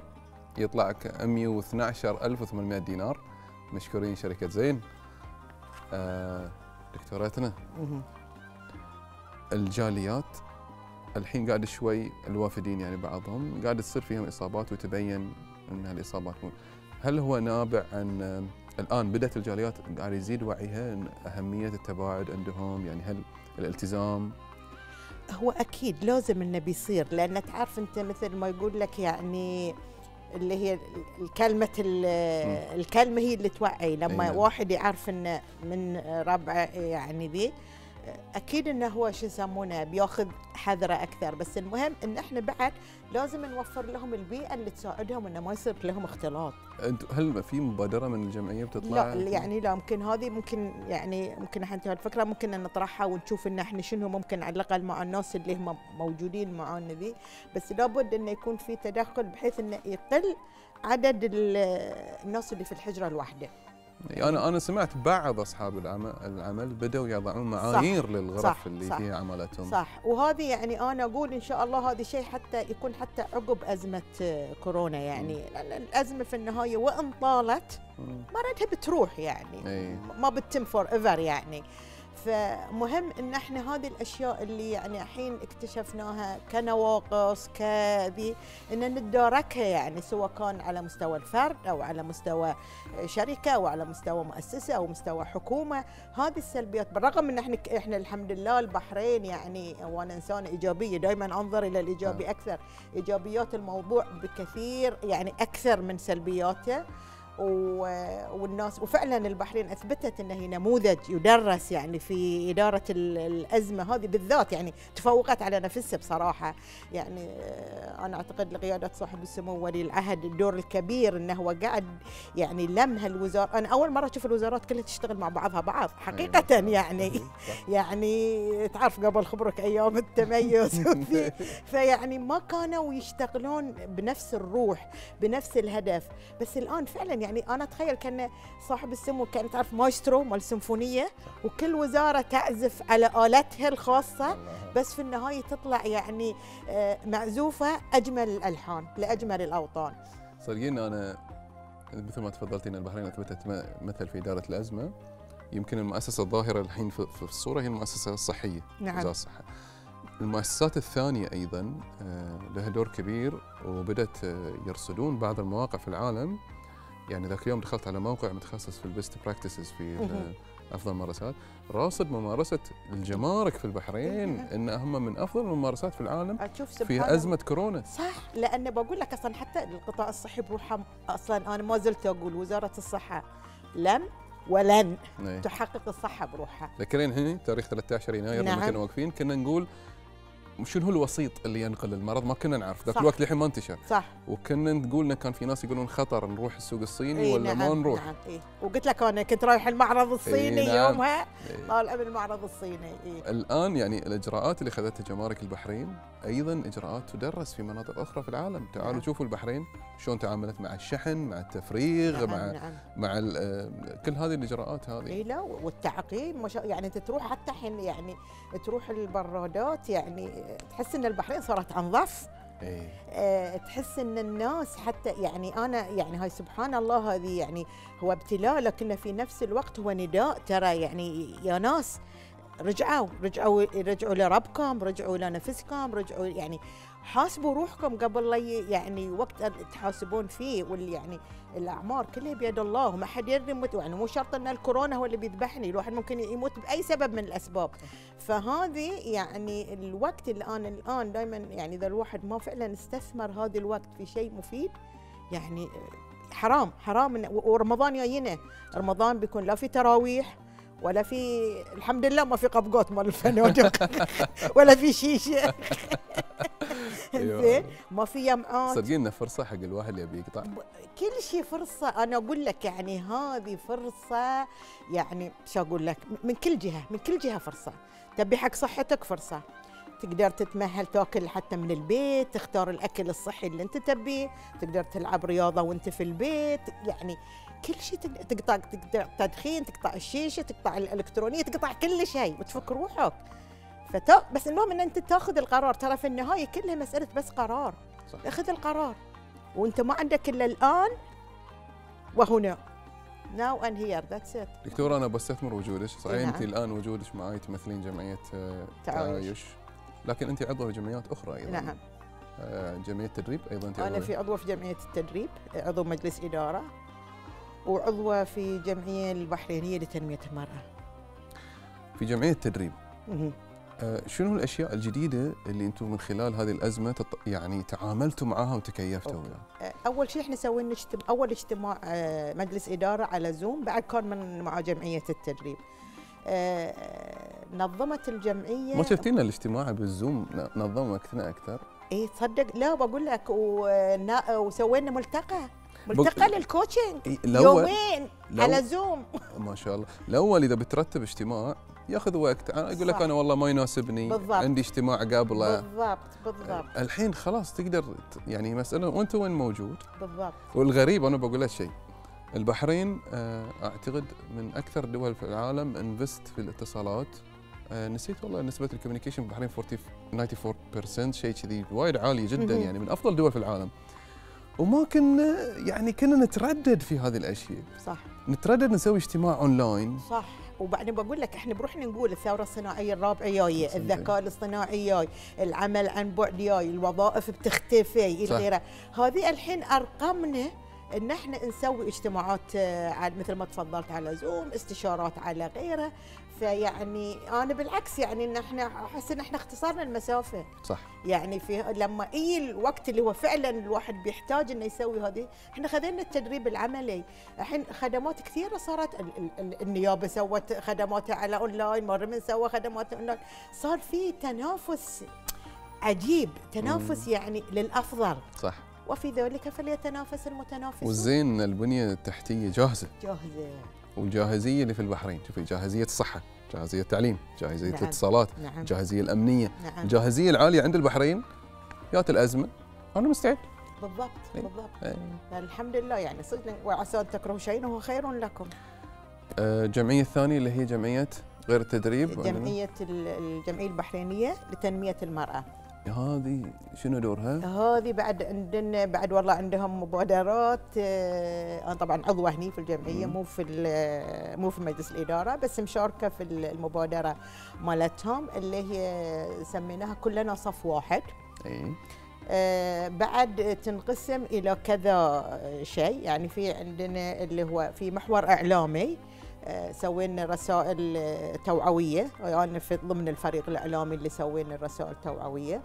يطلع ك 112800 دينار. مشكورين شركة زين. آه، دكتورتنا مهم. الجاليات. الحين قاعد شوي الوافدين يعني بعضهم. قاعد تصير فيهم إصابات وتبين إن الاصابات مو. هل هو نابع عن آه، الآن بدأت الجاليات قاعد يزيد وعيها إن أهمية التباعد عندهم؟ يعني هل الالتزام؟ هو أكيد لازم انه بيصير لأن تعرف أنت مثل ما يقول لك يعني اللي هي الكلمة ال- الكلمة هي اللي توعي لما نعم. واحد يعرف انه من ربعه يعني ذي أكيد إنه هو شو يسمونه بياخذ حذره أكثر بس المهم إن إحنا بعد لازم نوفر لهم البيئة اللي تساعدهم إنه ما يصير لهم اختلاط. انت هل في مبادرة من الجمعية بتطلع؟ لا يعني لا ممكن هذه ممكن يعني ممكن إحنا الفكرة ممكن إن نطرحها ونشوف إن إحنا شنو ممكن على الأقل مع الناس اللي هم موجودين معانا ذي. بس لابد انه يكون في تدخل بحيث إنه يقل عدد ال- الناس اللي في الحجرة الواحدة. أنا أنا سمعت بعض أصحاب العمل العمل بدأوا يضعون معايير للغرف صح، اللي صح. فيها عملتهم. صح. وهذه يعني أنا أقول إن شاء الله هذا شيء حتى يكون حتى عقب أزمة كورونا يعني. لأن الأزمة في النهاية وإن طالت مردها بتروح يعني. اي ما بتتم forever يعني. فمهم إن إحنا هذه الأشياء اللي يعني الحين اكتشفناها كنواقص كذي إن نتداركها يعني سواء كان على مستوى الفرد أو على مستوى شركة أو على مستوى مؤسسة أو مستوى حكومة. هذه السلبيات بالرغم إن إحنا إحنا الحمد لله البحرين يعني وأنا إنسانة إيجابية دائما أنظر إلى الإيجابي أكثر. إيجابيات الموضوع بكثير يعني أكثر من سلبياته. والناس وفعلا البحرين أثبتت إنها هي نموذج يدرس يعني في إدارة ال- الأزمة هذه بالذات يعني تفوقت على نفسها بصراحة. يعني آه، أنا أعتقد لقيادة صاحب السمو ولي العهد الدور الكبير إنه هو قاعد يعني لم هالوزاره أنا أول مرة أشوف الوزارات كلها تشتغل مع بعضها بعض حقيقة يعني. يعني تعرف قبل خبرك أيام التميز. فيعني ما كانوا يشتغلون بنفس الروح بنفس الهدف. بس الآن فعلا يعني أنا أتخيل كان صاحب السمو كان تعرف مايسترو مال السيمفونيه وكل وزارة تعزف على آلاتها الخاصة بس في النهاية تطلع يعني آه، معزوفة أجمل الألحان لأجمل الأوطان. صدقين أنا مثل ما تفضلتي إن البحرين أثبتت مثل في إدارة الأزمة. يمكن المؤسسة الظاهرة الحين في الصورة هي المؤسسة الصحية نعم. وزارة الصحة. المؤسسات الثانية أيضا آه، لها دور كبير وبدأت آه، يرصدون بعض المواقع في العالم. يعني ذاك اليوم دخلت على موقع متخصص في ال best practices في أفضل الممارسات. راصد ممارسة الجمارك في البحرين إن هم من أفضل الممارسات في العالم في أزمة كورونا. صح لأن بقول لك أصلا حتى القطاع الصحي بروحه أصلا أنا ما زلت أقول وزارة الصحة لم ولن إيه. تحقق الصحة بروحها. ذكرين هنا تاريخ 13 يناير لما نعم. كنا واقفين كنا نقول شنو هو الوسيط اللي ينقل المرض ما كنا نعرف ذاك. الوقت للحين ما انتشر صح وكنا نقول كان في ناس يقولون خطر نروح السوق الصيني إيه ولا ما نعم نروح نعم إيه. وقلت لك أنا كنت رايح المعرض الصيني نعم. يومها إيه. طالع من المعرض الصيني إيه. الآن يعني الإجراءات اللي اخذتها جمارك البحرين أيضا إجراءات تدرس في مناطق أخرى في العالم تعالوا نعم. شوفوا البحرين شلون تعاملت مع الشحن مع التفريغ نعم، مع نعم. مع آه، كل هذه الإجراءات هذه إي لا والتعقيم ما يعني انت تروح حتى حين يعني تروح البرادات يعني تحس إن البحرين صارت انظف إيه. آه، تحس إن الناس حتى يعني أنا يعني هاي سبحان الله هذه يعني هو ابتلاء لكن في نفس الوقت هو نداء ترى يعني يا ناس رجعوا رجعوا رجعوا لربكم رجعوا لنفسكم رجعوا يعني حاسبوا روحكم قبل لا يعني وقت تحاسبون فيه واللي يعني الأعمار كلها بيد الله وما حد يدري يعني مو شرط إن الكورونا هو اللي بيذبحني الواحد ممكن يموت بأي سبب من الأسباب. فهذه يعني الوقت الآن الآن دائما يعني إذا الواحد ما فعلا استثمر هذا الوقت في شيء مفيد يعني حرام حرام ورمضان جاينا رمضان بيكون لا في تراويح ولا في الحمد لله ما في قبقوت مال الفنادق ولا في شيشه. زين ما في يمعات صدقينا فرصة حق الواحد اللي يبي يقطع. كل شيء فرصة. أنا أقول لك يعني هذه فرصة يعني شو أقول لك؟ من كل جهة من كل جهة فرصة. تبي حق صحتك فرصة. تقدر تتمهل تاكل حتى من البيت تختار الأكل الصحي اللي أنت تبيه. تقدر تلعب رياضة وأنت في البيت. يعني كل شيء تق- تقطع تقطع تدخين تقطع الشيشة تقطع الإلكترونية تقطع كل شيء. وتفك روحك. فتا بس المهم إن أنت تاخذ القرار. ترى في النهاية كلها مسألة بس قرار. صح. أخذ القرار. وأنت ما عندك إلا الآن وهنا. now and here that's it دكتور أنا بستثمر وجودك صحيح؟ نعم. أنت الآن وجودك معي تمثلين جمعية آه، تعايش. لكن أنت عضو في جمعيات أخرى أيضا. نعم. آه، جمعية تدريب أيضا أنت أنا. في عضوه في جمعية التدريب عضو مجلس إدارة. وعضوة في الجمعيه البحرينية لتنمية المرأة. في جمعية تدريب. آه، شنو الأشياء الجديدة اللي أنتم من خلال هذه الأزمة تط... يعني تعاملتوا معها وتكيفتوا وياها؟ أول شيء إحنا سوينا اجتماع أول اجتماع آه، مجلس إدارة على زوم بعد كان من مع جمعية التدريب. آه، نظمت الجمعية ما شفتينا الاجتماع بالزوم ن- نظم وقتنا أكثر؟ اي تصدق؟ لا بقول لك وسوينا ملتقى. ملتقى لل coaching. يومين على زوم ما شاء الله. الأول إذا بترتب اجتماع ياخذ وقت. أنا أقول لك. أنا والله ما يناسبني. بالضبط. عندي اجتماع قبله. بالضبط بالضبط. الحين خلاص تقدر يعني مسألة وأنت وين موجود؟ بالضبط. والغريب أنا بقول لك شيء. البحرين آه، أعتقد من أكثر الدول في العالم invest في الاتصالات. آه، نسيت والله نسبة ال communication في البحرين 40 94% شيء كذي وايد عاليه جدا. يعني من أفضل الدول في العالم. وما كنا يعني كنا نتردد في هذه الأشياء. صح. نتردد نسوي اجتماع اونلاين صح. وبعدين بقول لك إحنا بروحنا نقول الثورة الصناعية الرابعة جاية الذكاء الاصطناعي جاي العمل عن بعد جاي الوظائف بتختفي إلى. غيره هذه الحين أرقامنا إن إحنا نسوي اجتماعات آه، على مثل ما تفضلت على زوم استشارات على غيره. فيعني أنا بالعكس يعني إن إحنا أحس إن إحنا اختصرنا المسافة. صح. يعني في لما اي الوقت اللي هو فعلا الواحد بيحتاج إنه يسوي هذه إحنا خذينا التدريب العملي. الحين خدمات كثيرة صارت ال- ال- ال- النيابة سوت خدماتها على أونلاين مرة من سوى خدمات أونلاين. صار في تنافس عجيب. تنافس مم. يعني للأفضل. صح. وفي ذلك فليتنافس المتنافسون والزين البنية التحتية جاهزة جاهزة والجاهزيه اللي في البحرين شوفي جاهزية الصحة جاهزية التعليم جاهزية نعم. الاتصالات نعم. الجاهزيه الأمنية نعم. الجاهزية العالية عند البحرين جات الأزمة أنا مستعد بالضبط إيه. بالضبط إيه. الحمد لله يعني صدق وعسى ان تكرهوا شيئا وهو خير لكم آه، الجمعية الثانية اللي هي جمعية غير التدريب وعندنا- جمعية ال- الجمعية البحرينية لتنمية المرأة هذه شنو دورها؟ هذه بعد عندنا بعد والله عندهم مبادرات آه، أنا طبعا عضوه هني في الجمعية مم. مو في ال- مو في مجلس الإدارة بس مشاركة في المبادرة مالتهم اللي هي سميناها كلنا صف واحد إي آه، بعد تنقسم إلى كذا شيء يعني في عندنا اللي هو في محور إعلامي آه، سوينا رسائل توعوية يعني في ضمن الفريق الإعلامي اللي سوينا الرسائل التوعويه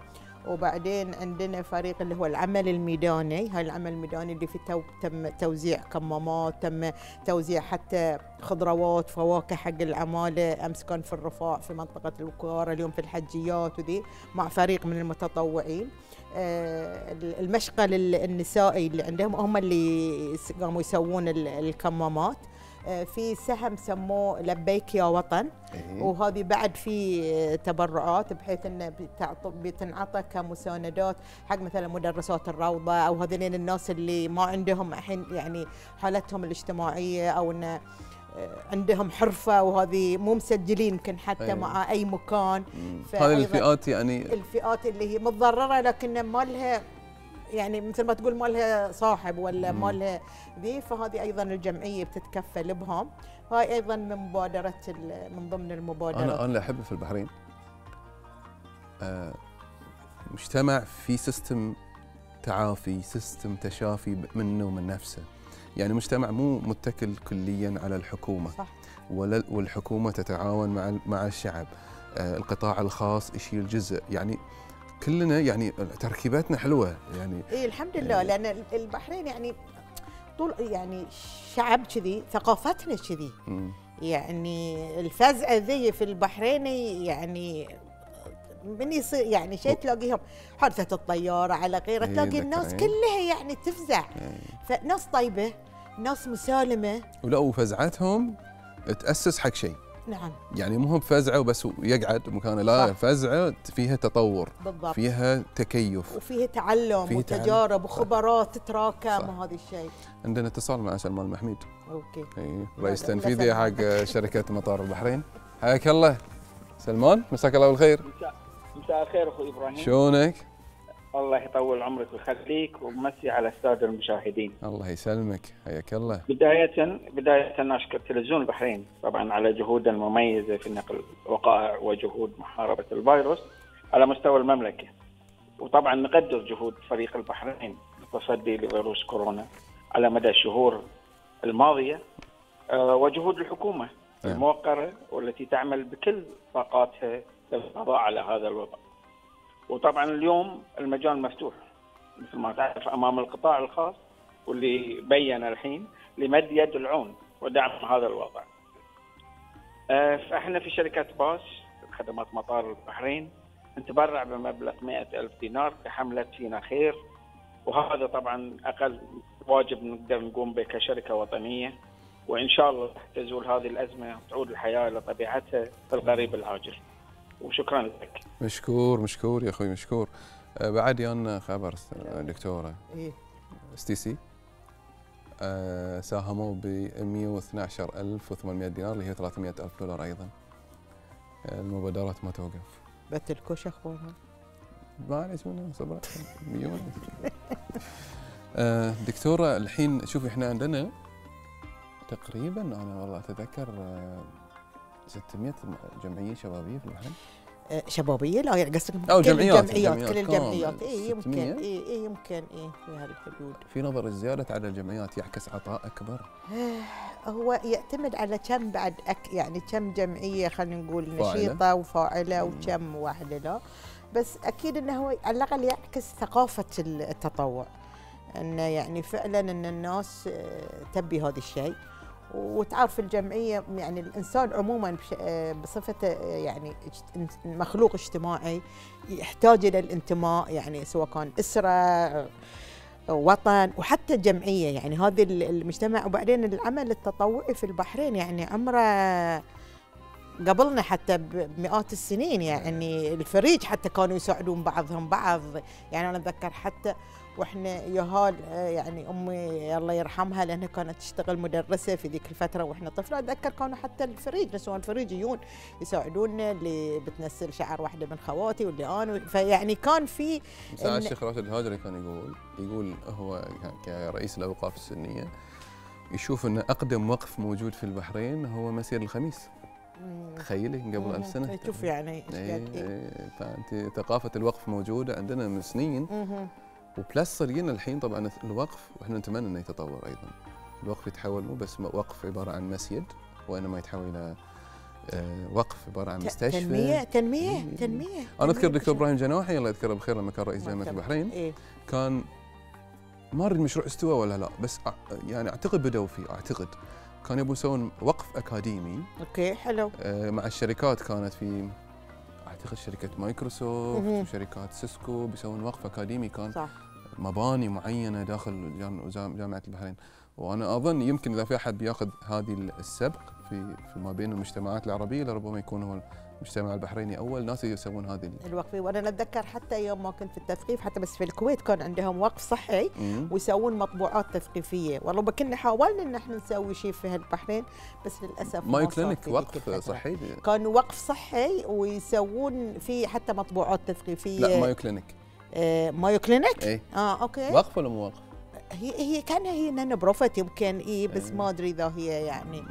وبعدين عندنا فريق اللي هو العمل الميداني هاي العمل الميداني اللي في تو تم توزيع كمامات تم توزيع حتى خضروات فواكه حق العمالة أمس كان في الرفاع في منطقة الوكارة اليوم في الحجيات وذي مع فريق من المتطوعين. آه، المشغل ال- النسائي اللي عندهم هم اللي قاموا يسوون ال- الكمامات. في سهم سموه لبيك يا وطن. وهذه بعد في تبرعات بحيث إنه بتنعطى كمساندات حق مثلا مدرسات الروضة أو هذين الناس اللي ما عندهم الحين يعني حالتهم الاجتماعية أو إنه آه، عندهم حرفة وهذه مو مسجلين يمكن حتى أيوة. مع أي مكان هذه الفئات يعني الفئات اللي هي متضررة لكن ما لها يعني مثل ما تقول ما لها صاحب ولا ما. لها ذي فهذه أيضا الجمعية بتتكفل بهم. هاي أيضا من مبادرة من ضمن المبادرات أنا أنا اللي احبه في البحرين. آه، مجتمع في system تعافي system تشافي منه ومن نفسه. يعني مجتمع مو متكل كليا على الحكومة. صح. ولا والحكومة تتعاون مع مع الشعب. آه، القطاع الخاص يشيل جزء. يعني كلنا يعني تركيباتنا حلوة. يعني اي الحمد لله. لأن ال- البحرين يعني طول يعني شعب كذي ثقافتنا كذي. يعني الفزعه ذي في البحرين يعني من يصير يعني شيء تلاقيهم حادثة الطيارة على غيره إيه، تلاقي الناس ذكرين. كلها يعني تفزع. فناس طيبة ناس مسالمة. ولا وفزعتهم تأسس حق شيء. نعم. يعني مو هو بفزعه وبس يقعد مكانه لا. فزعة فيها تطور بالضبط. فيها تكيف. وفيه تعلم وتجارب وخبرات تتراكم وهذا الشيء. عندنا اتصال مع سلمان محميد أوكي. اي رئيس تنفيذي. حق شركة مطار البحرين. حياك الله. سلمان مساك الله بالخير. مساء الخير أخوي إبراهيم. شلونك؟ الله يطول عمرك ويخليك ومسي على السادة المشاهدين. الله يسلمك. حياك الله. بدايه بداية اشكر تلفزيون البحرين طبعا على جهوده المميزه في نقل الوقائع وجهود محاربة الفيروس على مستوى المملكة. وطبعا نقدر جهود فريق البحرين للتصدي لفيروس كورونا. على مدى الشهور الماضية آه، وجهود الحكومة نعم. الموقرة والتي تعمل بكل طاقاتها للقضاء على هذا الوضع. وطبعا اليوم المجال مفتوح مثل ما تعرف أمام القطاع الخاص واللي بين الحين لمد يد العون ودعم هذا الوضع. آه، فإحنا في شركة باس خدمات مطار البحرين نتبرع بمبلغ 100 ألف دينار لحملة فينا خير وهذا طبعا أقل واجب نقدر نقوم به كشركة وطنية وإن شاء الله تزول هذه الأزمة وتعود الحياة إلى طبيعتها في القريب العاجل وشكرا لك. مشكور مشكور يا أخوي مشكور. آه، بعد يانا خبر دكتورة. إيه. STC. آه، ساهموا ب 112800 دينار اللي هي 300000 دولار أيضا. المبادرات ما توقف. بتلكوش أخبارها؟ معليش منها صبر مليون دكتوره الحين شوفي إحنا عندنا تقريبا أنا والله أتذكر آه، 600 جمعية شبابية في البحرين آه، شبابية؟ لا يعني قصدك كل جمعيات، الجمعيات كل. الجمعيات. اي يمكن 600. اي اي يمكن اي في هالحدود في نظر الزياده عدد الجمعيات يعكس عطاء أكبر؟ آه، هو يعتمد على كم بعد أك يعني كم جمعية خلينا نقول. نشيطة وفاعلة وكم واحدة لا. بس أكيد إنه هو على الأقل يعكس ثقافة التطوع. انه يعني فعلا إن الناس آه، تبي هذا الشيء. وتعرف الجمعية يعني الإنسان عموما آه، بصفته آه، يعني مخلوق اجتماعي يحتاج إلى الانتماء يعني سواء كان أسرة وطن وحتى جمعية. يعني هذا ال- المجتمع. وبعدين العمل التطوعي في البحرين يعني عمره قبلنا حتى بمئات السنين. يعني الفريج حتى كانوا يساعدون بعضهم بعض. يعني أنا أتذكر حتى وإحنا يهال يعني أمي الله يرحمها لأنها كانت تشتغل مدرسة في ذيك الفترة وإحنا طفلة أتذكر كانوا حتى الفريج نسوان الفريج يجون يساعدونا اللي بتنسل شعر واحدة من خواتي واللي أنا فيعني كان في ساعة الشيخ راشد الهاجري كان يقول يقول هو كرئيس الأوقاف السنية يشوف إن أقدم وقف موجود في البحرين هو مسير الخميس. تخيلي قبل. ألف سنة شوف يعني إيه قد إيه. فانت ثقافة الوقف موجودة عندنا من سنين وبلس صرينا الحين طبعا الوقف وإحنا نتمنى إنه يتطور أيضا. الوقف يتحول مو بس وقف عبارة عن مسجد وإنما يتحول إلى آه، وقف عبارة عن مستشفى. تنمية تنمية تنمية. أنا أذكر تنمية دكتور إبراهيم جناحي الله يذكره بخير لما كان رئيس جامعة البحرين إيه. كان ما أدري المشروع استوى ولا لا بس يعني أعتقد بدأوا فيه أعتقد. كانوا يبون يسوون وقف أكاديمي. okay حلو. آه، مع الشركات كانت في اعتقد شركة مايكروسوفت. وشركات Cisco بيسوون وقف أكاديمي كان صح. مباني معينة داخل جام- جام- جامعة البحرين وأنا أظن يمكن إذا في أحد بيأخذ هذه السبق في في ما بين المجتمعات العربية لربما يكون هو المجتمع البحريني أول ناس يسوون هذه ال- الوقفي وأنا اتذكر حتى يوم ما كنت في التثقيف حتى بس في الكويت كان عندهم وقف صحي. ويسوون مطبوعات تثقيفية. والله كنا حاولنا إن إحنا نسوي شيء في هالبحرين بس للأسف ما مايو في ذيك وقف. صحي؟ كان وقف صحي ويسوون فيه حتى مطبوعات تثقيفية. لا مايو كلينيك. آه Mayo Clinic؟ إيه. آه okay. وقف ولا مو وقف؟ هي هي كان هي non-profit يمكن اي بس إيه. ما أدري إذا هي يعني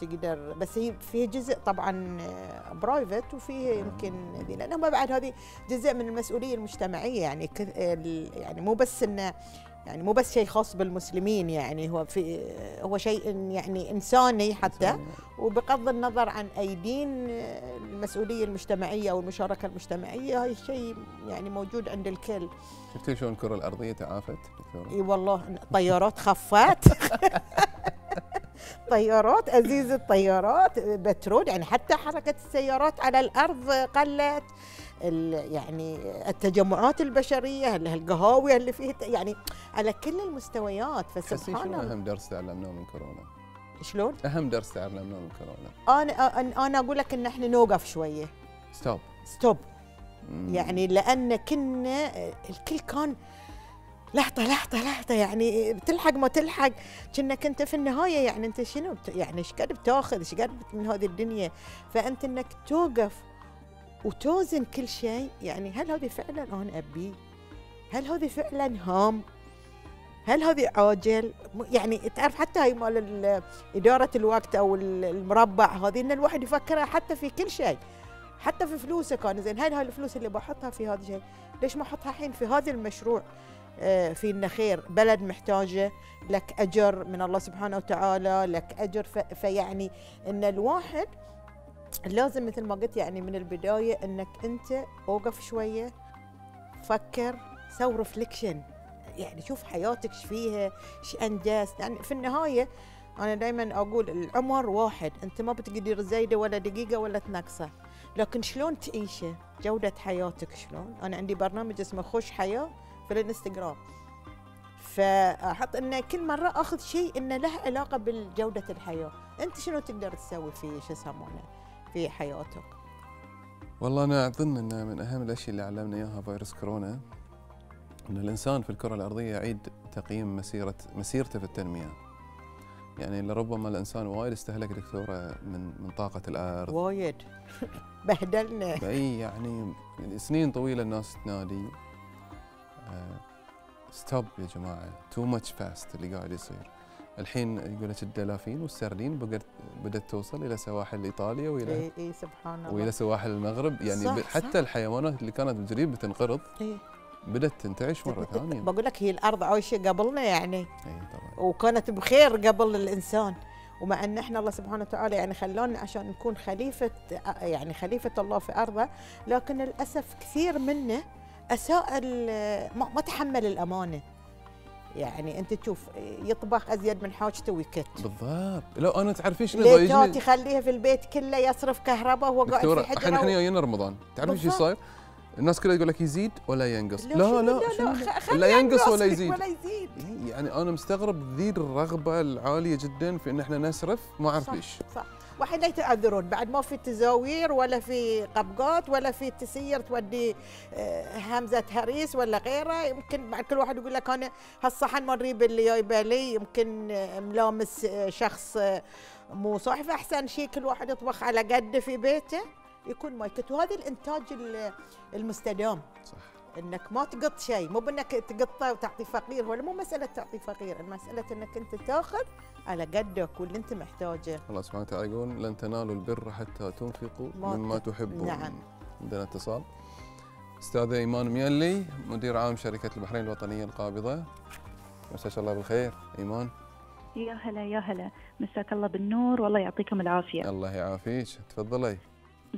تقدر بس هي في جزء طبعا private وفيه يمكن ذي لانهم بعد هذه جزء من المسؤولية المجتمعية يعني يعني مو بس انه يعني مو بس شيء خاص بالمسلمين يعني هو في هو شيء يعني إنساني حتى وبغض النظر عن أي دين المسؤولية المجتمعية أو المشاركة المجتمعية هاي الشيء يعني موجود عند الكل. شفتي شلون الكرة الأرضية تعافت؟ إي والله طيارات خفت طيارات أزيز الطيارات بترول يعني حتى حركة السيارات على الأرض قلت يعني التجمعات البشرية ال- القهاوي اللي فيه يعني على كل المستويات فسبحان شنو الله. أهم درس تعلمناه من كورونا؟ شلون؟ أهم درس تعلمناه من كورونا. أنا أنا أنا أقول لك إن إحنا نوقف شوية. stop stop يعني لأن كنا الكل كان لحظة لحظة لحظة يعني بتلحق ما تلحق. كأنك أنت في النهاية يعني أنت شنو يعني إيش قد بتاخذ؟ إيش قد من هذه الدنيا؟ فأنت إنك توقف وتوزن كل شيء. يعني هل هذه فعلا أنا أبيه هل هذه فعلا هام؟ هل هذه عاجل؟ يعني تعرف حتى هاي مال ال- إدارة الوقت ال- المربع هذه إن الواحد يفكرها حتى في كل شيء. حتى في فلوسه كان زين. هل هاي الفلوس اللي بحطها في هذا الشيء. ليش ما أحطها الحين في هذا المشروع؟ في النخير. بلد محتاجة لك أجر من الله سبحانه وتعالى لك أجر. ف- فيعني إن الواحد لازم مثل ما قلت يعني من البداية إنك أنت أوقف شوية فكر سوي reflection يعني شوف حياتك إيش فيها إيش أنجزت. يعني في النهاية أنا دائما أقول العمر واحد. أنت ما بتقدر تزيده ولا دقيقة ولا تنقصه لكن شلون تعيشه؟ جودة حياتك شلون؟ أنا عندي برنامج اسمه خوش حياة. في الانستغرام. فاحط انه كل مرة آخذ شيء انه له علاقة بجوده الحياة. أنت شنو تقدر تسوي في شو يسمونه؟ في حياتك؟ والله أنا أظن إن من أهم الأشياء اللي علمنا إياها فيروس كورونا إن الإنسان في الكرة الأرضية يعيد تقييم مسيره مسيرته في التنمية. يعني لربما الإنسان وايد استهلك دكتورة من من طاقة الأرض. وايد. بهدلنا. اي يعني سنين طويلة الناس تنادي. stop يا جماعة. too much fast اللي قاعد يصير. الحين يقول لك الدلافين والسردين بدأت توصل إلى سواحل إيطاليا والى اي اي سبحان الله. وإلى سواحل المغرب. يعني صح، حتى صح. الحيوانات اللي كانت قريب بتنقرض إيه. بدأت تنتعش مرة ثانية. بقول لك هي الأرض عايشة قبلنا يعني. اي طبعا. وكانت بخير قبل الإنسان. ومع إن إحنا الله سبحانه وتعالى يعني خلانا عشان نكون خليفة يعني خليفة الله في أرضه لكن للأسف كثير منا أساء ما, ما تحمل الأمانة. يعني أنت تشوف يطبخ أزيد من حاجته ويكت. بالضبط. لو أنا تعرفين شنو ضايجني يخليها في البيت كله يصرف كهرباء وهو قاعد في إحنا حجره الحين و- جايين رمضان. تعرفين شو. صاير؟ الناس كلها تقول لك يزيد ولا ينقص. لا لا لا, لا لا ينقص ولا يزيد. ولا يزيد. يعني أنا مستغرب ذي الرغبة العالية جدا في إن إحنا نسرف ما أعرف صح ليش صح. واحد لا يتعذرون بعد ما في تزاوير ولا في قبقات ولا في تسير تودي آه، همزة هريس ولا غيره يمكن بعد كل واحد يقول لك أنا هالصحن مال الريب اللي جايبه لي يمكن آه، ملامس آه، شخص مو صح فأحسن شيء كل واحد يطبخ على قده في بيته يكون مايكت وهذا الإنتاج ال- المستدام. صح. إنك ما تقط شيء مو بإنك تقطه وتعطي فقير ولا مو مسألة تعطي فقير المسألة إنك أنت تأخذ على قدك واللي أنت محتاجه. الله سبحانه وتعالى يقول لن تنالوا البر حتى تنفقوا ما مما تحبون. نعم. عندنا اتصال. استاذه إيمان ميلي مدير عام شركة البحرين الوطنية القابضة. مساك الله بالخير إيمان. يا هلا يا هلا. مساك الله بالنور والله يعطيكم العافية. الله يعافيك. تفضلي.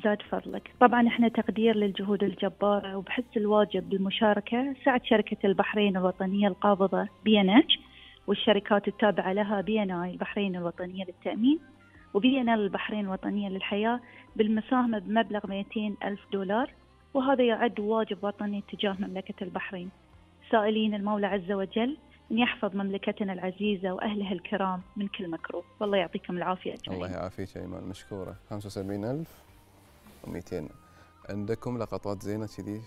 زاد فضلك. طبعا إحنا تقدير للجهود الجبارة وبحس الواجب بالمشاركة سعد شركة البحرين الوطنية القابضة BNH والشركات التابعة لها BNI البحرين الوطنية للتأمين وبي إن إل البحرين الوطنية للحياة بالمساهمة بمبلغ 200 ألف دولار وهذا يعد واجب وطني تجاه مملكة البحرين. سائلين المولى عز وجل أن يحفظ مملكتنا العزيزة وأهلها الكرام من كل مكروه. والله يعطيكم العافية أجمعين. الله يعافيك يا إيمان. مشكورة. 75200 عندكم لقطات زينة كذي؟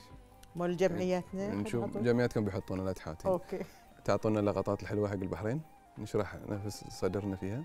مال جمعياتنا نشوف حطوا. جمعياتكم بيحطون هنا. أوكي. تعطونا اللقطات الحلوة حق البحرين؟ نشرح نفس صدرنا فيها.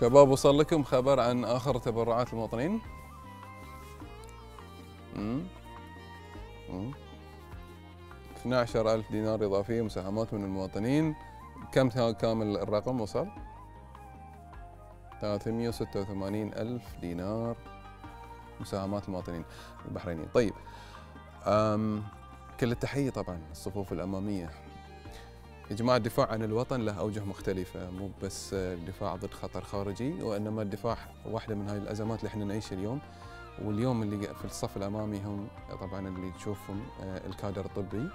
شباب وصل لكم خبر عن آخر تبرعات المواطنين؟ امم امم 12000 دينار اضافيه مساهمات من المواطنين. كم كامل الرقم وصل؟ 386 ألف دينار مساهمات المواطنين البحرينيين. طيب كل التحية طبعا الصفوف الأمامية. يا جماعة الدفاع عن الوطن له أوجه مختلفة مو بس الدفاع ضد خطر خارجي وإنما الدفاع واحدة من هاي الأزمات اللي إحنا نعيشها اليوم. واليوم اللي في الصف الأمامي هم طبعا اللي تشوفهم آه، الكادر الطبي.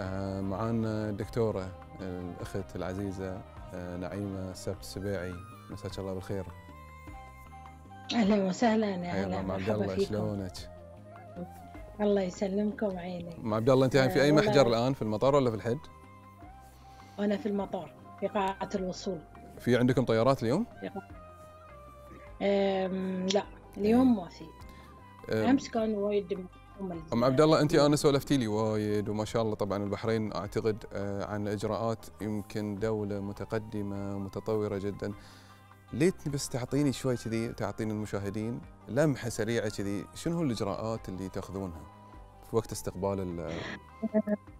آه، معانا الدكتورة آه، الأخت العزيزة نعيمة سبت السبيعي مساك الله بالخير. أهلا وسهلا يا حيا هلا الله مع عبد الله شلونك؟ الله يسلمكم عيني. مع عبد الله أنت يعني في والله- محجر الآن في المطار ولا في الحج؟ وأنا في المطار في قاعة الوصول. في عندكم طيارات اليوم؟ لا اليوم ما في. أمس كان وايد أم عبد الله انت أنا سولفتي لي وايد وما شاء الله طبعا البحرين أعتقد آه، عن الإجراءات يمكن دولة متقدمة متطورة جدا. ليت بس تعطيني شوي كذي تعطيني المشاهدين لمحة سريعة كذي شنو الإجراءات اللي تأخذونها في وقت استقبال ال-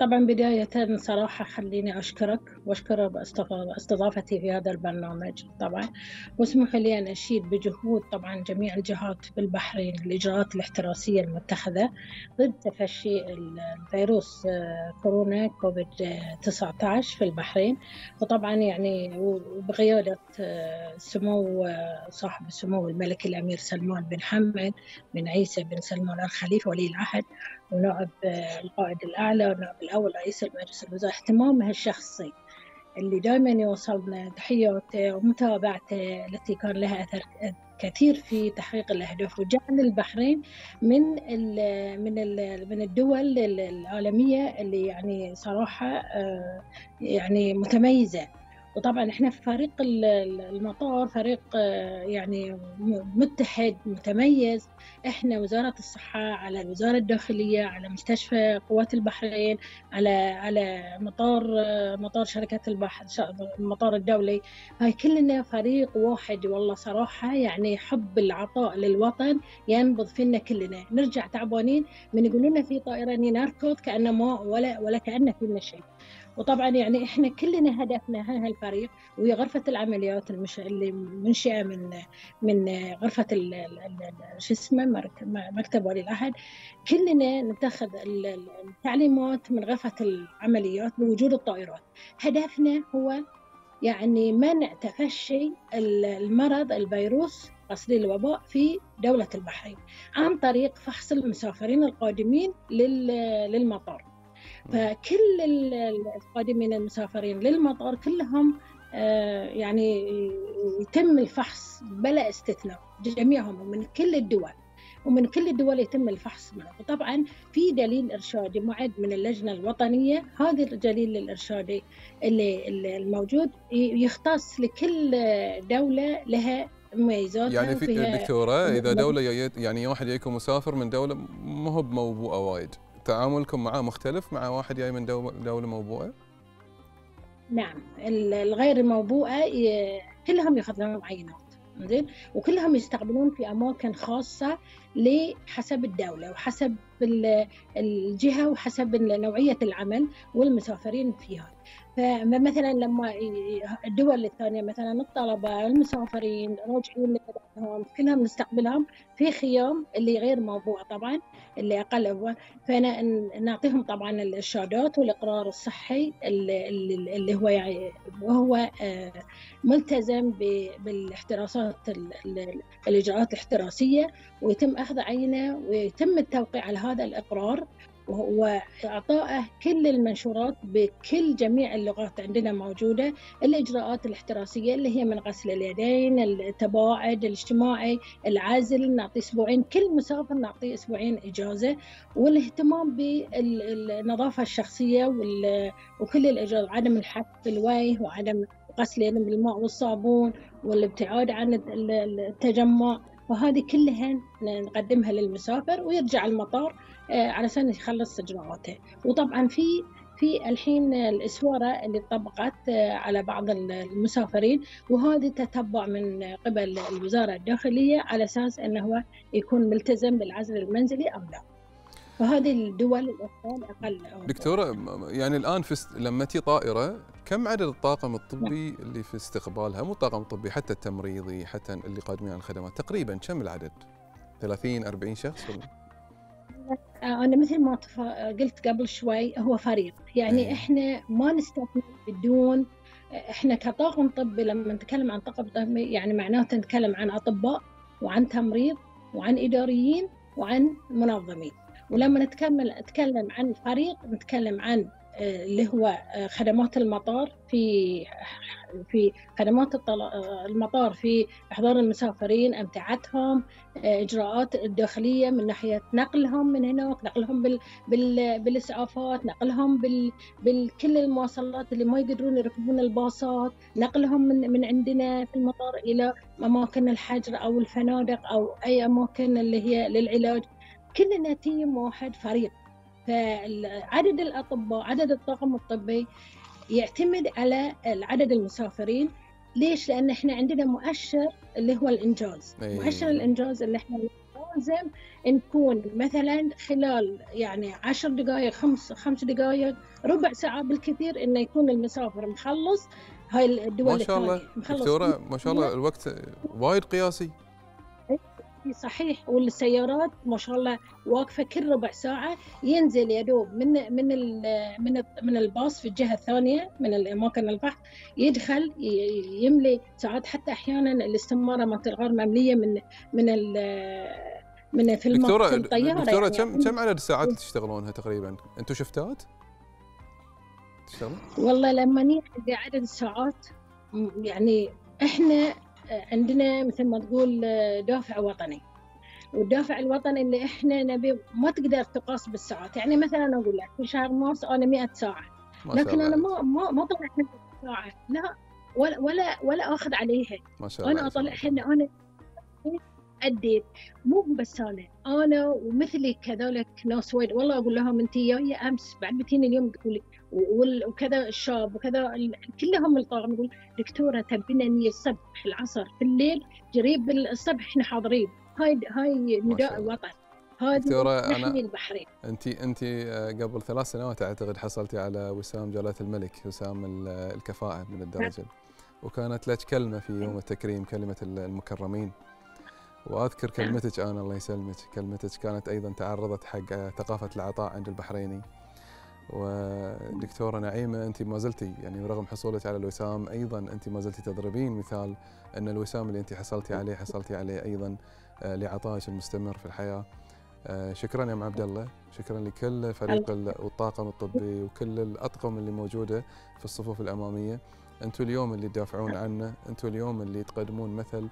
طبعا بداية صراحة خليني أشكرك وأشكر باستض- باستضافتي في هذا البرنامج طبعا. واسمح لي أن أشيد بجهود طبعا جميع الجهات في البحرين الإجراءات الاحترازية المتخذة ضد تفشي ال- الفيروس آه، كورونا كوفيد آه، 19 في البحرين. وطبعا يعني وبقيادة آه، سمو آه، صاحب السمو الملك الأمير سلمان بن حمد بن عيسى بن سلمان الخليفة ولي العهد. ونائب القائد الأعلى والنائب الأول رئيس مجلس الوزراء. اهتمامه الشخصي اللي دائما يوصلنا تحياته ومتابعته التي كان لها أثر كثير في تحقيق الأهداف. وجعل البحرين من ال من ال من الدول العالمية اللي يعني صراحة آه، يعني متميزة. وطبعا إحنا في فريق ال- ال- المطار فريق آه، يعني متحد متميز. إحنا وزارة الصحة على الوزارة الداخلية على مستشفى قوات البحرين على على مطار آه، مطار شركة البحر المطار الدولي. هاي كلنا فريق واحد والله صراحة يعني حب العطاء للوطن ينبض فينا كلنا. نرجع تعبانين من يقولوا لنا في طائرة نركض كأنه ما ولا ولا كأنه فينا شيء وطبعا يعني إحنا كلنا هدفنا ها هالفريق وهي غرفة العمليات المش... اللي منشئة من من غرفة ال... شو اسمه مكتب ولي العهد. كلنا نتخذ ال- ال- التعليمات من غرفة العمليات بوجود الطائرات. هدفنا هو يعني منع تفشي ال- المرض الفيروس قصدي الوباء في دولة البحرين عن طريق فحص المسافرين القادمين لل- للمطار. فكل ال- القادمين المسافرين للمطار كلهم آه، يعني يتم الفحص بلا استثناء جميعهم ومن كل الدول. ومن كل الدول يتم الفحص منه وطبعا في دليل إرشادي معد من اللجنة الوطنية. هذا الدليل الإرشادي اللي الموجود يختص لكل دولة لها مميزاتها يعني في دكتورة إذا دولة يعني واحد جايكم مسافر من دولة ما هو بموبوءه وايد. تعاملكم معاه مختلف مع واحد جاي من دو- دولة موبوءة؟ نعم ال- الغير الموبوءة ي- كلهم ياخذ لهم عينات زين؟ وكلهم يستقبلون في أماكن خاصة لحسب الدولة وحسب ال- الجهة وحسب نوعية العمل والمسافرين فيها. فمثلا لما الدول الثانية مثلا الطلبة المسافرين راجعين لبلدهم كلهم نستقبلهم في خيام اللي غير موبوءه طبعا اللي أقل هو. فنعطيهم طبعا الإرشادات والإقرار الصحي اللي, اللي هو يعني وهو آه، ملتزم بالاحتراسات ال- ال- الإجراءات الاحتراسيه ويتم أخذ عينه ويتم التوقيع على هذا الإقرار و- واعطائه كل المنشورات بكل جميع اللغات عندنا موجودة الإجراءات الاحتراسية اللي هي من غسل اليدين التباعد الاجتماعي العزل نعطي أسبوعين كل مسافر نعطيه أسبوعين إجازة والاهتمام بالنظافة الشخصية وكل الإجراءات عدم الحك بالوجه وعدم غسل اليدين بالماء والصابون والابتعاد عن ال- ال- التجمع. وهذه كلها نقدمها للمسافر ويرجع المطار آه، على أساس يخلص إجراءاته. وطبعا في في الحين الأسوارة اللي طبقت آه، على بعض المسافرين وهذه تتبع من قبل الوزارة الداخلية على أساس إنه هو يكون ملتزم بالعزل المنزلي أم لا. وهذه الدول الاخرى الاقل دكتورة يعني الآن في است... لما تي طائرة كم عدد الطاقم الطبي اللي في استقبالها؟ مو الطاقم الطبي حتى التمريضي حتى اللي قادمين على الخدمات. تقريبا كم العدد؟ 30 40 شخص ولا؟ آه، أنا مثل ما قلت قبل شوي هو فريق. يعني أي. إحنا ما نستثمر بدون إحنا كطاقم طبي لما نتكلم عن طاقم طبي يعني معناته نتكلم عن أطباء وعن تمريض وعن إداريين وعن منظمين. ولما نتكلم نتكلم عن فريق نتكلم عن آه، اللي هو آه، خدمات المطار في في خدمات آه، المطار في احضار المسافرين أمتعتهم إجراءات الداخليه من ناحية نقلهم من هناك نقلهم بال بال بالإسعافات نقلهم بال بكل المواصلات اللي ما يقدرون يركبون الباصات نقلهم من من عندنا في المطار إلى أماكن الحجر أو الفنادق أو أي أماكن اللي هي للعلاج. كلنا تيم واحد فريق. فعدد الأطباء عدد الطاقم الطبي يعتمد على عدد المسافرين. ليش؟ لأن إحنا عندنا مؤشر اللي هو الإنجاز. أي. مؤشر الإنجاز اللي إحنا لازم نكون مثلا خلال يعني عشر دقائق خمس خمس دقائق ربع ساعة بالكثير إنه يكون المسافر مخلص هاي الدول ما شاء الله. دكتورة ما شاء الله الوقت وايد قياسي. صحيح والسيارات ما شاء الله واقفة كل ربع ساعة ينزل يا دوب من من من من الباص في الجهة الثانية من الأماكن البحث يدخل يملي ساعات حتى أحيانا الاستمارة مالت الغار مملية من من ال من في في الطيارة دكتورة يعني. كم كم عدد الساعات تشتغلونها تقريبا؟ أنتم شفتات؟ تشتغلون؟ والله لما نيجي عدد الساعات يعني إحنا عندنا مثل ما تقول دافع وطني. والدافع الوطني اللي إحنا نبي ما تقدر تقاس بالساعات. يعني مثلا أقول لك في شهر مارس أنا 100 ساعة. لكن أنا ما ما ما طلعت من ساعة. لا ولا ولا ولا أخذ عليها. ما شاء الله أنا أطلع ان أنا اديت مو بس أنا أنا ومثلي كذلك ناس وايد. والله أقول لهم انت جاية أمس بعد بتيني اليوم تقولي وكذا الشاب وكذا كلهم الطاقم يقول دكتورة تبينا نيجي الصبح العصر في الليل قريب الصبح إحنا حاضرين. هاي هاي نداء الوطن. دكتورة، أنا- البحرين. انت انت قبل ثلاث سنوات أعتقد حصلتي على وسام جلالة الملك وسام ال- الكفاءة من الدرجة. وكانت لك كلمة في يوم التكريم كلمة ال- المكرمين. وأذكر كلمتك أنا الله يسلمك. كلمتك كانت أيضا تعرضت حق ثقافة العطاء عند البحريني. ودكتورة نعيمة أنت ما زلتي يعني رغم حصولك على الوسام أيضا أنت ما زلتي تضربين مثال أن الوسام اللي أنت حصلتي عليه حصلتي عليه أيضا آه، لعطائك المستمر في الحياة. آه، شكرا يا أم عبد الله. شكرا لكل فريق ال- والطاقم الطبي وكل الأطقم اللي موجودة في الصفوف الأمامية. أنتم اليوم اللي تدافعون عنه أنتم اليوم اللي تقدمون مثل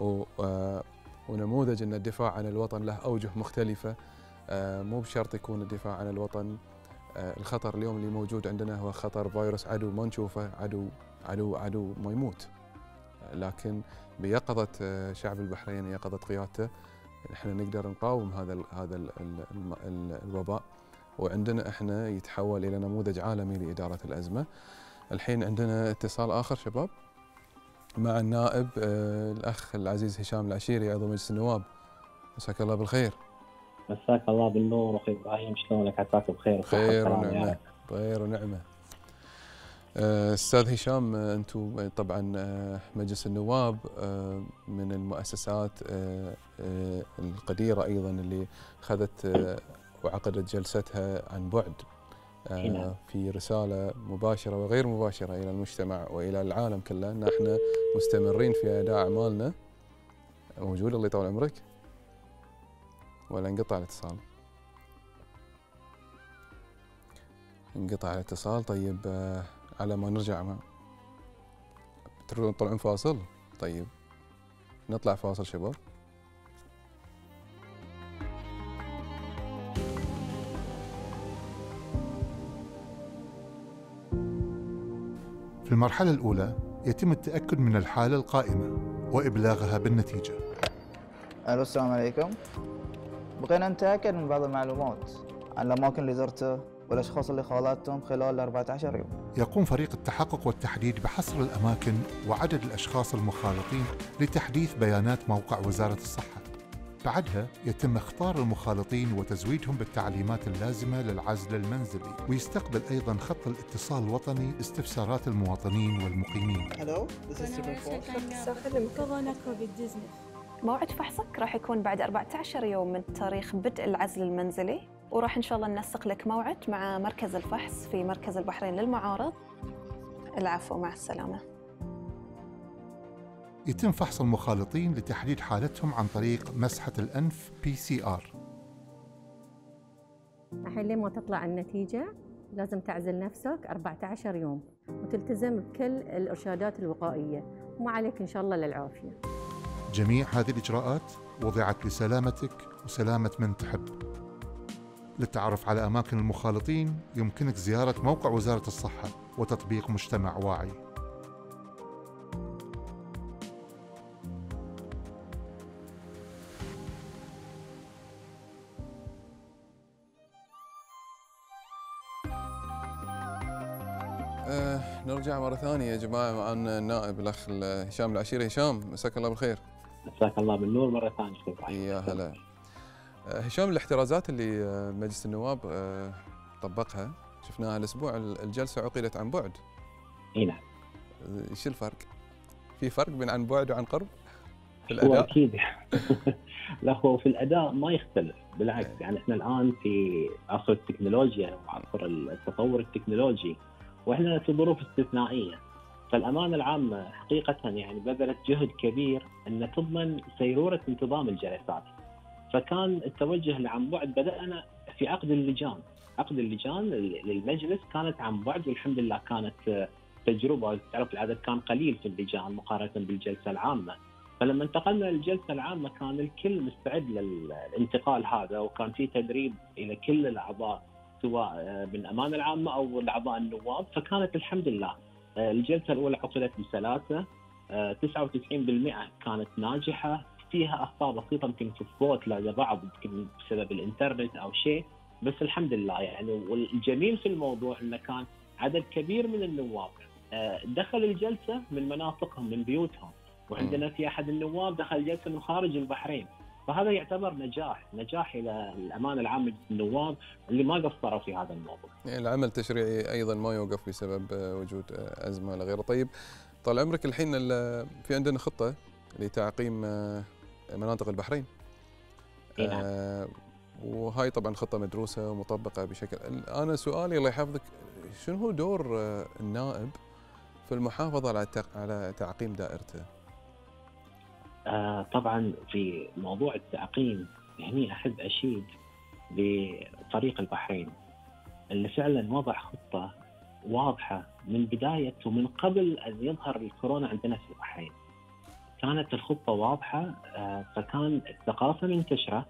و- آه، ونموذج أن الدفاع عن الوطن له أوجه مختلفة. آه، مو بشرط يكون الدفاع عن الوطن. آه، الخطر اليوم اللي موجود عندنا هو خطر فيروس عدو ما نشوفه عدو عدو عدو ما يموت. لكن بيقظة آه، شعب البحرين يقظة قيادته إحنا نقدر نقاوم هذا ال هذا ال ال ال ال الوباء. وعندنا إحنا يتحول إلى نموذج عالمي لإدارة الأزمة. الحين عندنا اتصال آخر شباب؟ مع النائب آه، الأخ العزيز هشام العشيري عضو مجلس النواب. مساك الله بالخير. مساك الله بالنور أخي إبراهيم شلونك عساك بخير خير ونعمة. خير ونعمة. آه، أستاذ هشام أنتم طبعا آه، مجلس النواب من المؤسسات القديرة أيضا اللي اخذت وعقدت جلستها عن بعد. في رسالة مباشرة وغير مباشرة إلى المجتمع وإلى العالم كله. ان إحنا مستمرين في أداء أعمالنا. موجود؟ الله يطول عمرك. ولا انقطع الاتصال. انقطع الاتصال. طيب آه، على ما نرجع ما تريدون تطلعون فاصل؟ طيب نطلع فاصل شباب. في المرحلة الأولى يتم التأكد من الحالة القائمة وإبلاغها بالنتيجة. ألو السلام عليكم. بغينا نتأكد من بعض المعلومات. عن الاماكن اللي زرتها والأشخاص اللي خالطتهم خلال 14 يوم. يقوم فريق التحقق والتحديد بحصر الأماكن وعدد الأشخاص المخالطين لتحديث بيانات موقع وزارة الصحة. بعدها يتم اختار المخالطين وتزويدهم بالتعليمات اللازمة للعزل المنزلي ويستقبل أيضا خط الاتصال الوطني لاستفسارات المواطنين والمقيمين. ألو this is Super Four. كورونا كوفيد 19 موعد فحصك راح يكون بعد 14 يوم من تاريخ بدء العزل المنزلي وراح إن شاء الله ننسق لك موعد مع مركز الفحص في مركز البحرين للمعارض. العفو مع السلامة. يتم فحص المخالطين لتحديد حالتهم عن طريق مسحة الأنف PCR الحين لين ما تطلع النتيجة لازم تعزل نفسك 14 يوم وتلتزم بكل الإرشادات الوقائية. وما عليك إن شاء الله للعافية. جميع هذه الإجراءات وضعت لسلامتك وسلامة من تحب. للتعرف على أماكن المخالطين يمكنك زيارة موقع وزارة الصحة وتطبيق مجتمع واعي. نرجع مرة ثانية يا جماعة معنا النائب الأخ ال- هشام العشيري. هشام مساك الله بالخير. مساك الله بالنور مرة ثانية أخي إبراهيم يا هلا. آه، هشام الاحترازات اللي آه، مجلس النواب آه، طبقها شفناها الأسبوع ال- الجلسة عقدت عن بعد. إي نعم. إيش الفرق؟ في فرق بين عن بعد وعن قرب؟ في هو الأداء؟ أكيد. لا هو في الأداء ما يختلف بالعكس. يعني إحنا الآن في عصر التكنولوجيا وعصر التطور التكنولوجي وإحنا في ظروف استثنائية. فالأمانة العامة حقيقة يعني بذلت جهد كبير أن تضمن سيرورة انتظام الجلسات. فكان التوجه لعن بعد بدأنا في عقد اللجان. عقد اللجان للمجلس كانت عن بعد والحمد لله كانت تجربة. تعرف العدد كان قليل في اللجان مقارنة بالجلسة العامة. فلما انتقلنا للجلسة العامة كان الكل مستعد للانتقال هذا وكان في تدريب إلى كل الأعضاء. سواء آه، من أمان العامة أو الاعضاء النواب. فكانت الحمد لله آه، الجلسة الأولى عقدت بسلاسة آه، 99% كانت ناجحة. فيها أخطاء بسيطة يمكن في الصوت لدى بعض يمكن بسبب الإنترنت أو شيء. بس الحمد لله يعني والجميل في الموضوع إنه كان عدد كبير من النواب آه، دخل الجلسة من مناطقهم من بيوتهم. وعندنا في أحد النواب دخل جلسة من خارج البحرين. فهذا يعتبر نجاح نجاح إلى الأمانة العامة للنواب اللي ما قصروا في هذا الموضوع. يعني العمل التشريعي أيضا ما يوقف بسبب آه، وجود آه، أزمة ولا غيره طيب طال عمرك الحين ال- في عندنا خطة لتعقيم آه، مناطق البحرين. نعم. آه، وهاي طبعا خطة مدروسة ومطبقة بشكل. أنا سؤالي الله يحفظك شنو هو دور النائب في المحافظة على تعقيم دائرته؟ آه طبعا في موضوع التعقيم هني أحب أشيد بفريق البحرين اللي فعلا وضع خطة واضحة من بداية ومن قبل أن يظهر الكورونا عندنا في البحرين. كانت الخطة واضحة آه فكان الثقافة منتشرة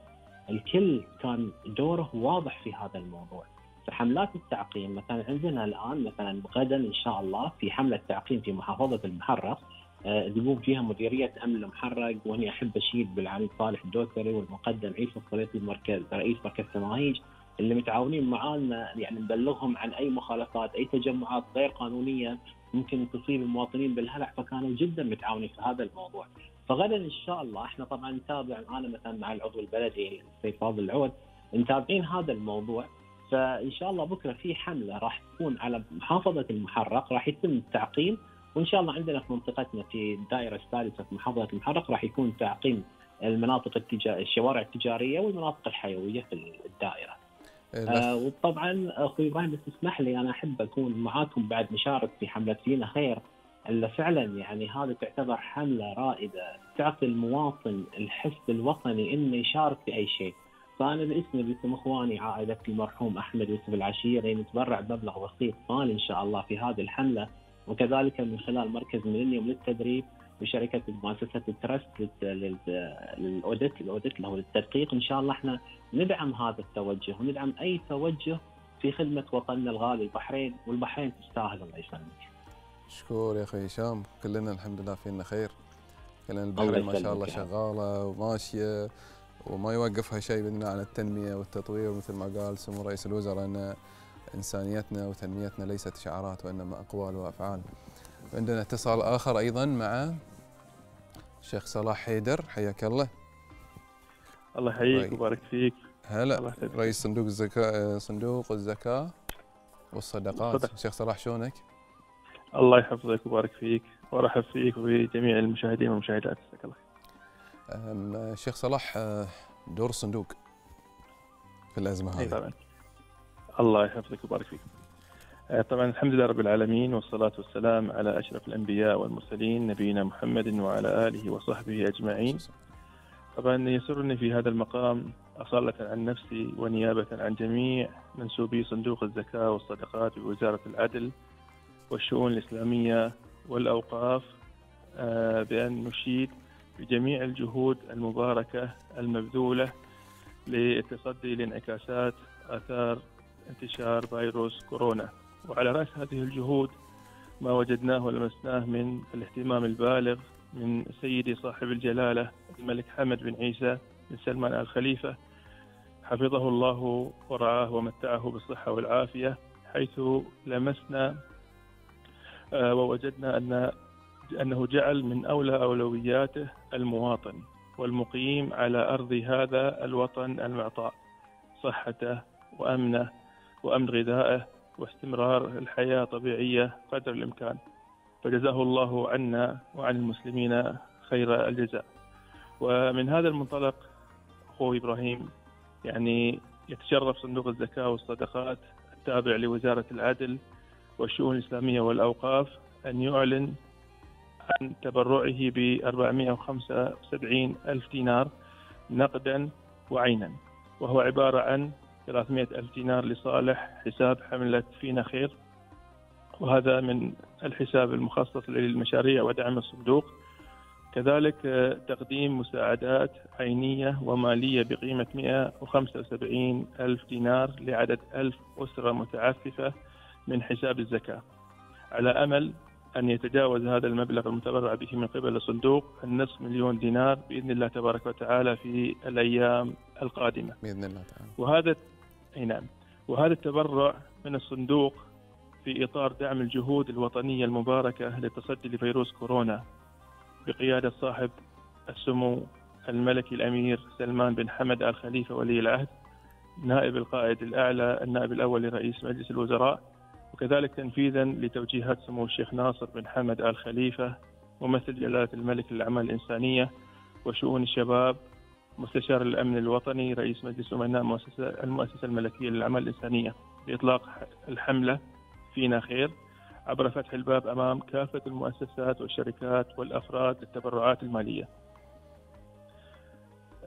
الكل كان دوره واضح في هذا الموضوع. فحملات التعقيم مثلا عندنا الآن مثلا غدا إن شاء الله في حملة تعقيم في محافظة المحرق آه، يقوم فيها مديرية أمن المحرق وأني أحب أشيد بالعميد صالح الدوسري والمقدم عيسى الصليطي المركز رئيس مركز سماهيج اللي متعاونين معانا يعني نبلغهم عن أي مخالفات أي تجمعات غير قانونية ممكن تصيب المواطنين بالهلع فكانوا جدا متعاونين في هذا الموضوع. فغدا إن شاء الله إحنا طبعا نتابع أنا مثلا مع العضو البلدي السيد فاضل العود متابعين هذا الموضوع فإن شاء الله بكرة في حملة راح تكون على محافظة المحرق راح يتم التعقيم وإن شاء الله عندنا في منطقتنا في الدائرة الثالثة في محافظة المحرق راح يكون تعقيم المناطق التجا... الشوارع التجارية والمناطق الحيوية في الدائرة. آه وطبعا أخوي إبراهيم بس اسمح لي أنا أحب أكون معاكم بعد مشارك في حملة فينا خير الا فعلا يعني هذا تعتبر حملة رائدة تعطي المواطن الحس الوطني إنه يشارك في أي شيء. فأنا باسمي باسم إخواني عائله المرحوم أحمد يوسف العشيري نتبرع بمبلغ بسيط مالي إن شاء الله في هذه الحملة وكذلك من خلال مركز ميلينيوم للتدريب وشركه مؤسسه الترست لل- لل- للاوديت الأوديت اللي هو للتدقيق إن شاء الله إحنا ندعم هذا التوجه وندعم أي توجه في خدمة وطننا الغالي البحرين والبحرين تستاهل الله يسلمك. مشكور يا أخوي هشام كلنا الحمد لله فينا خير كلنا البحرين ما شاء الله. شغالة وماشية وما يوقفها شيء باذن الله عن التنمية والتطوير مثل ما قال سمو رئيس الوزراء ان إنسانيتنا وتنميتنا ليست شعارات وإنما أقوال وأفعال. عندنا اتصال آخر أيضا مع الشيخ صلاح حيدر حياك الله. الله يحييك. ويبارك فيك هلا. رئيس صندوق الزكاة صندوق الزكاة والصدقات والصدق. شيخ صلاح شلونك؟ الله يحفظك ويبارك فيك وارحب فيك وبجميع المشاهدين والمشاهدات جزاك الله خير. أم، شيخ صلاح أه، دور الصندوق في الأزمة أي هذه طبعا الله يحفظك ويبارك فيك. آه، طبعا الحمد لله رب العالمين والصلاة والسلام على أشرف الأنبياء والمرسلين نبينا محمد وعلى آله وصحبه أجمعين. طبعا يسرني في هذا المقام أصالة عن نفسي ونيابة عن جميع منسوبي صندوق الزكاة والصدقات بوزارة العدل والشؤون الإسلامية والأوقاف آه، بأن نشيد بجميع الجهود المباركة المبذولة للتصدي لانعكاسات آثار انتشار فيروس كورونا. وعلى رأس هذه الجهود ما وجدناه ولمسناه من الاهتمام البالغ من سيدي صاحب الجلالة الملك حمد بن عيسى بن سلمان آل خليفة. حفظه الله ورعاه ومتعه بالصحة والعافية حيث لمسنا آه، ووجدنا أن أنه جعل من أولى أولوياته المواطن والمقيم على أرض هذا الوطن المعطاء صحته وأمنه وأمن غذائه واستمرار الحياة طبيعية قدر الإمكان. فجزاه الله عنا وعن المسلمين خير الجزاء. ومن هذا المنطلق أخوي إبراهيم يعني يتشرف صندوق الزكاة والصدقات التابع لوزارة العدل والشؤون الإسلامية والأوقاف أن يعلن عن تبرعه ب 475 ألف دينار نقدا وعينا. وهو عبارة عن 300 ألف دينار لصالح حساب حملة فينا خير وهذا من الحساب المخصص للمشاريع ودعم الصندوق. كذلك آه، تقديم مساعدات عينية ومالية بقيمة 175 ألف دينار لعدد ألف أسرة متعففة من حساب الزكاة. على أمل أن يتجاوز هذا المبلغ المتبرع به من قبل الصندوق النصف مليون دينار بإذن الله تبارك وتعالى في الأيام القادمة. بإذن الله تعالى. وهذا نعم. وهذا التبرع من الصندوق في إطار دعم الجهود الوطنية المباركة للتصدي لفيروس كورونا بقيادة صاحب السمو الملكي الأمير سلمان بن حمد آل خليفة ولي العهد نائب القائد الأعلى النائب الأول لرئيس مجلس الوزراء وكذلك تنفيذا لتوجيهات سمو الشيخ ناصر بن حمد آل خليفة ممثل جلالة الملك للأعمال الإنسانية وشؤون الشباب مستشار الأمن الوطني رئيس مجلس امناء مؤسسه المؤسسة الملكية للأعمال الإنسانية باطلاق الحملة فينا خير عبر فتح الباب أمام كافة المؤسسات والشركات والأفراد للتبرعات المالية.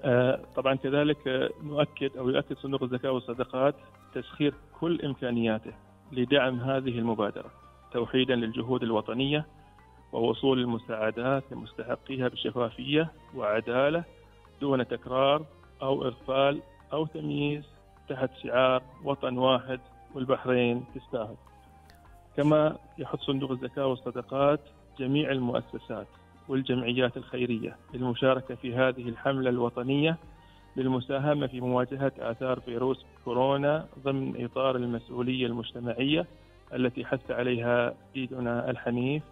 آه، طبعا كذلك آه، نؤكد أو يؤكد صندوق الزكاه والصدقات تسخير كل إمكانياته لدعم هذه المبادرة توحيدا للجهود الوطنية ووصول المساعدات لمستحقيها بشفافية وعدالة دون تكرار أو إغفال أو تمييز تحت شعار وطن واحد والبحرين تستاهل. كما يحث صندوق الزكاة والصدقات جميع المؤسسات والجمعيات الخيرية للمشاركة في هذه الحملة الوطنية للمساهمة في مواجهة آثار فيروس كورونا ضمن إطار المسؤولية المجتمعية التي حث عليها ديننا الحنيف.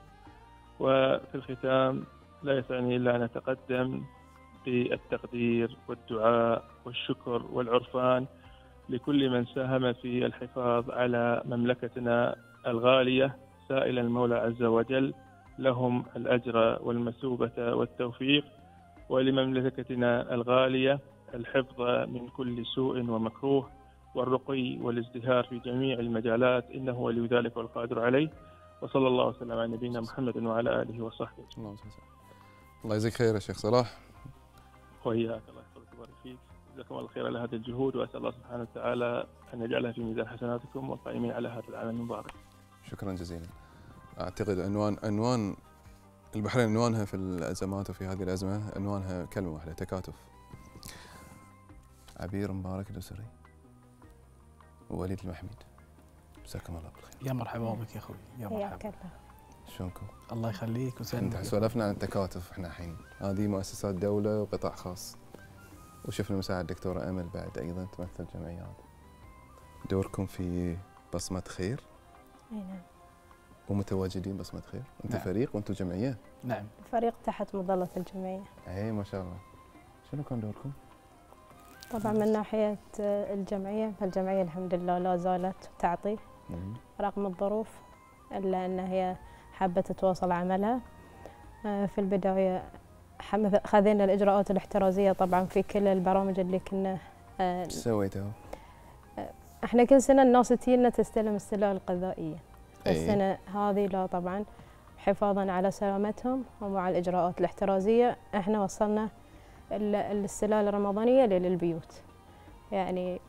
وفي الختام لا يسعني إلا أن أتقدم بالتقدير والدعاء والشكر والعرفان لكل من ساهم في الحفاظ على مملكتنا الغالية. سائلا المولى عز وجل لهم الأجر والمثوبة والتوفيق ولمملكتنا الغالية الحفظ من كل سوء ومكروه والرقي والازدهار في جميع المجالات إنه ولي ذلك والقادر عليه. وصلى الله وسلم على نبينا محمد وعلى آله وصحبه. الله يجزيك خير يا شيخ صلاح. وإياك. الله يحفظك ويبارك فيك. جزاكم الله خير على هذه الجهود وأسأل الله سبحانه وتعالى أن يجعلها في ميزان حسناتكم والقائمين على هذا العمل المبارك. شكرا جزيلا. أعتقد عنوان عنوان البحرين عنوانها في الأزمات وفي هذه الأزمة عنوانها كلمة واحدة تكاتف. عبير مبارك الأسري ووليد المحميد مساكم الله بالخير. يا مرحبا بك يا أخوي. يا مرحبا. شلونكم؟ الله يخليك انت وسلمك سولفنا عن التكاتف إحنا الحين. هذه مؤسسات دولة وقطاع خاص. وشفنا مساعد دكتوره أمل بعد أيضا تمثل جمعيات. دوركم في بصمة خير. أي نعم. ومتواجدين بصمة خير. أنت نعم. فريق وأنتم جمعية. نعم. فريق تحت مظلة الجمعية. اي ما شاء الله. شنو كان دوركم؟ طبعا من ناحية آه، الجمعية فالجمعية الحمد لله لا زالت تعطي. رغم الظروف إلا أن هي حابة تتواصل عملها آه، في البداية خذينا الإجراءات الاحترازية طبعا في كل البرامج اللي كنا آه، إيش سويتوا؟ إحنا كل سنة الناس تجينا تستلم السلال الغذائية أي. السنة هذه لا طبعا حفاظا على سلامتهم ومع الإجراءات الاحترازية إحنا وصلنا ال- السلال الرمضانية للبيوت يعني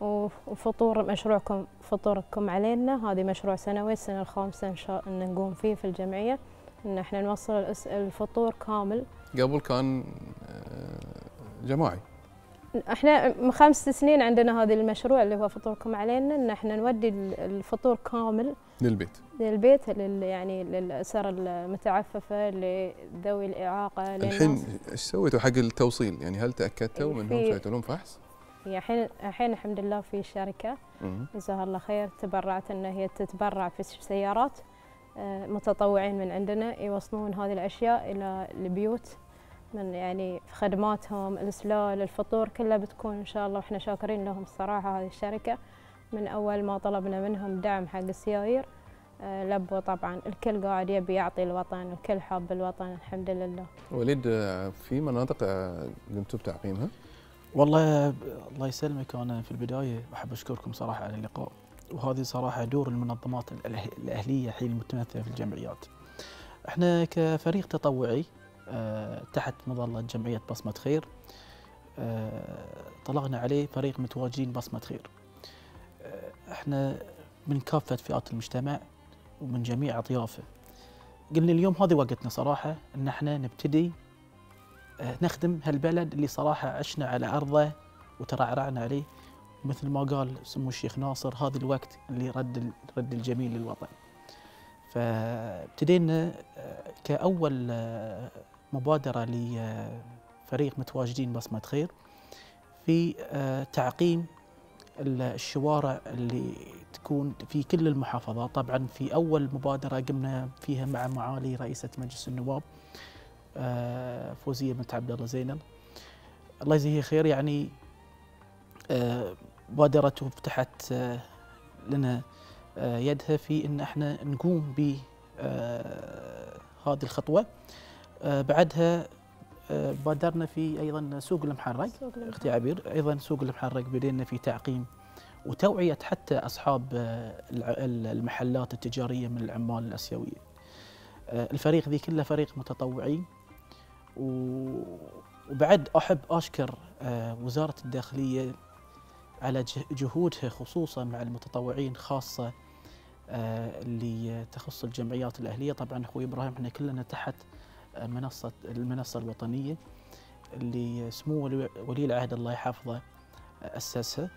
وفطور مشروعكم فطوركم علينا. هذه مشروع سنوي السنة الخامسة إن شاء الله نقوم فيه في الجمعية. إن إحنا نوصل الفطور كامل. قبل كان آه، جماعي. إحنا من خمس سنين عندنا هذا المشروع اللي هو فطوركم علينا. إن إحنا نودي ال- الفطور كامل للبيت. للبيت لل يعني للأسر المتعففة لذوي الإعاقة الحين إيش سويتوا حق التوصيل؟ يعني هل تأكدتوا منهم سويتوا لهم فحص؟ هي الحين الحين الحمد لله في شركة مم. جزاها الله خير تبرعت إن هي تتبرع في سيارات آه، متطوعين من عندنا يوصلون هذه الأشياء إلى البيوت من يعني في خدماتهم الإسلال الفطور كلها بتكون إن شاء الله وإحنا شاكرين لهم الصراحة هذه الشركة من أول ما طلبنا منهم دعم حق السيايير آه، لبوا طبعا الكل قاعد يبي يعطي الوطن الكل حاب الوطن الحمد لله وليد آه، في مناطق قمتوا بتعقيمها؟ والله الله يسلمك أنا في البداية أحب أشكركم صراحة على اللقاء وهذه صراحة دور المنظمات الأهلية حين المتمثله في الجمعيات. إحنا كفريق تطوعي آه، تحت مظلة جمعية بصمة خير آه، طلقنا عليه فريق متواجدين بصمة خير. آه، إحنا من كافة فئات المجتمع ومن جميع أطيافه. قلنا اليوم هذه وقتنا صراحة إن إحنا نبتدي نخدم هالبلد اللي صراحة عشنا على أرضه وترعرعنا عليه. مثل ما قال سمو الشيخ ناصر هذا الوقت اللي رد رد الجميل للوطن. فابتدينا آه، كأول آه، مبادرة لفريق متواجدين بصمة خير في آه، تعقيم ال- الشوارع اللي تكون في كل المحافظات. طبعا في أول مبادرة قمنا فيها مع معالي رئيسة مجلس النواب. آه، فوزية بنت عبد الله زينب. الله يجزيها خير يعني آه، بادرت وفتحت آه، لنا آه، يدها في إن إحنا نقوم ب آه، هذه الخطوة. آه، بعدها آه، بادرنا في أيضا سوق المحرق. أختي عبير أيضا سوق المحرق بدينا في تعقيم وتوعية حتى أصحاب آه، المحلات التجارية من العمال الاسيويين آه، الفريق ذي كله فريق متطوعين. وبعد أحب أشكر آه، وزارة الداخلية على جه- جهودها خصوصا مع المتطوعين خاصة آه، اللي تخص الجمعيات الأهلية. طبعا أخوي إبراهيم إحنا كلنا تحت منصة المنصة الوطنية اللي سمو ولي ولي العهد الله يحفظه آه، أسسها.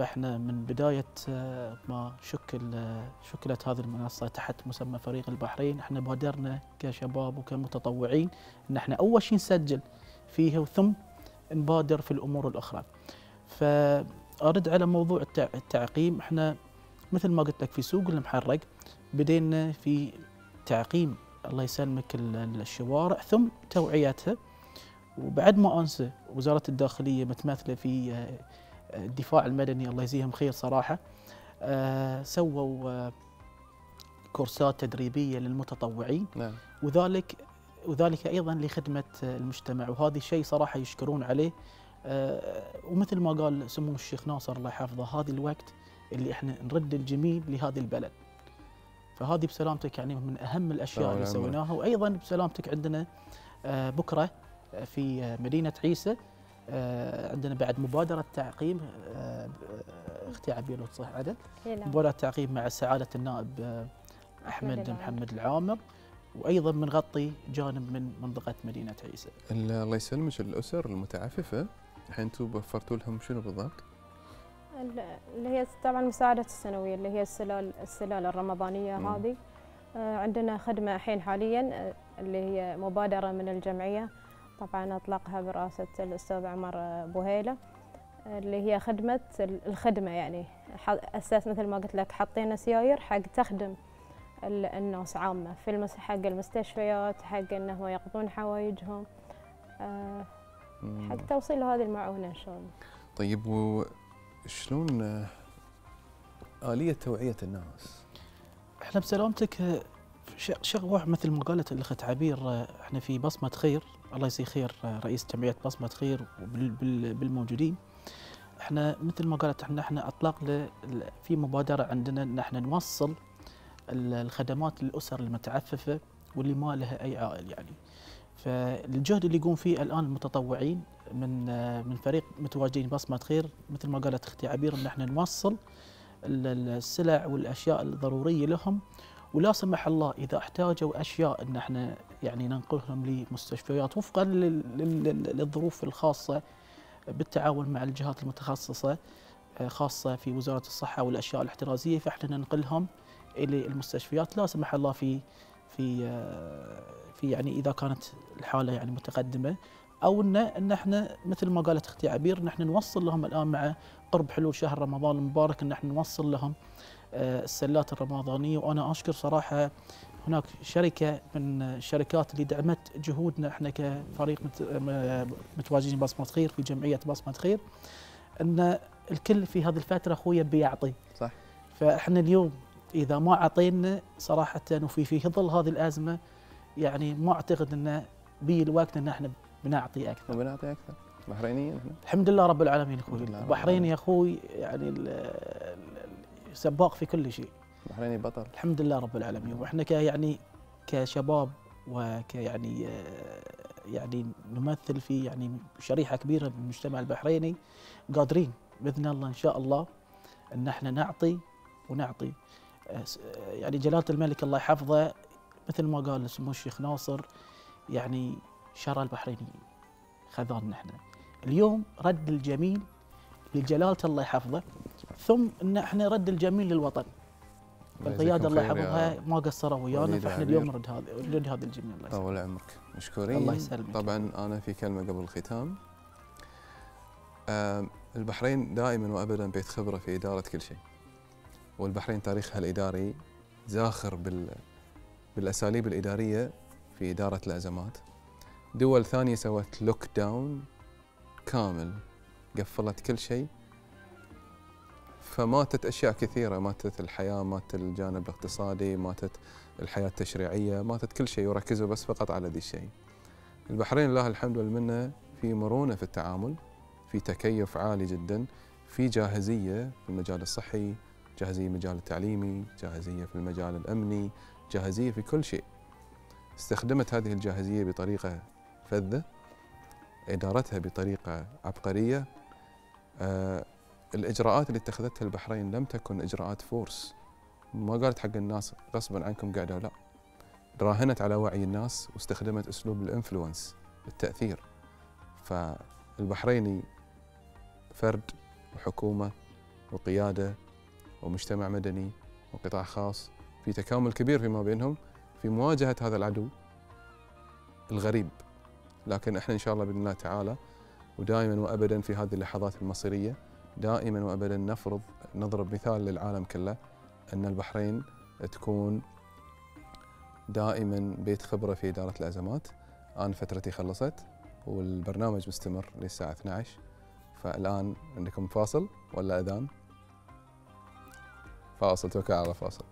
فاحنا من بداية آه، ما شكل آه، شكلت هذه المنصة تحت مسمى فريق البحرين إحنا بادرنا كشباب وكمتطوعين إن إحنا أول شيء نسجل فيها ثم نبادر في الأمور الأخرى. فأرد على موضوع التع- التعقيم إحنا مثل ما قلت لك في سوق المحرق بدينا في تعقيم الله يسلمك ال- ال- الشوارع ثم توعيتها وبعد ما أنسى وزارة الداخلية متمثله في آه، الدفاع المدني الله يجزيهم خير صراحة. آه، سووا آه، كورسات تدريبية للمتطوعين. نعم. وذلك وذلك أيضا لخدمة المجتمع. وهذا شيء صراحة يشكرون عليه. آه، ومثل ما قال سمو الشيخ ناصر الله يحفظه هذا الوقت اللي إحنا نرد الجميل لهذه البلد. فهذه بسلامتك يعني من أهم الأشياء طول اللي عمرك. سويناها. وأيضا بسلامتك عندنا بكرة في مدينة عيسى. عندنا بعد مبادرة تعقيم آه، آه، أختي عبير لو تصح عدد. مبادرة تعقيم مع سعادة النائب آه، أحمد أحمد العامر. محمد العامر وأيضا بنغطي جانب من منطقة مدينة عيسى ال- الله يسلمك الأسر المتعففة الحين أنتم وفرتوا لهم شنو بالضبط؟ ال- اللي هي طبعا مساعدة السنوية اللي هي السلال السلال الرمضانية مم. هذه آه، عندنا خدمة الحين حاليا آه، اللي هي مبادرة من الجمعية طبعا أطلقها برئاسة الأستاذ عمر بوهيلة اللي هي خدمة ال- الخدمة يعني أساس مثل ما قلت لك حطينا سيايير حق تخدم ال- الناس عامة في المس حق المستشفيات حق إنهم يقضون حوايجهم آه،. حق توصيل هذه المعونة إن شاء الله طيب وشلون آه، آلية توعية الناس؟ إحنا بسلامتك آه، ش- شغوة مثل ما قالت الأخت عبير إحنا في بصمة خير الله يجزيه خير آه، رئيس جمعية بصمة خير بالموجودين. إحنا مثل ما قالت إحنا إحنا اطلقنا في مبادرة عندنا إن إحنا نوصل ال- الخدمات للأسر المتعففة واللي ما لها أي عائل يعني. فالجهد اللي يقوم فيه الآن المتطوعين من آه، من فريق متواجدين بصمة خير مثل ما قالت أختي عبير إن إحنا نوصل ال- ال- السلع والأشياء الضرورية لهم. ولا سمح الله إذا احتاجوا أشياء إن إحنا يعني ننقلهم لمستشفيات وفقا لل- لل- للظروف الخاصة بالتعاون مع الجهات المتخصصة آه، خاصة في وزارة الصحة والأشياء الاحترازية فإحنا ننقلهم إلى المستشفيات. لا سمح الله في في آه، في يعني إذا كانت الحالة يعني متقدمة أو ان إن إحنا مثل ما قالت أختي عبير إن إحنا نوصل لهم الآن مع قرب حلول شهر رمضان المبارك إن إحنا نوصل لهم آه، السلات الرمضانية. وأنا أشكر صراحة هناك شركة من الشركات اللي دعمت جهودنا إحنا كفريق متواجدين بصمه خير في جمعية بصمه خير إن الكل في هذه الفترة أخويا بيعطي. صح. فإحنا اليوم إذا ما أعطينا صراحة وفي في ظل هذه الأزمة يعني ما أعتقد انه بي الوقت إن إحنا بنعطي أكثر. بنعطي أكثر. بحرينيين إحنا. الحمد لله رب العالمين أخوي. الحمد لله رب البحرين يا أخوي يعني سباق في كل شيء. بحريني بطل. الحمد لله رب العالمين. وإحنا يعني كشباب وك يعني يعني نمثل في يعني شريحة كبيرة من المجتمع البحريني قادرين بإذن الله إن شاء الله إن إحنا نعطي ونعطي. آه، آه، يعني جلالة الملك الله يحفظه مثل ما قال سمو الشيخ ناصر يعني شرى البحرينيين خذانا إحنا. اليوم رد الجميل لجلالة الله يحفظه ثم إن إحنا رد الجميل للوطن. القيادة الله يحفظها. ما قصروا ويانا فإحنا. اليوم نرد هذا نرد هذا الجميل الله يسلمك. طول عمرك. مشكورين. الله يسلمك. طبعا أنا في كلمة قبل الختام. البحرين دائما وابدا بيت خبرة في إدارة كل شيء. والبحرين تاريخها الإداري زاخر بال بالأساليب الإدارية في إدارة الأزمات. دول ثانية سوت lockdown كامل. قفلت كل شيء. فماتت أشياء كثيرة. ماتت الحياة مات الجانب الاقتصادي ماتت الحياة التشريعية ماتت كل شيء وركزوا بس فقط على ذي الشيء. البحرين لله الحمد والمنة في مرونة في التعامل في تكيف عالي جدا في جاهزية في المجال الصحي جاهزية في المجال التعليمي جاهزية في المجال الأمني جاهزية في كل شيء. استخدمت هذه الجاهزية بطريقة فذة إدارتها بطريقة عبقرية آه الإجراءات اللي اتخذتها البحرين لم تكن إجراءات فورس ما قالت حق الناس غصبا عنكم قعدوا لا راهنت على وعي الناس واستخدمت أسلوب الإنفلونس التأثير. فالبحريني فرد وحكومة وقيادة ومجتمع مدني وقطاع خاص في تكامل كبير فيما بينهم في مواجهة هذا العدو الغريب. لكن إحنا إن شاء الله بإذن الله تعالى ودائما وابدا في هذه اللحظات المصيرية دائما وابدا نفرض نضرب مثال للعالم كله أن البحرين تكون دائما بيت خبرة في إدارة الأزمات. أنا فترتي خلصت والبرنامج مستمر للساعة 12 فالآن عندكم فاصل ولا أذان؟ فاصل توكل على فاصل.